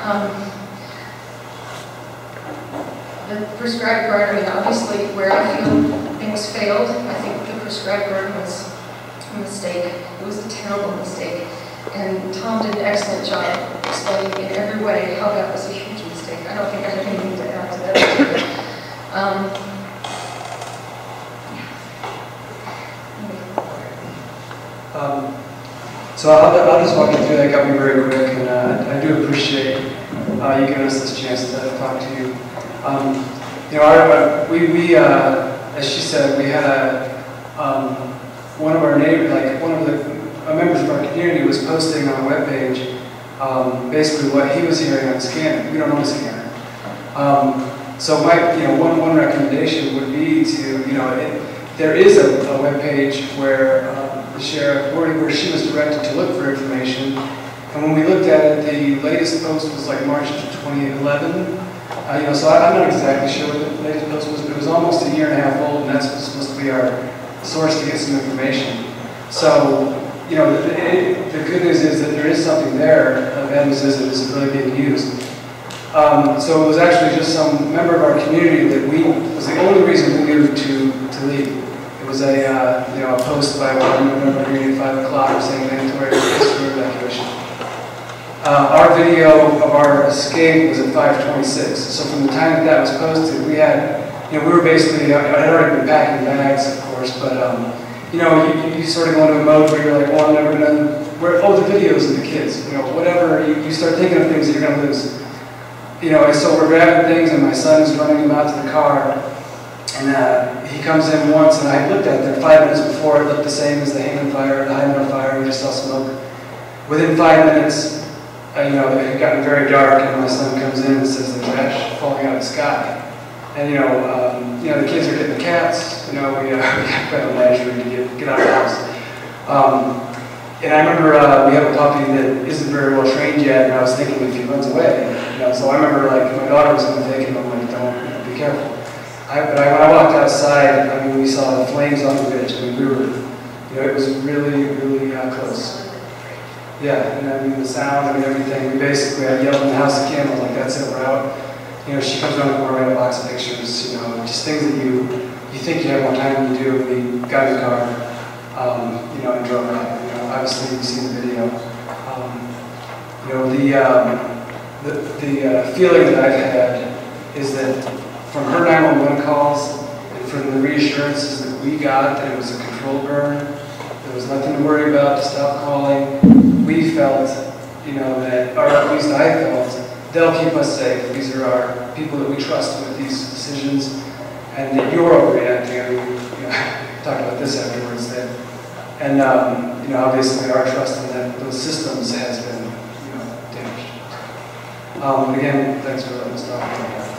um, the prescribed burn, I mean, obviously where I feel things failed, I think the prescribed burn was a mistake. It was a terrible mistake. And Tom did an excellent job explaining in every way how that was a huge mistake. I don't think I have anything to add to that. Um, Um, So I'll, I'll just walk you through that, got me very quick, and uh, I do appreciate uh, you giving us this chance to talk to you. Um, You know, our, we, we uh, as she said, we had a, um, one of our neighbors, like, one of the members of our community was posting on a webpage, um, basically what he was hearing on scanning. We don't own a scanner. Um, So my, you know, one, one recommendation would be to, you know, it, there is a, a webpage where um, the sheriff, where, where she was directed to look for information. And when we looked at it, the latest post was like March of 2011. Uh, you know, so I, I'm not exactly sure what the latest post was, but it was almost a year and a half old, and that's supposed to be our source to get some information. So, you know, the, it, the good news is that there is something there of emphasis that isn't really being used. Um, so it was actually just some member of our community that we, was the only reason we knew to, to leave. It was a, uh, you know, a post by of our community at 5 o'clock saying mandatory evacuation. Uh, our video of our escape was at 526. So from the time that that was posted, we had, you know, we were basically, I had already been packing bags, of course, but, um, you know, you, you sort of go into a mode where you're like, well, I'm never gonna, where, oh, the videos of the kids, you know, whatever, you, you start thinking of things that you're gonna lose. You know, so we're grabbing things, and my son's running them out to the car, and uh, he comes in once, and I looked at it five minutes before, it looked the same as the Haman fire, the Hyman fire, we just saw smoke. Within five minutes, uh, you know, it had gotten very dark, and my son comes in and says there's ash falling out of the sky. And, you know, um, you know, the kids are getting the cats, you know, we, uh, we got to measure to get, get out of the house. Um, and I remember uh, we have a puppy that isn't very well trained yet, and I was thinking if he runs away, you know, so I remember like my daughter was going to take him, I'm like, don't, you know, be careful. I, but I, when I walked outside, I mean, we saw the flames on the ridge, I mean, we were, you know, it was really, really uh, close. Yeah, and I mean, the sound, I mean, everything, we basically, I yelled in the house I was like, that's it, we're out. You know, she comes around the corner, we had box of pictures, you know, just things that you, you think you have more time than you do, we got in the car, um, you know, and drove out. You know, obviously, you've seen the video. Um, you know, the, um, the, the uh, feeling that I've had is that from her 911 calls and from the reassurances that we got that it was a controlled burn, there was nothing to worry about, to stop calling, we felt, you know, that, or at least I felt, they'll keep us safe. These are our people that we trust with these decisions, and that you're overreacting. I mean, you know, talked about this afterwards, that, and, um, you know, obviously our trust in that, those systems has been, you know, damaged. Um, again, thanks for letting us talk about that.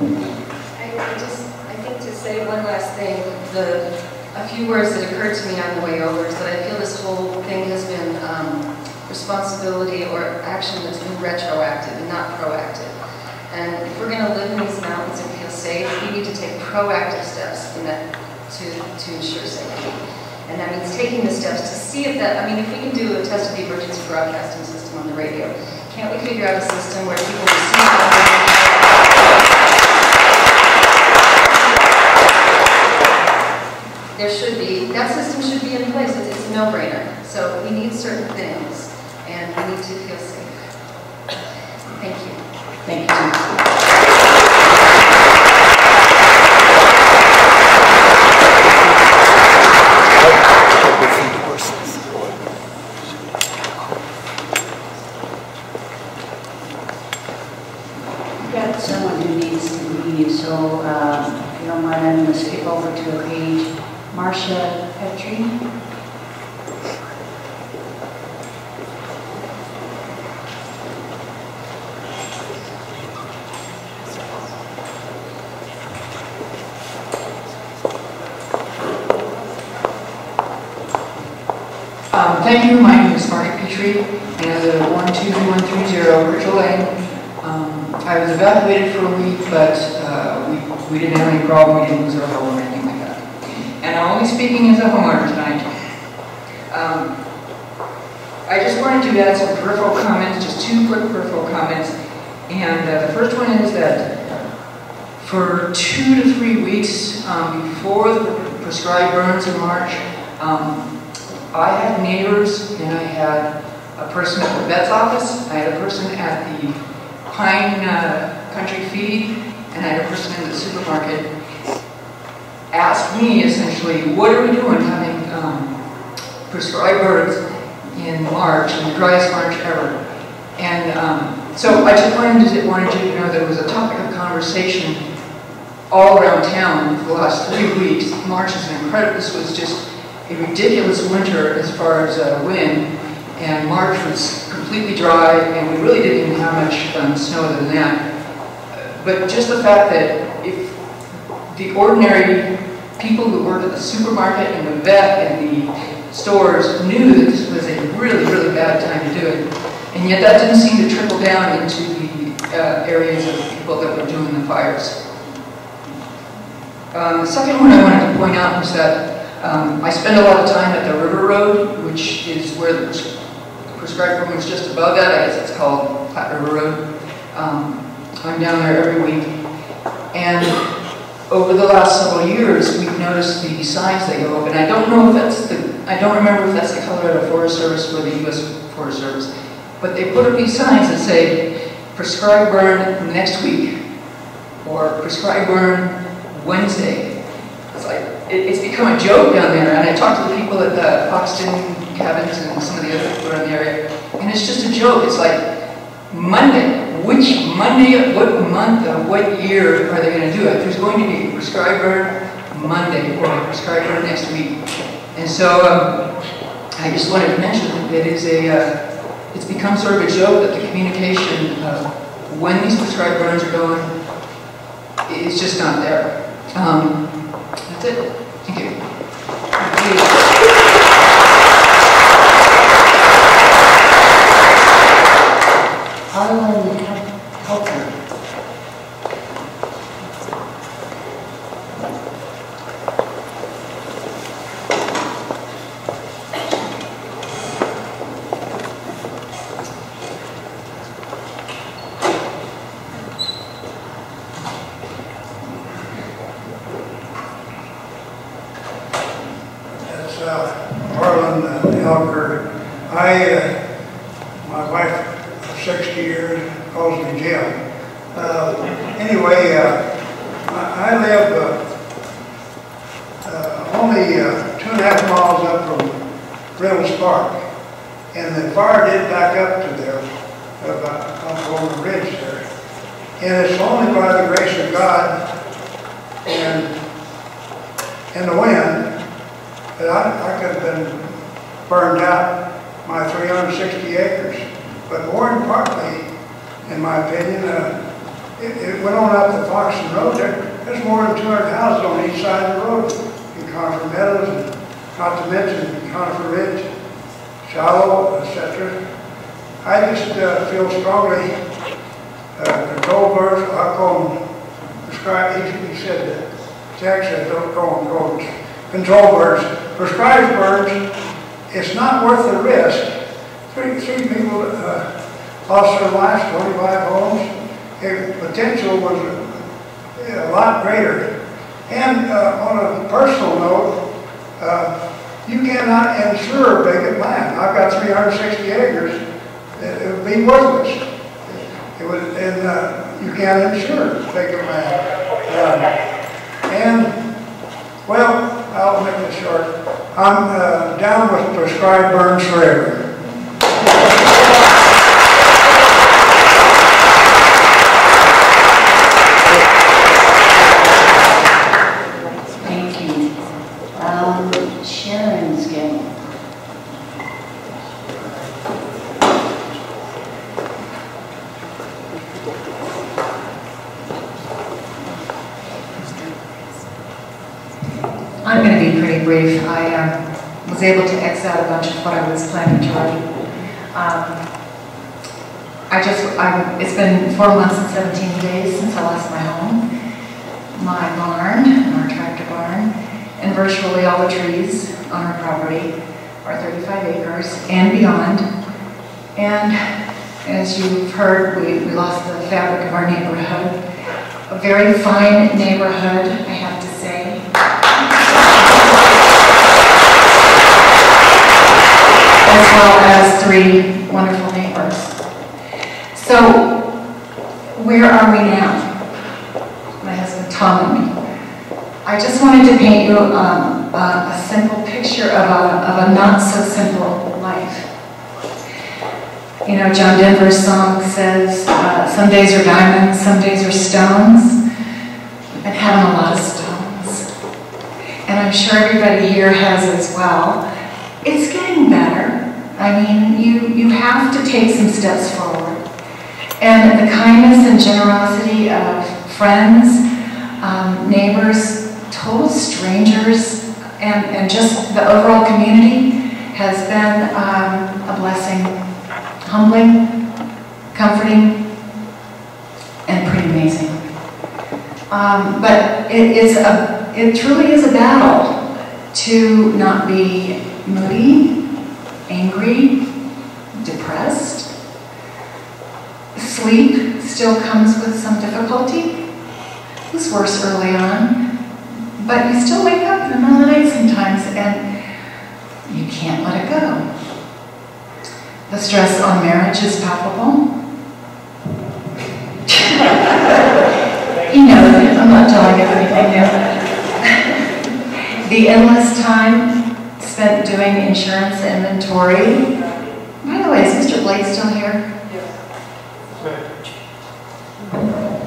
I just, I think to say one last thing, the, a few words that occurred to me on the way over is that I feel this whole thing has been um, responsibility or action that's been retroactive and not proactive. And if we're going to live in these mountains and feel safe, we need to take proactive steps in that to, to ensure safety. And that means taking the steps to see if that, I mean, if we can do a test of the emergency broadcasting system on the radio, can't we figure out a system where people receive there should be, that system should be in place, it's, it's a no-brainer. So we need certain things, and we need to feel safe. Thank you. Thank you. We've got someone who needs to leave, so um, if you don't mind, I'm going to skip over to a page. Marsha Petry. Um, Thank you, my name is Marty Petry, and I live at 12130 Virgil Lane. Um, I was evacuated for a week, but uh, we we didn't have any problem, we didn't lose our home or anything like that. And I'm only speaking as a homeowner tonight. Um, I just wanted to add some peripheral comments, just two quick peripheral comments. And uh, the first one is that for two to three weeks um, before the prescribed burns in March, um, I had neighbors and I had a person at the vet's office, I had a person at the Pine uh, Country Feed, and I had a person in the supermarket ask me essentially, what are we doing having um, prescribed birds in March, in the driest March ever? And um, so I just wanted to, wanted you to know that it was a topic of conversation all around town for the last three weeks. March is an incredible, this was just a ridiculous winter as far as uh, wind, and March was completely dry, and we really didn't even have much um, snow other than that. But just the fact that if the ordinary people who worked at the supermarket and the vet and the stores knew that this was a really, really bad time to do it, and yet that didn't seem to trickle down into the uh, areas of people that were doing the fires. Um, the second one I wanted to point out was that um, I spend a lot of time at the River Road, which is where the pres- prescribed room is just above that. I guess it's called Platte River Road. Um, I'm down there every week. And over the last several years, we've noticed the signs that go up. And I don't know if that's the, I don't remember if that's the Colorado Forest Service or the U.S. Forest Service. But they put up these signs that say, prescribed burn next week, or prescribed burn Wednesday. It's like, it, it's become a joke down there, and I talked to the people at the Foxton cabins and some of the other people around the area, and it's just a joke. It's like, Monday, which Monday, what month of what year are they going to do it? There's going to be a prescribed burn Monday or a prescribed burn next week. And so um, I just wanted to mention that it is a, uh, it's become sort of a joke that the communication of when these prescribed burns are going is just not there. Um, that's it. Thank you. Harlen has been um, a blessing, humbling, comforting, and pretty amazing. Um, but it, it's a, it truly is a battle to not be moody, angry, depressed. Sleep still comes with some difficulty. It was worse early on, but you still wake up in the middle of the night sometimes and you can't let it go. The stress on marriage is palpable. he knows it, I'm not telling him anything new. the endless time spent doing insurance inventory. By the way, is Mr. Blake still here?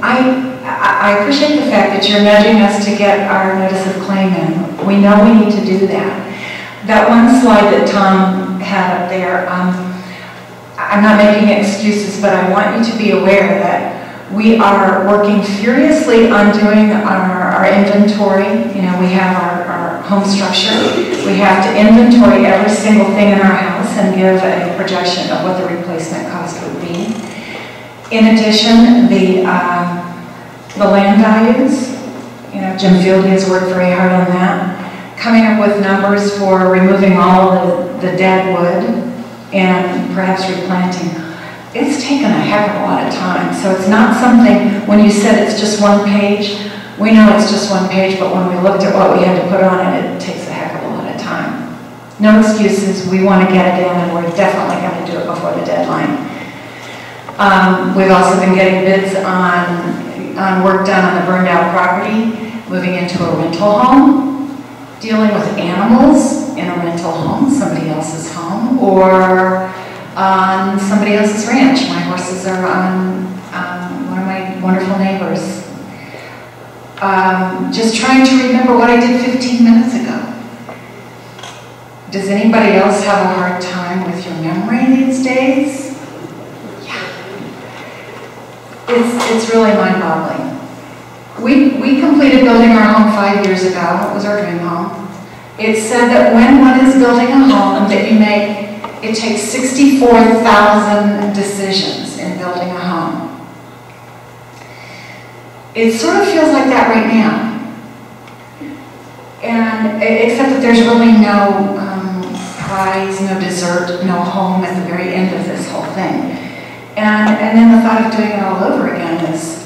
I, I appreciate the fact that you're nudging us to get our notice of claim in. We know we need to do that. That one slide that Tom had up there, um, I'm not making excuses, but I want you to be aware that we are working furiously on doing our, our inventory. You know, we have our, our home structure. We have to inventory every single thing in our house and give a projection of what the replacement cost would be. In addition, the, um, the land values, you know, Jim Fildey has worked very hard on that. Coming up with numbers for removing all the, the dead wood and perhaps replanting. It's taken a heck of a lot of time. So it's not something, when you said it's just one page, we know it's just one page, but when we looked at what we had to put on it, it takes a heck of a lot of time. No excuses, we want to get it in, and we're definitely going to do it before the deadline. Um, we've also been getting bids on, on work done on the burned out property, moving into a rental home, dealing with animals in a rental home, somebody else's home, or on somebody else's ranch. My horses are on um, one of my wonderful neighbors. Um, just trying to remember what I did 15 minutes ago. Does anybody else have a hard time with your memory these days? Yeah. It's, it's really mind-boggling. We, we completed building our home five years ago. It was our dream home. It said that when one is building a home that you make, it takes 64,000 decisions in building a home. It sort of feels like that right now. And, except that there's really no um, prize, no dessert, no home at the very end of this whole thing. And, and then the thought of doing it all over again is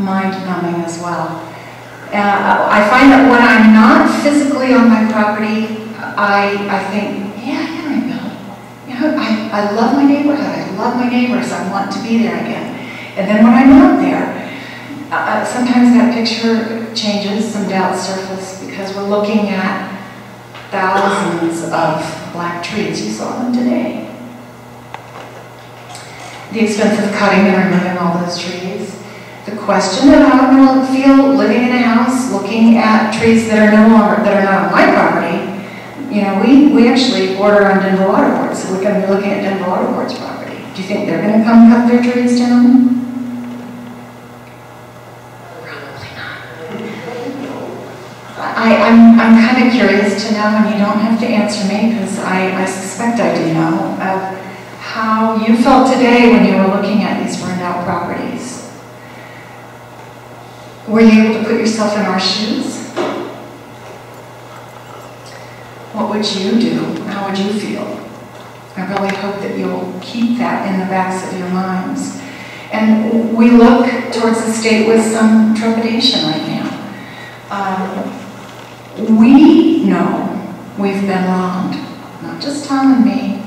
mind-numbing as well. Uh, I find that when I'm not physically on my property, I, I think, yeah, I can rebuild. You know, I, I love my neighborhood, I love my neighbors, I want to be there again. And then when I'm not there, uh, uh, sometimes that picture changes, some doubts surface, because we're looking at thousands of black trees. You saw them today. The expense of cutting and removing all those trees. The question that I'm going to feel living in a house, looking at trees that are no longer, that are not on my property. You know, we, we actually border on Denver Water Board, so we're going to be looking at Denver Water Board's property. Do you think they're going to come cut their trees down? I, I'm, I'm kind of curious to know, and you don't have to answer me because I, I suspect I do know, of how you felt today when you were looking at these burned out properties. Were you able to put yourself in our shoes? What would you do? How would you feel? I really hope that you'll keep that in the backs of your minds. And we look towards the state with some trepidation right now. Um, we know we've been wronged, not just Tom and me,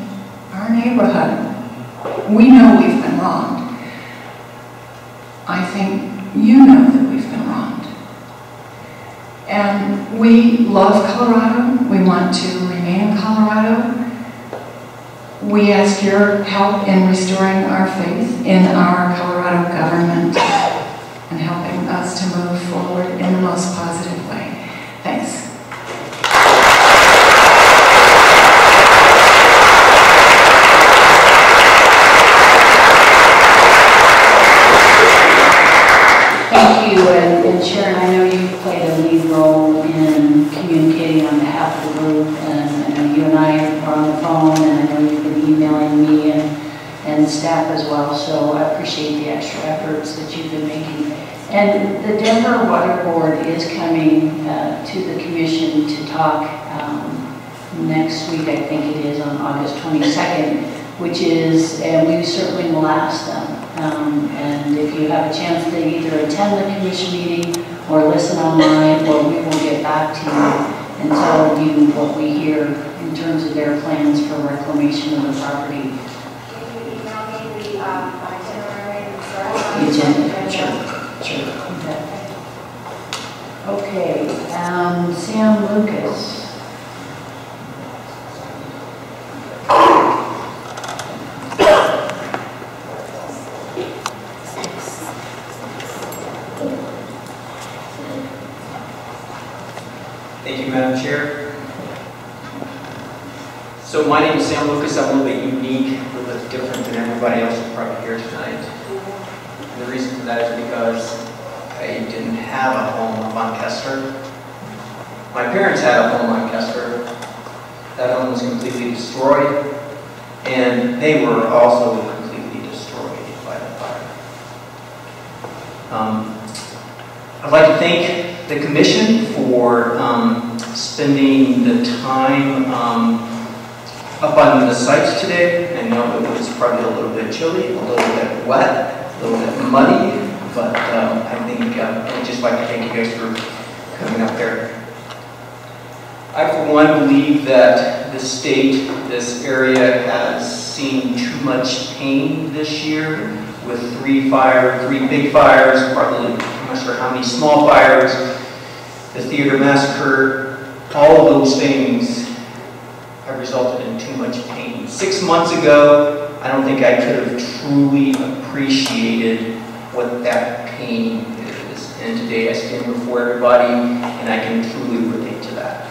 our neighborhood. We know we've been wronged. I think you know that we've been wronged. And we love Colorado. We want to remain in Colorado. We ask your help in restoring our faith in our Colorado government and helping us to move forward in the most positive way. Thanks. Thank you, and and Sharon, I know you played a lead role in communicating on behalf of the group, and I know you and I are on the phone, and I know you've been emailing me and, and staff as well, so I appreciate the extra efforts that you've been making. And the Denver Water Board is coming uh, to the commission to talk um, next week, I think it is, on August 22nd, which is, and we certainly will ask them. Um, And if you have a chance to either attend the commission meeting or listen online, or we will get back to you and tell you what we hear in terms of their plans for reclamation of the property. The agenda, sure, sure. Okay, um, Sam Lucas. Madam Chair. So my name is Sam Lucas. I'm a little bit unique, a little bit different than everybody else who's probably here tonight. And the reason for that is because I didn't have a home up on Kuehster. My parents had a home on Kuehster. That home was completely destroyed, and they were also completely destroyed by the fire. Um, I'd like to thank the commission for um, spending the time um, up on the sites today. I know it was probably a little bit chilly, a little bit wet, a little bit muddy, but um, I think uh, I'd just like to thank you guys for coming up there. I, for one, believe that the state, this area has seen too much pain this year with three fire, three big fires, probably, I'm not sure how many small fires, the theater massacre, all of those things have resulted in too much pain. Six months ago, I don't think I could have truly appreciated what that pain is. And today I stand before everybody and I can truly relate to that.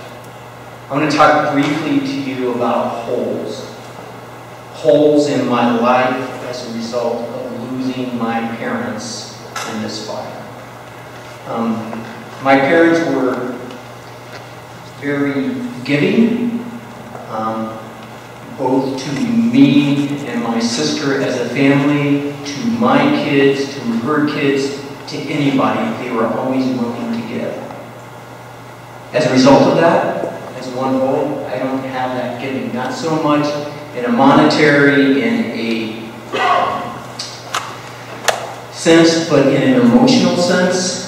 I want to talk briefly to you about holes. Holes in my life as a result of losing my parents in this fire. Um, my parents were very giving, um, both to me and my sister as a family, to my kids, to her kids, to anybody. They were always willing to give. As a result of that, as one whole, I don't have that giving, not so much in a monetary, in a sense, but in an emotional sense.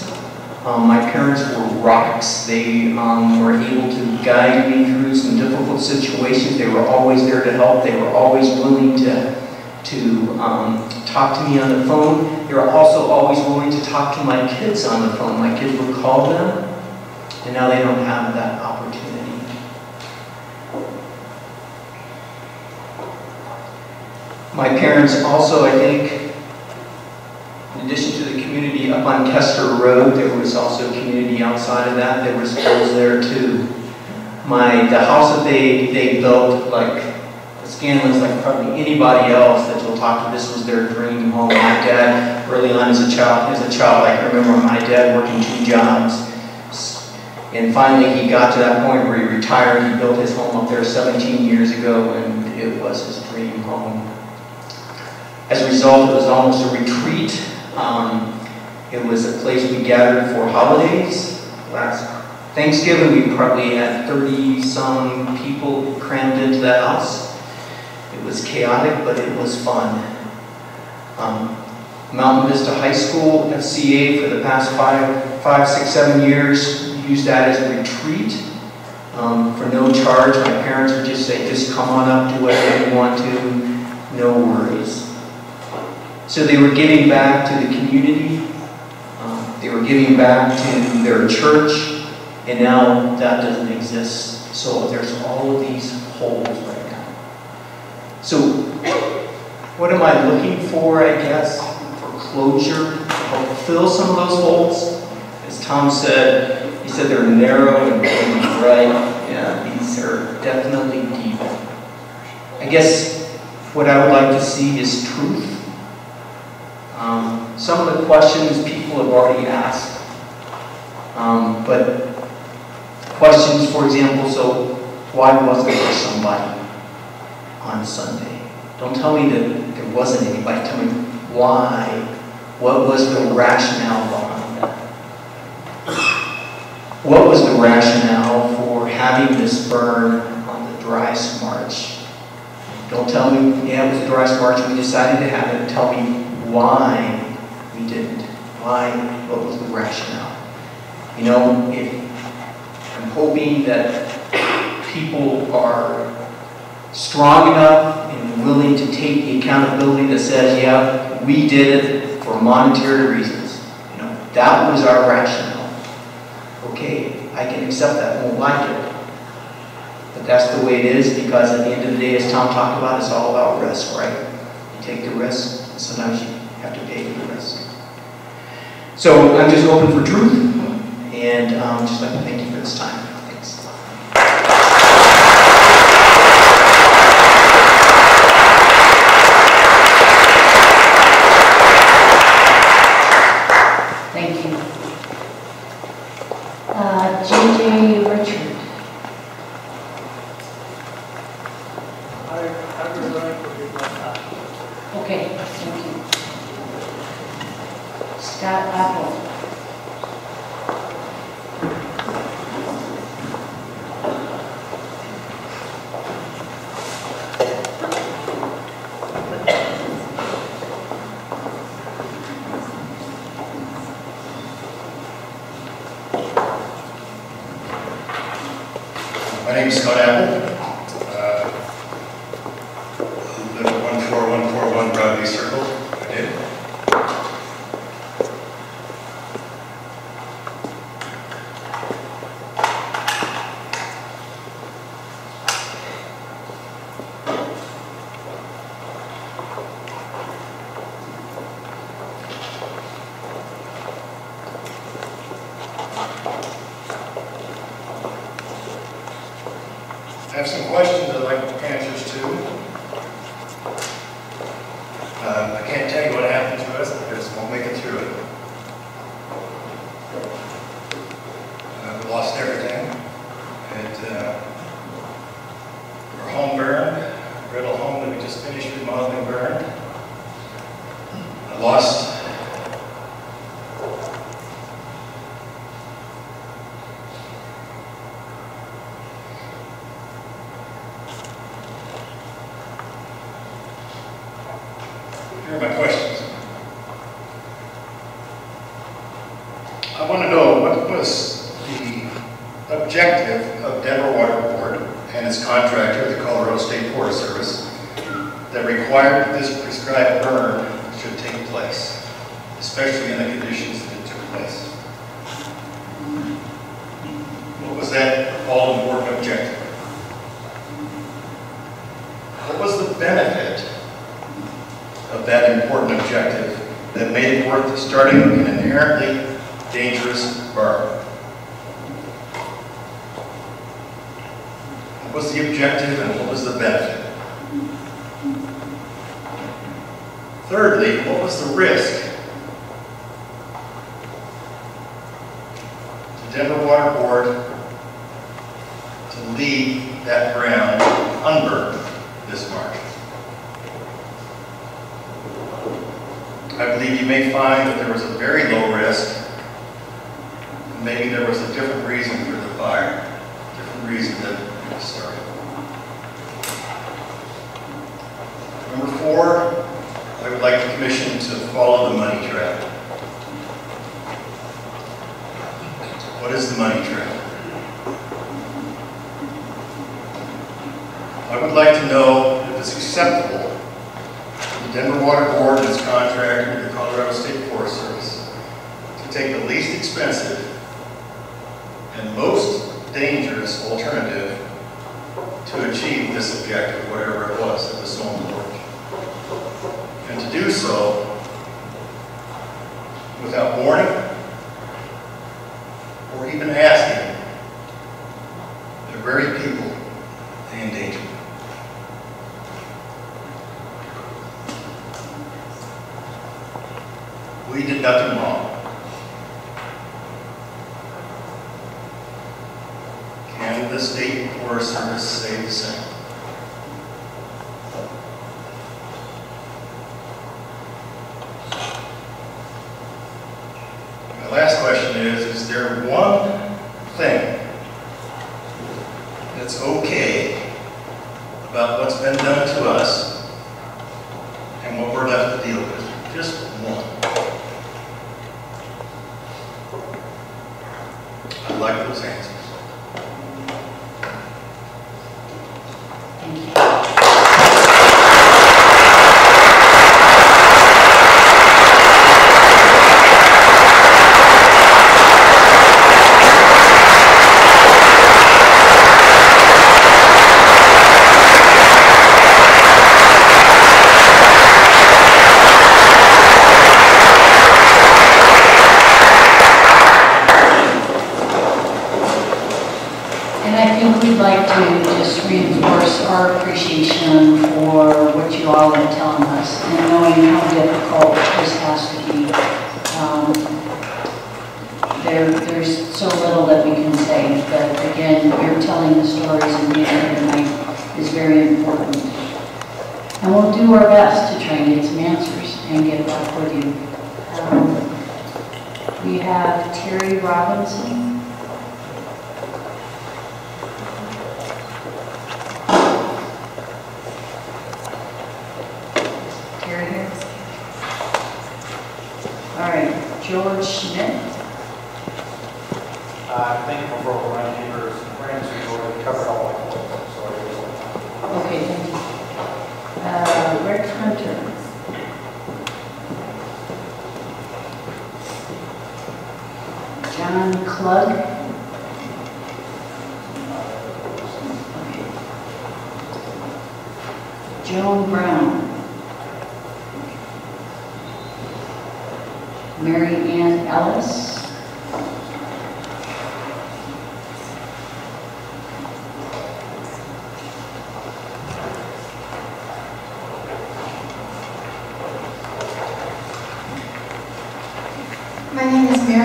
Um, my parents were rocks. They um, were able to guide me through some difficult situations. They were always there to help. They were always willing to, to um, talk to me on the phone. They were also always willing to talk to my kids on the phone. My kids would call them, and now they don't have that opportunity. My parents also, I think, in addition to the community up on Kuehster Road, there was also community outside of that. There were schools there too. My, the house that they, they built, like, Scanlans, like probably anybody else that you'll talk to, this was their dream home. My dad, early on as a child, as a child, I can remember my dad working two jobs. And finally, he got to that point where he retired. He built his home up there 17 years ago, and it was his dream home. As a result, it was almost a retreat. Um, it was a place we gathered for holidays. Last Thanksgiving, we probably had 30 some people crammed into that house. It was chaotic, but it was fun. Um, Mountain Vista High School, FCA, for the past five, five, six, seven years, used that as a retreat um, for no charge. My parents would just say, just come on up, do whatever you want to, no worries. So they were giving back to the community. Um, they were giving back to their church. And now that doesn't exist. So there's all of these holes right now. So what am I looking for, I guess, for closure to help fill some of those holes? As Tom said, he said they're narrow and right. Yeah, these are definitely deep. I guess what I would like to see is truth. Um, some of the questions people have already asked, um, but questions, for example, so why wasn't there somebody on Sunday? Don't tell me that there wasn't anybody. Tell me why. What was the rationale behind that? What was the rationale for having this burn on the Dryas March? Don't tell me, yeah, it was a Dryas March, we decided to have it. Tell me why we didn't. Why, what was the rationale? You know, if, I'm hoping that people are strong enough and willing to take the accountability that says, yeah, we did it for monetary reasons. You know, that was our rationale. Okay, I can accept that, won't like it. But that's the way it is because at the end of the day, as Tom talked about, it's all about risk, right? You take the risk, and sometimes you have to pay for the risk. So I'm just open for truth, and um, just like to thank you for this time. Thanks. Thank you. Uh, J.J. Richard. Okay, thank you. Scott Appel. My name is Scott Appel.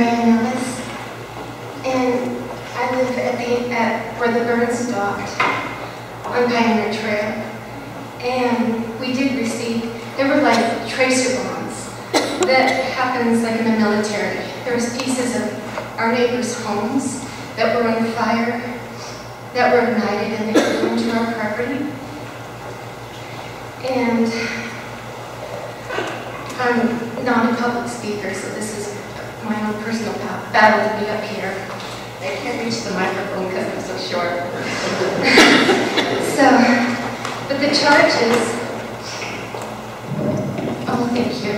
very nervous, and I live at the, at where the birds stopped on Pioneer Trail, and we did receive, there were like tracer bombs that happens like in the military. There was pieces of our neighbors' homes that were on fire, that were ignited and they flew into our property. And I'm not a public speaker, so this is my own personal battle to be up here. I can't reach the microphone because I'm so short. So, but the charge is, oh, thank you.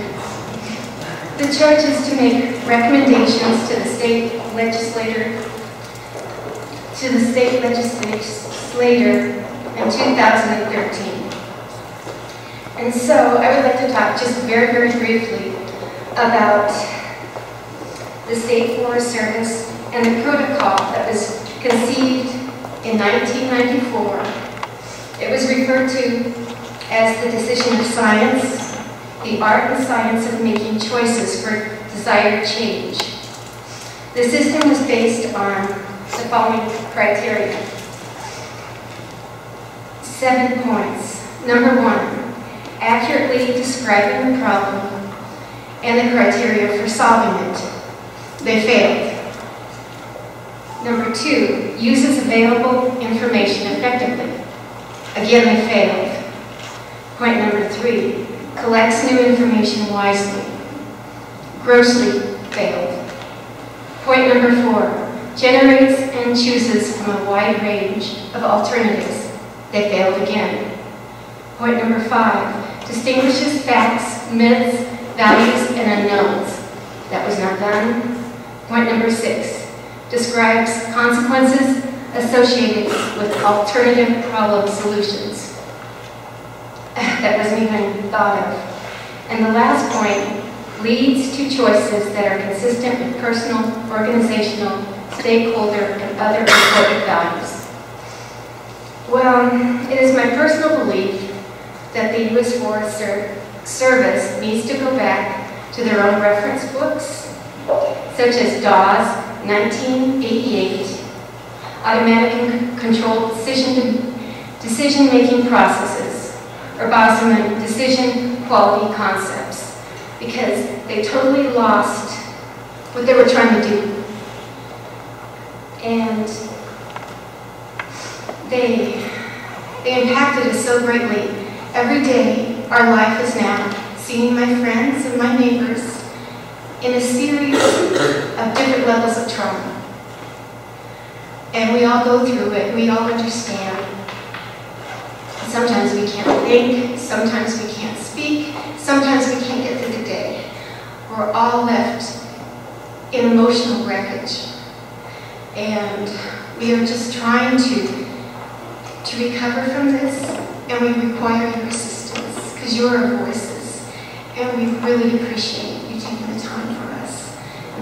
The charge is to make recommendations to the state legislator, to the state legislator in 2013. And so I would like to talk just very, very briefly about the State Forest Service and the protocol that was conceived in 1994. It was referred to as the decision of science, the art and science of making choices for desired change. The system was based on the following criteria. Seven points. Number one, accurately describing the problem and the criteria for solving it. They failed. Number two, uses available information effectively. Again, they failed. Point number three, collects new information wisely. Grossly failed. Point number four, generates and chooses from a wide range of alternatives. They failed again. Point number five, distinguishes facts, myths, values, and unknowns. That was not done. Point number six, describes consequences associated with alternative problem solutions. That wasn't even thought of. And the last point, leads to choices that are consistent with personal, organizational, stakeholder, and other important values. Well, it is my personal belief that the U.S. Forest Service needs to go back to their own reference books, such as Dawes, 1988, Automatic Controlled Decision Decision-Making Processes, or Bosman Decision Quality Concepts, because they totally lost what they were trying to do. And they, they impacted us so greatly. Every day, our life is now seeing my friends and my neighbors in a series of different levels of trauma. And we all go through it, we all understand. Sometimes we can't think, sometimes we can't speak, sometimes we can't get through the day. We're all left in emotional wreckage. And we are just trying to, to recover from this, and we require your assistance, because you're our voices. And we really appreciate you taking the time for us. And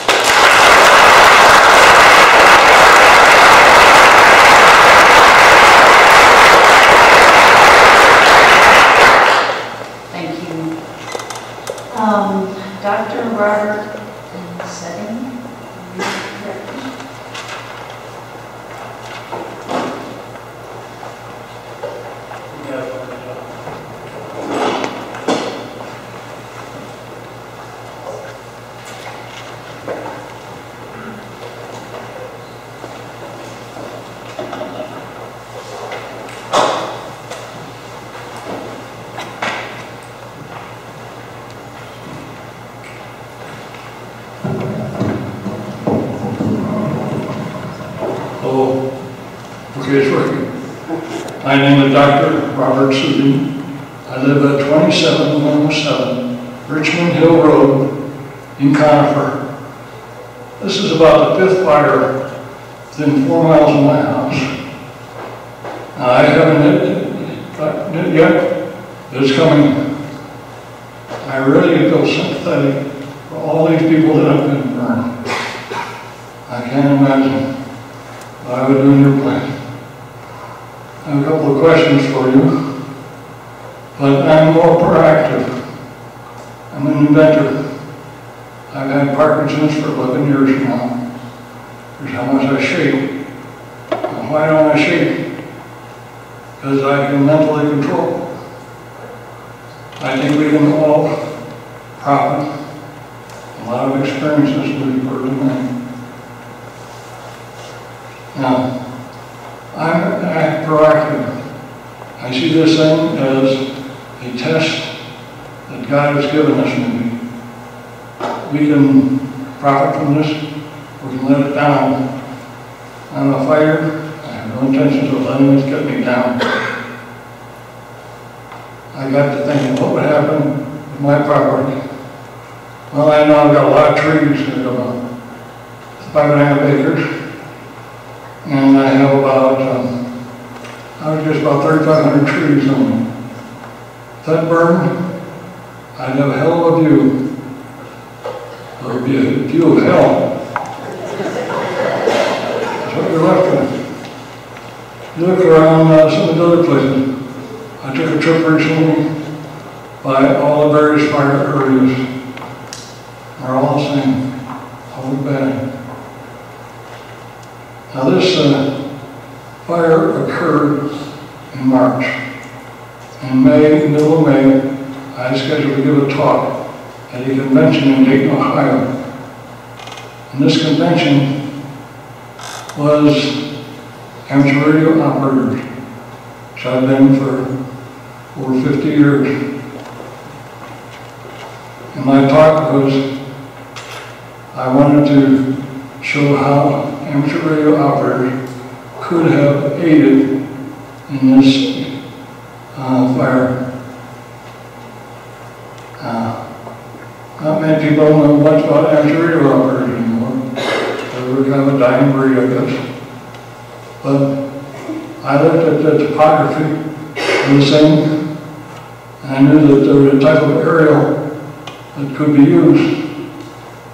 Five and a half acres. And I have about, um, I was just about thirty-five hundred trees on. If that burned, I'd have a hell of a view. It would be a view of hell. That's what you're left with. You look around uh, some of the other places. I took a trip recently by all the various fire areas. They're all the same, all bad. Now this uh, fire occurred in March. In May, middle of May, I scheduled to give a talk at a convention in Dayton, Ohio. And this convention was amateur radio operators, which I've been for over 50 years. And my talk was, I wanted to show how amateur radio operators could have aided in this uh, fire. Uh, not many people know much about amateur radio operators anymore. They're kind of a dying breed, I guess. But I looked at the topography of the thing, and I knew that there was a type of aerial that could be used.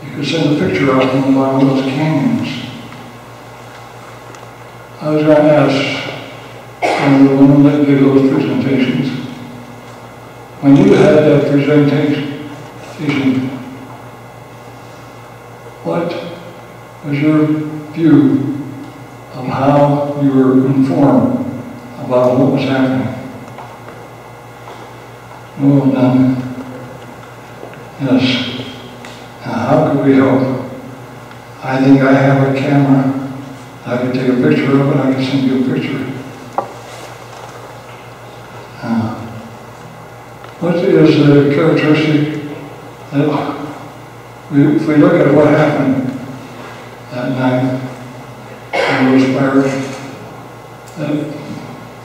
You could send a picture out one of those canyons. I was going to ask the women that did those presentations, when you had that presentation, what was your view of how you were informed about what was happening? Well done. Yes. Now, how could we help? I think I have a camera. I can take a picture of it, I can send you a picture. Uh, what is the characteristic that, we, if we look at what happened that night, in those fires, that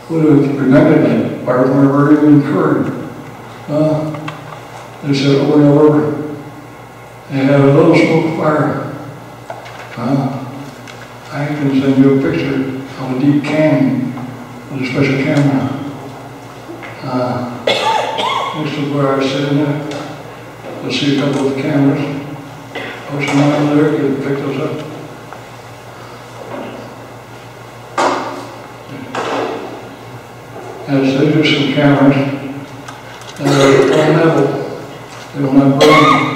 would have prevented fire from ever even occurred. Uh, they said over and over, they had a little smoke fire. Uh, I can send you a picture of a deep canyon with a special camera. Uh, this is where I was sitting there. You'll see a couple of cameras. Them out there, you can pick those up. Yes, these are some cameras. And they're level. They will not burn.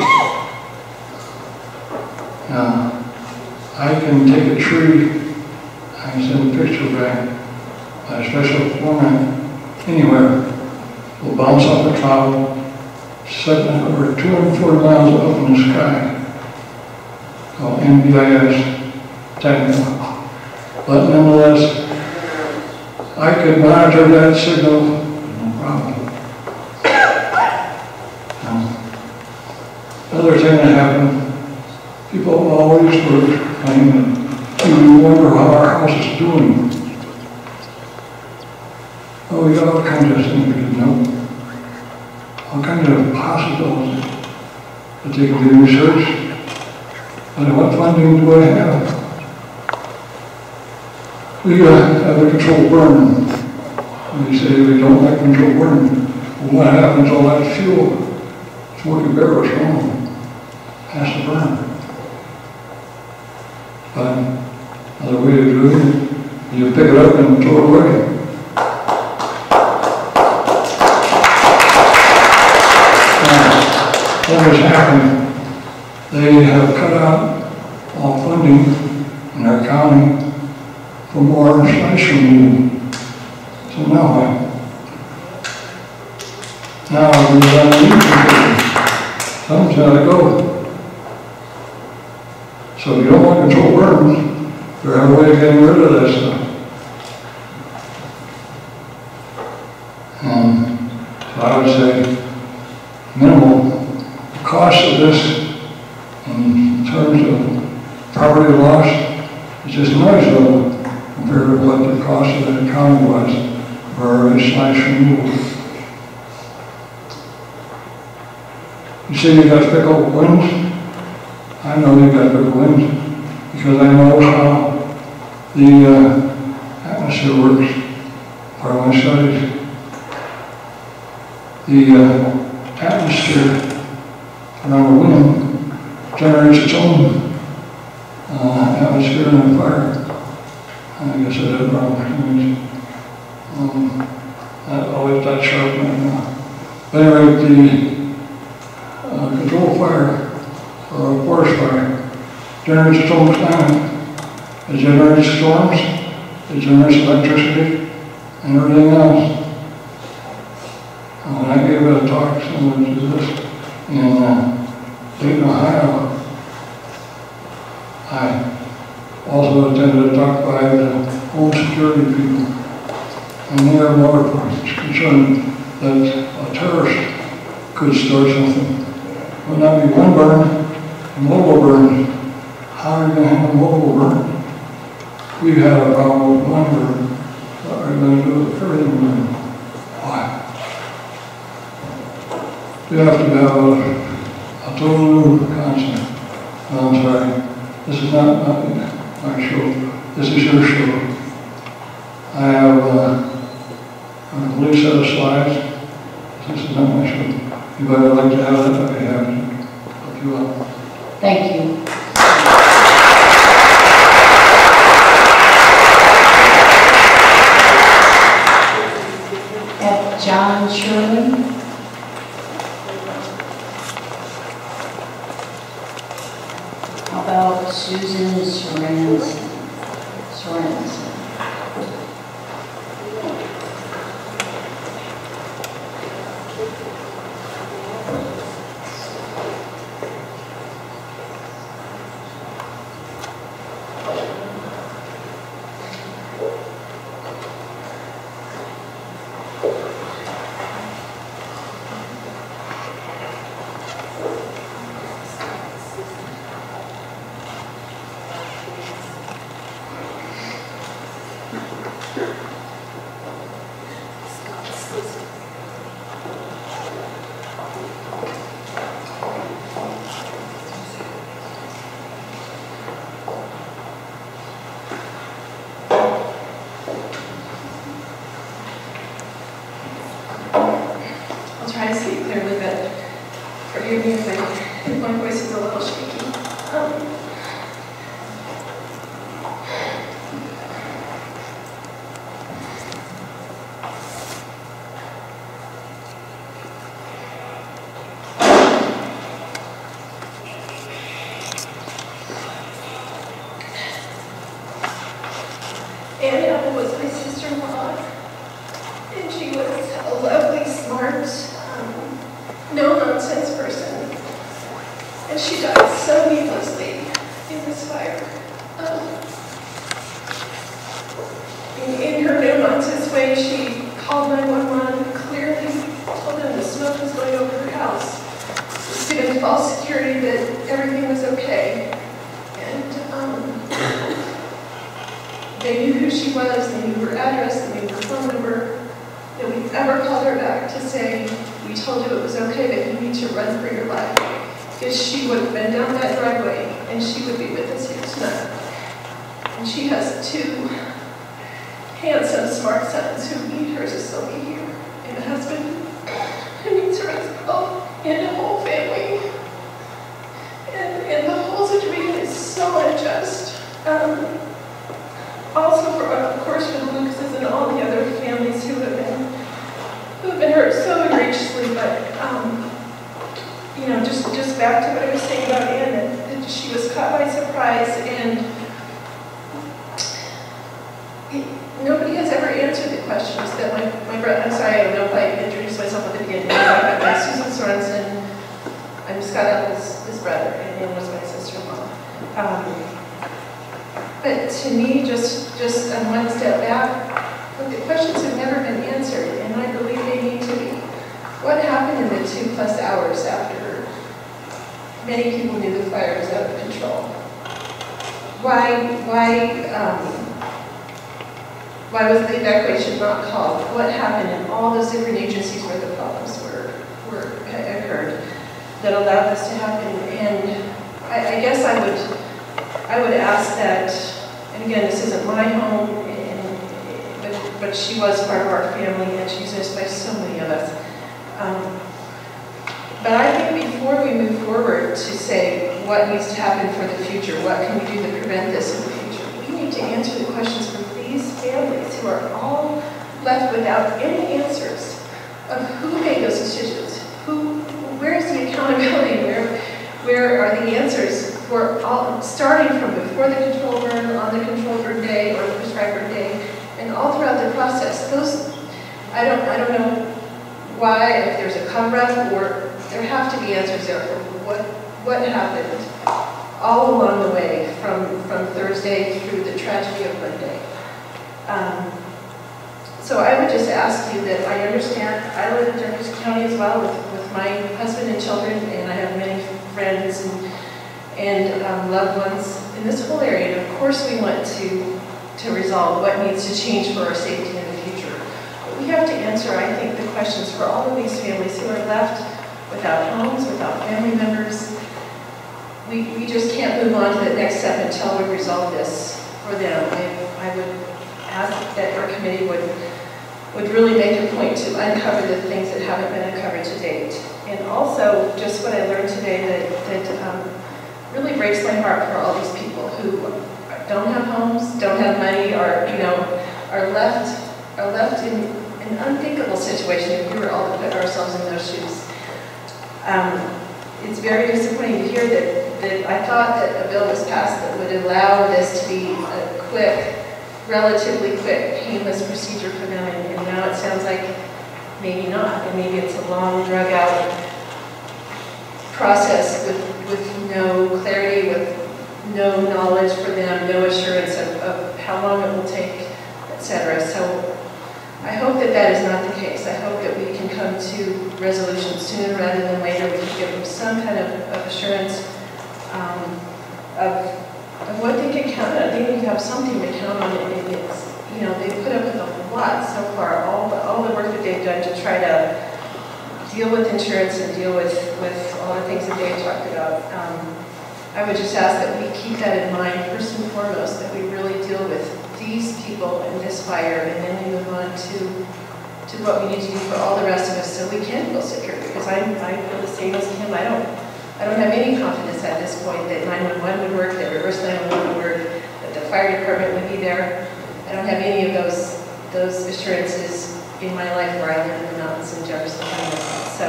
Now, I can take a tree, I send a picture back by a special format anywhere. Will bounce off the cloud, seven or 240 miles up in the sky, called NBIS technical. But nonetheless, I could monitor that signal, no problem. Um, Other thing that happened, people always were claiming that you wonder how our house is doing. Oh, we got all kinds of things we didn't know. All kinds of possibilities they can be researched. But what funding do I have? We uh, have a controlled burn. They say we don't like controlled burn. What happens all that fuel? Smoky barrels wrong. Has to burn. But another way of doing it, you pick it up and throw it away. What has happened, they have cut out all funding in our county for more removal. So now I, now to need Someone's got to go. So if you don't want to control burns, you have a way of getting rid of that stuff. Um, so I would say, minimum cost of this in terms of property loss is just noise level compared to what the cost of the county was for a slash removal. You say you got fickle winds? I know you got fickle winds because I know how the uh, atmosphere works from my studies. The uh, atmosphere around the wind generates its own uh, atmosphere and fire. I guess I had wrong. Um, I always that sharp right now. But anyway, the uh, control fire or a forest fire generates its own climate. It generates storms, it generates electricity, and everything else. Uh, I gave a talk similar to this in uh, Dayton, Ohio. I also attended a talk by the home security people, and they are more concerned that a terrorist could start something. Would not be one burn, mobile burn. How are you going to handle mobile burn? We had a problem with one burn. What are you going to do with everything burn? Why? We have to have a, a total new concept. No, I'm sorry. This is not my, my show. This is your show. I have uh, a complete set of slides. This is not my show. I would like to have it, I'd be happy to help you. Thank you. Have John Shirley. Situation if we were all to put ourselves in those shoes. Um, it's very disappointing to hear that, that I thought that a bill was passed that would allow this to be a quick, relatively quick, painless procedure for them, and, and now it sounds like maybe not, and maybe it's a long, drug-out process with, with no clarity, with no knowledge for them, no assurance of, of how long it will take, et cetera. So I hope that that is not the case. I hope that we can come to resolution sooner rather than later. We can give them some kind of, of assurance um, of, of what they can count on. They need to have something to count on. And it's, you know, they put up with a lot so far, all the, all the work that they've done to try to deal with insurance and deal with, with all the things that they've talked about. Um, I would just ask that we keep that in mind first and foremost, that we really deal with these people in this fire, and then we move on to, to what we need to do for all the rest of us so we can feel secure. Because I, I feel the same as him. I don't, I don't have any confidence at this point that 911 would work, that reverse 911 would work, that the fire department would be there. I don't have any of those, those assurances in my life where I live in the mountains in Jefferson County. So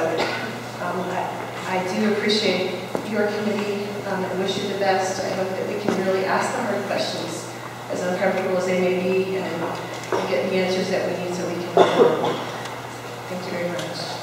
um, I, I do appreciate your committee um, and wish you the best. I hope that we can really ask the hard questions as uncomfortable as they may be, and, get the answers that we need so we can. Thank you very much.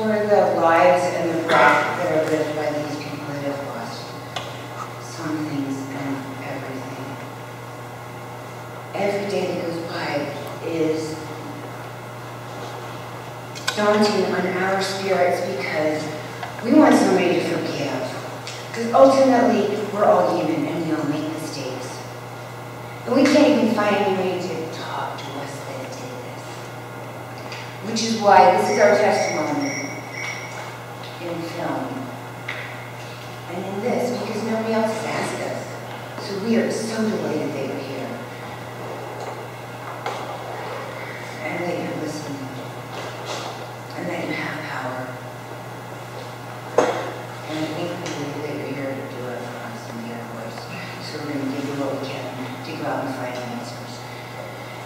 For the lives and the breath that are lived by these people that have lost some things and everything. Every day that goes by is daunting on our spirits because we want somebody to forgive. Because ultimately, we're all human and we all make mistakes. And we can't even find anybody to talk to us that did this. Which is why this is our testimony film. And in this, because nobody else has asked us. So we are so delighted that you're here. And that you're listening. And that you have power. And I think we believe that you're here to do it for us and be our voice. So we're going to give you what we can to go out and find answers.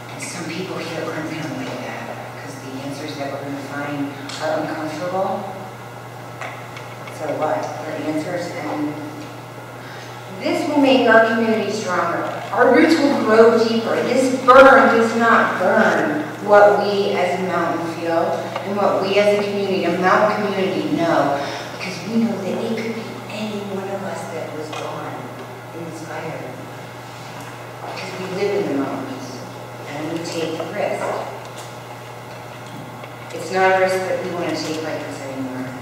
And some people here aren't going to like that because the answers that we're going to find are uncomfortable. So what? They're answers and this will make our community stronger. Our roots will grow deeper. This burn does not burn what we as a mountain feel and what we as a community, a mountain community know. Because we know that it could be any one of us that was gone, inspired. Because we live in the mountains and we take the risk. It's not a risk that we want to take like this anymore.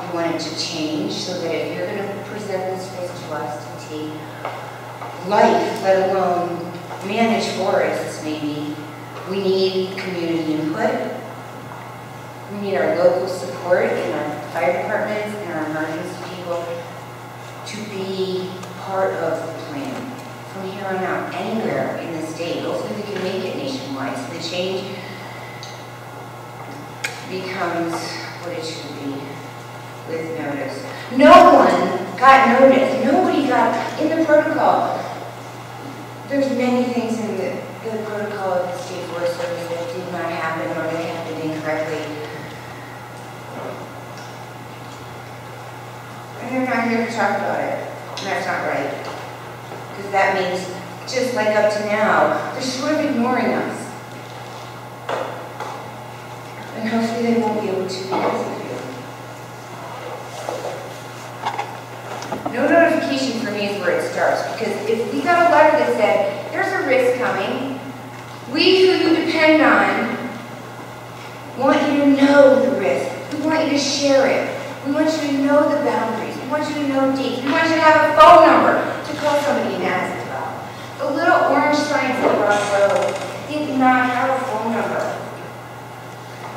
We want it to change so that if you're going to present this face to us to take life, let alone um, manage forests maybe, we need community input. We need our local support in our fire departments and our emergency people to be part of the plan from here on out, anywhere in the state. Hopefully we can make it nationwide so the change becomes what it should be with notice. No one got notice. Nobody got in the protocol there's many things in the, the protocol of the State Forest Service that did not happen or that happened incorrectly. And they're not here to talk about it. And that's not right. Because that means, just like up to now, they're sort of ignoring us. And hopefully they won't be able to because of you. No notification for me is where it starts, because if we got a letter that said, there's a risk coming, we who you depend on want you to know the risk. We want you to share it. We want you to know the boundaries. We want you to know dates. We want you to have a phone number to call somebody and ask about. The little orange signs on Rock Road did not have a phone number.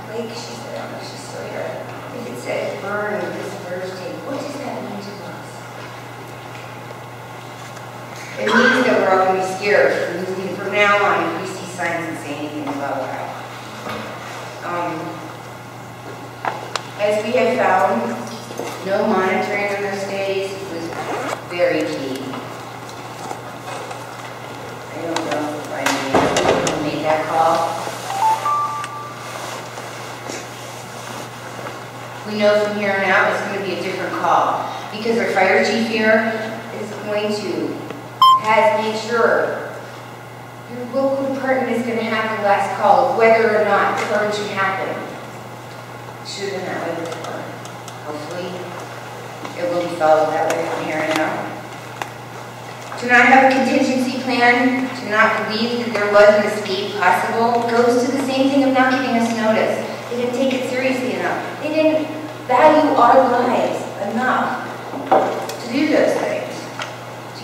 Like she said, I don't know if she's still here. If it said burn this Thursday, what does that mean to us? It means that we're all gonna be scared from now on if we see signs and say anything about that. Um, as we have found, no monitoring on those days was very key. I don't know if I made, that call. We know from here on out it's gonna be a different call, because our fire chief here is going to, has made sure your local department is gonna have the last call, of whether or not the burn should happen. Should have been that way before. Hopefully, it will be followed that way from here on out. To not have a contingency plan, to not believe that there was an escape possible, goes to the same thing of not giving us notice. They didn't take it seriously enough. They didn't value our lives enough to do those things.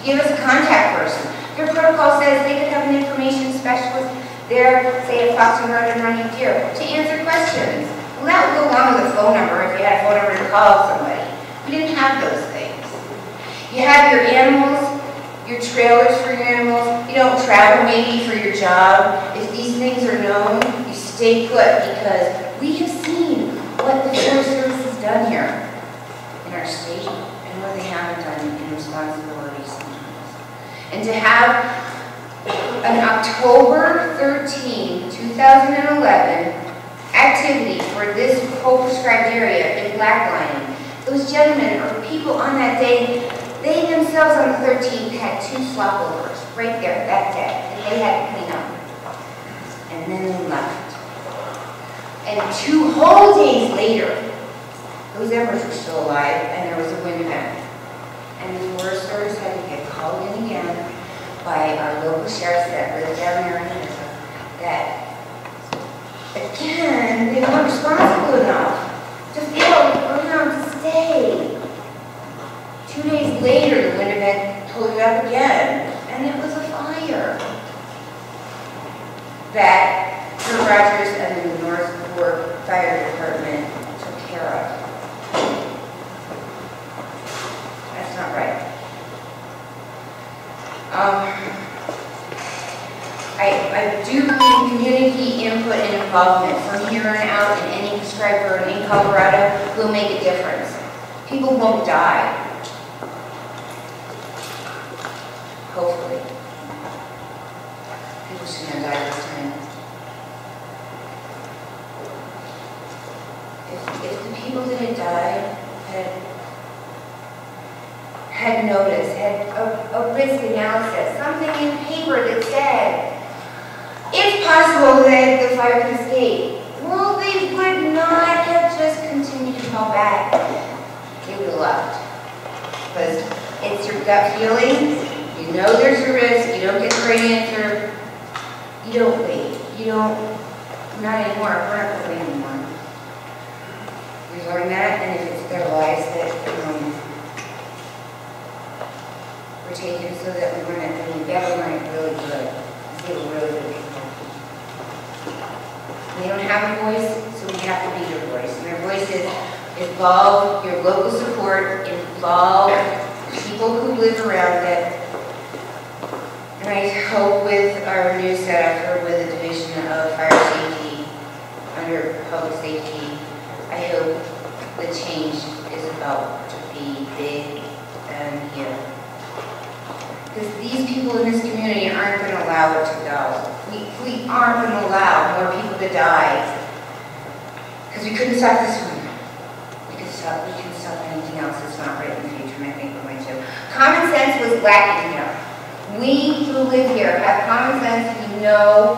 Give us a contact person. Your protocol says they could have an information specialist there, say at Fox and Road Running Deer, to answer questions. Well, that would go along with a phone number if you had a phone number to call somebody. We didn't have those things. You have your animals, your trailers for your animals. You don't travel maybe for your job. If these things are known, you stay put because we have seen what the Forest Service has done here in our state and what they haven't done in responsibilities sometimes. And to have an October 13, 2011 activity for this whole prescribed area in blacklining, those gentlemen or people on that day, they themselves on the 13th had two slop overs right there that day and they had to clean up. And then they left. And two whole days later, those embers were still alive and there was a wind event. And the Forest Service had to get called in again by our local sheriffs that live down there in Minnesota that, again, they weren't responsible enough to feel around to stay. Two days later, the wind event pulled it up again, and it was a fire that Kurt Rogers and the North Fork Fire Department took care of. That's not right. Um, I, I do believe community input and involvement from here on out in any prescribed in Colorado will make a difference. People won't die. Hopefully. People shouldn't died this time. If, if the people that had died had had noticed, had a, risk analysis, something in paper that said, it's possible that the fire can escape. Well, they would not have just continued to call back. They would have left. Because it's your gut feeling, you know there's a risk, you don't get the right answer, you don't wait. You don't, not anymore, we're not going anymore. We learned that, and if it's their lives that, um, were taken so that we weren't, I mean, that weren't really good. Were really good people. Don't have a voice, so we have to be your voice. And their voice is involve your local support, involve people who live around it. And I hope with our new setup, or with the Division of Fire Safety under Public Safety, I hope the change is about to be big and here. Because these people in this community aren't going to allow it to go. We, we aren't going to allow more people to die. Because we couldn't stop this one. We can stop, we can stop anything else that's not right in the future. which might make a point too. Common sense was lacking here. We who live here have common sense, we know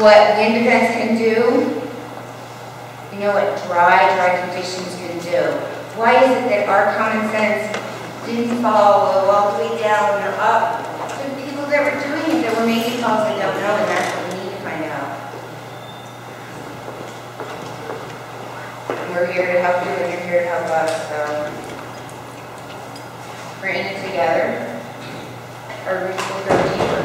what wind events can do. We know what dry, dry conditions can do. Why is it that our common sense didn't follow all the way down or up the people that were doing it, that were making calls they don't know, and that's what we need to find out. We're here to help you, and you're here to help us, so. We're in it together. Our roots will grow deeper.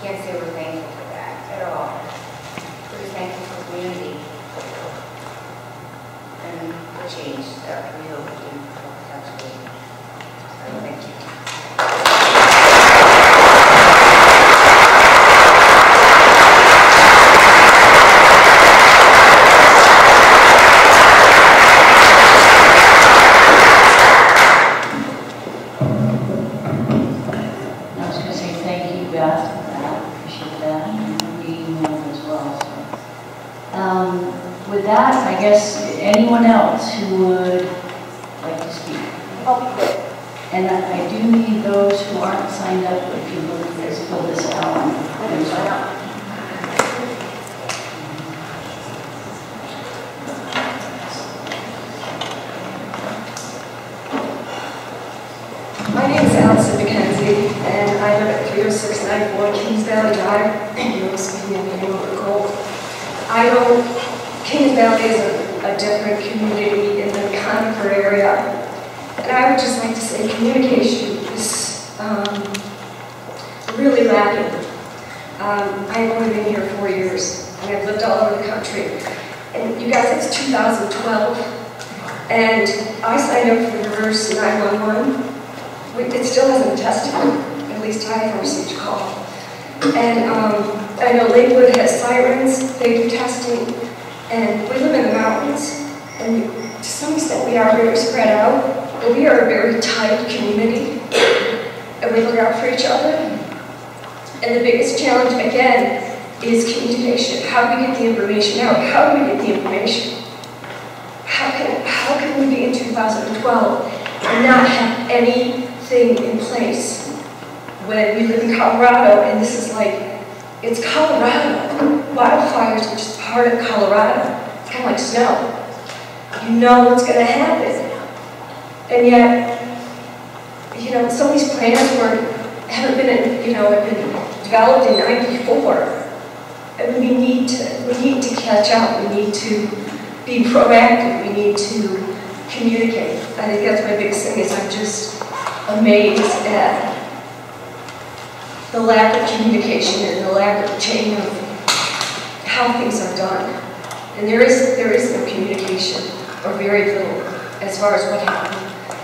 Can't say we're thankful for that at all. We're thankful for community. And change that we hope can actually. So thank you. Proactive. We need to communicate. I think that's my biggest thing is I'm just amazed at the lack of communication and the lack of chain of how things are done. And there is, there is no communication or very little as far as what happened.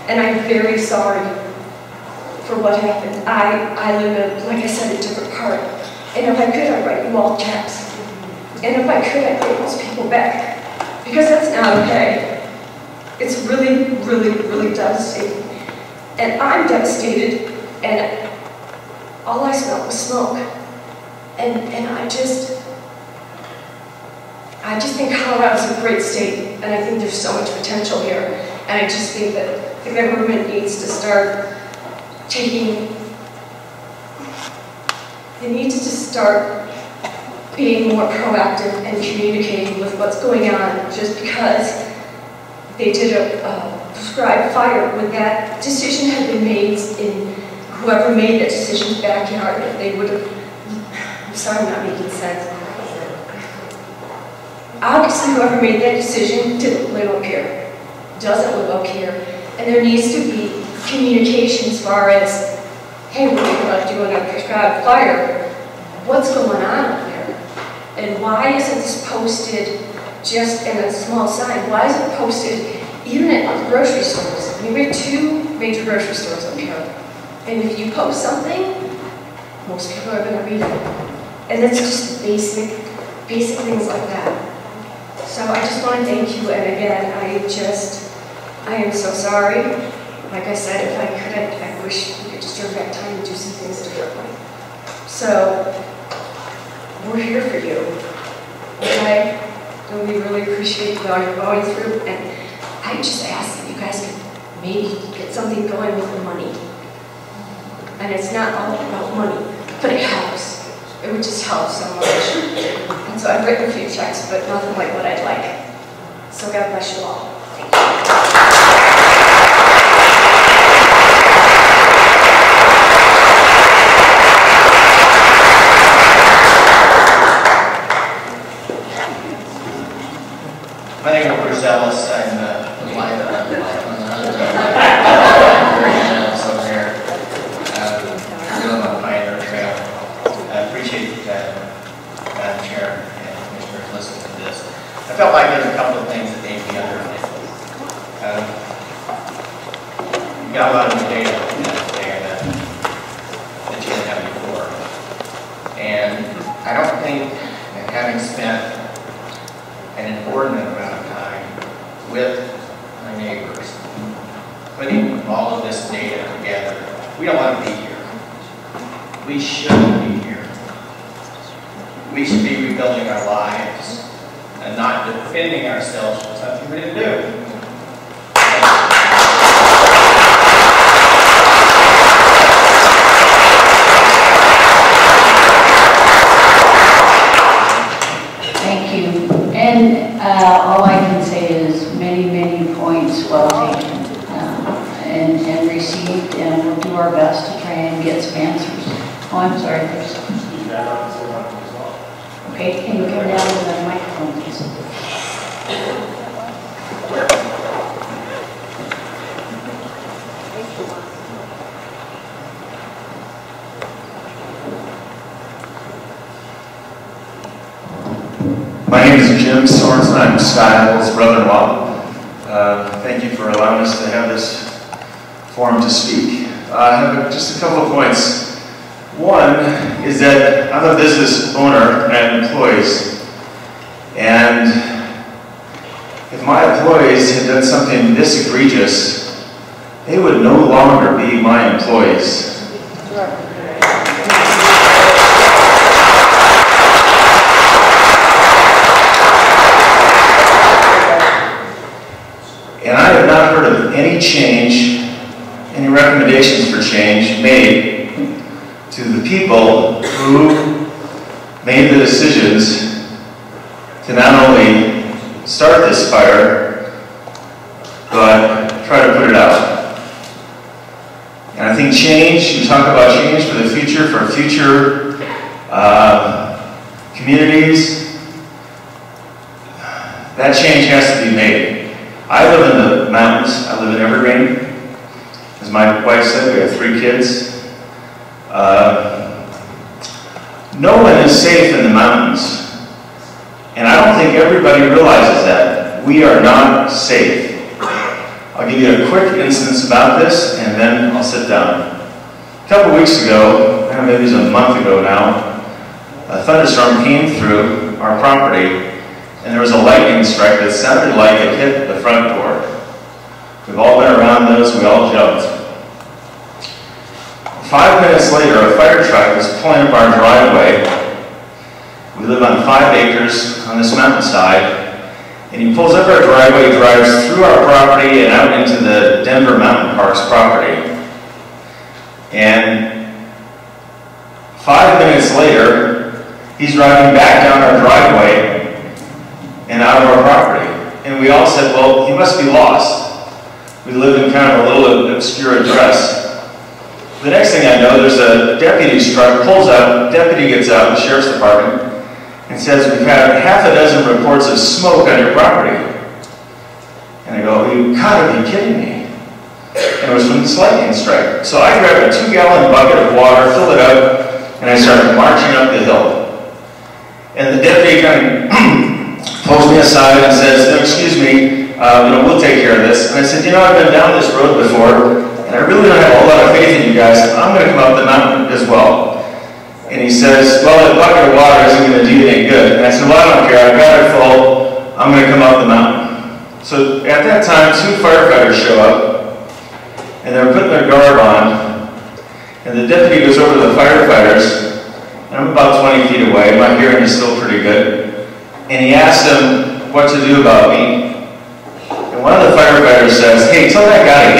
And I'm very sorry for what happened. I, I live in, like I said, a different part. And if I could, I'd write you all checks. And if I could, I'd pay those people back. Because that's not okay. It's really, really, really devastating. And I'm devastated, and all I smelled was smoke. And, and I just, I just think Colorado's a great state, and I think there's so much potential here. And I just think that the government needs to start taking, they need to just start being more proactive and communicating with what's going on, just because they did a uh, prescribed fire, when that decision had been made in whoever made that decision's backyard, they would have, I'm sorry, I'm not making sense. Obviously, whoever made that decision didn't live up here, doesn't live up here, and there needs to be communication as far as, hey, we're doing a prescribed fire, what's going on? And why isn't this posted just in a small sign? Why is it posted even at grocery stores? I mean, we have two major grocery stores up here. And if you post something, most people are gonna read it. And that's just basic, basic things like that. So I just want to thank you, and again, I just, I am so sorry. Like I said, if I couldn't, I wish we could just turn back time and do some things differently. So, we're here for you. Okay? And we really appreciate all you're going through. And I just ask that you guys could maybe get something going with the money. And it's not all about money, but it helps. It would just help so much. And so I've written a few checks, but nothing like what I'd like. So God bless you all. Thank you.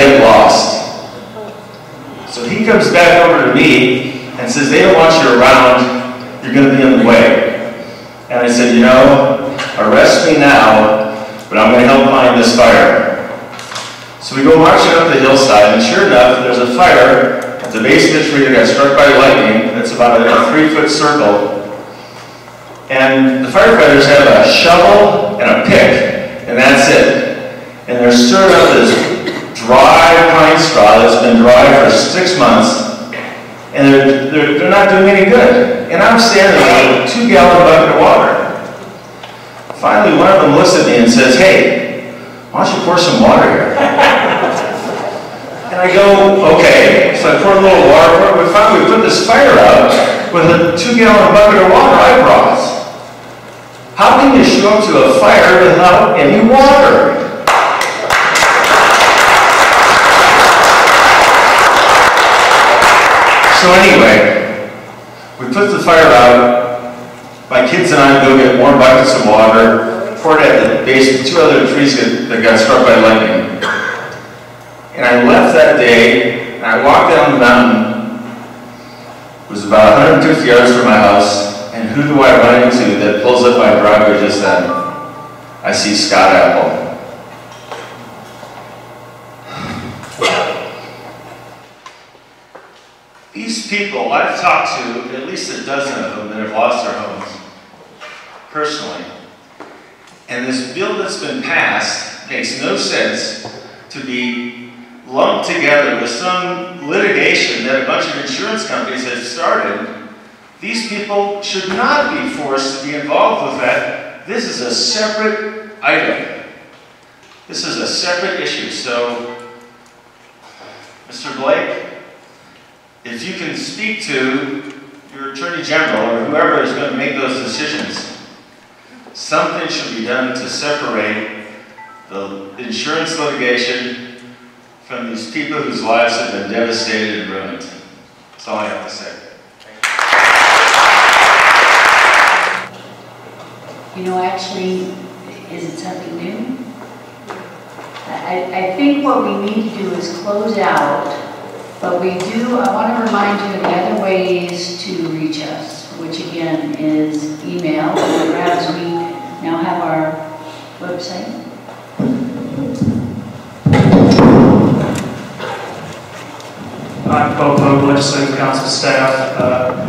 Get lost. So he comes back over to me and says, they don't want you around, you're gonna be in the way. And I said, you know, arrest me now, but I'm gonna help find this fire. So we go marching up the hillside, and sure enough, there's a fire at the base of the tree that got struck by lightning, It's about a three-foot circle. And the firefighters have a shovel and a pick, and that's it. And they're stirring up this dry pine straw that's been dry for six months, and they're, they're, they're not doing any good. And I'm standing with a two-gallon bucket of water. Finally, one of them looks at me and says, hey, why don't you pour some water here? And I go, okay. So I pour a little water, but finally we put this fire out with a two-gallon bucket of water I brought. How can you show up to a fire without any water? So anyway, we put the fire out. My kids and I go get more buckets of water, poured it at the base of two other trees that that got struck by lightning. And I left that day, and I walked down the mountain. It was about 150 yards from my house, and who do I run into that pulls up my driveway just then? I see Scott Appel. These people, I've talked to at least a dozen of them that have lost their homes, personally. And this bill that's been passed makes no sense to be lumped together with some litigation that a bunch of insurance companies have started. These people should not be forced to be involved with that. This is a separate item. This is a separate issue. So, Mr. Blake, if you can speak to your Attorney General or whoever is going to make those decisions, something should be done to separate the insurance litigation from these people whose lives have been devastated and ruined. That's all I have to say. You know, actually, is it something new? I, I think what we need to do is close out, but we do, I want to remind you of the other ways to reach us, which again is email, perhaps we now have our website. I'm Bo Pogue, Legislative Council staff. Uh,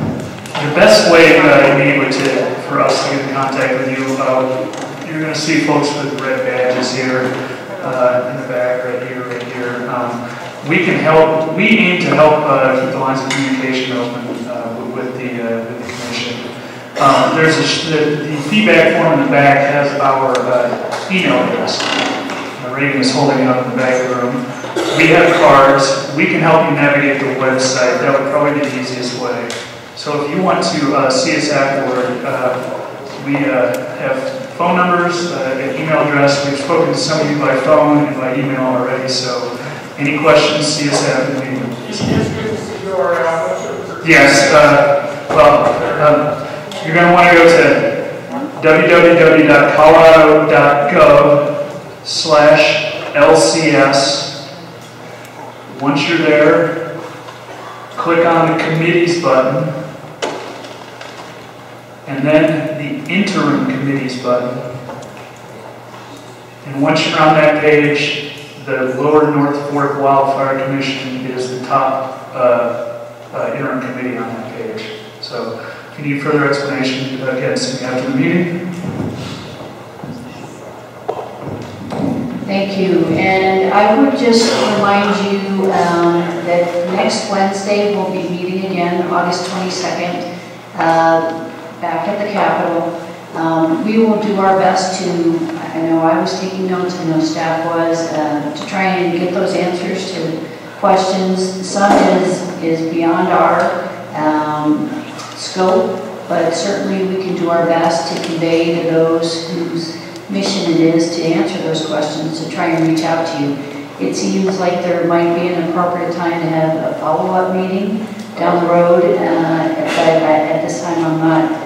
The best way uh, immediately to, for us to get in contact with you, uh, you're going to see folks with red badges here, uh, in the back, right here, right here. Um, We can help, we aim to help uh, keep the lines of communication open uh, with the, uh, with the commission. Um, There's a, the the feedback form in the back has our email address. Reagan is holding it up in the back of the room. We have cards, we can help you navigate the website, that would probably be the easiest way. So if you want to uh, see us afterward, uh, we uh, have phone numbers, an email address, we've spoken to some of you by phone and by email already, so any questions, see us after the meeting. Yes, uh, well, um, you're going to want to go to www.colorado.gov slash LCS. Once you're there, click on the committees button, and then the interim committees button. And once you're on that page, the Lower North Fork Wildfire Commission is the top uh, uh, interim committee on that page. So if you need further explanation, again, see me after the meeting. Thank you, and I would just remind you um, that next Wednesday, we'll be meeting again, August 22nd, uh, back at the Capitol. Um, We will do our best to, I know I was taking notes, I know staff was, uh, to try and get those answers to questions. Some is, is beyond our um, scope, but certainly we can do our best to convey to those whose mission it is to answer those questions, to try and reach out to you. It seems like there might be an appropriate time to have a follow-up meeting down the road, uh, but at this time I'm not,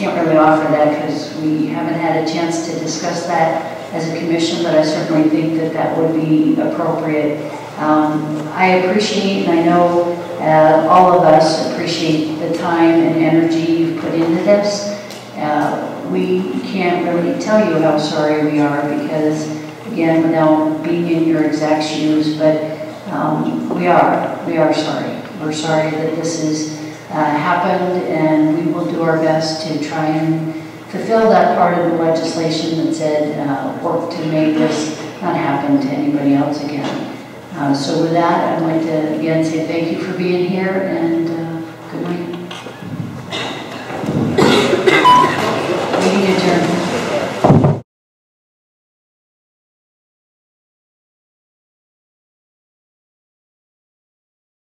can't really offer that because we haven't had a chance to discuss that as a commission, but I certainly think that that would be appropriate. Um, I appreciate, and I know uh, all of us appreciate the time and energy you've put into this. Uh, We can't really tell you how sorry we are because, again, without being in your exact shoes, but um, we are, we are sorry. We're sorry that this uh, uh, happened, and we will do our best to try and fulfill that part of the legislation that said uh, work to make this not happen to anybody else again. Uh, so with that, I'd like to again say thank you for being here and uh, good night. Meeting adjourned.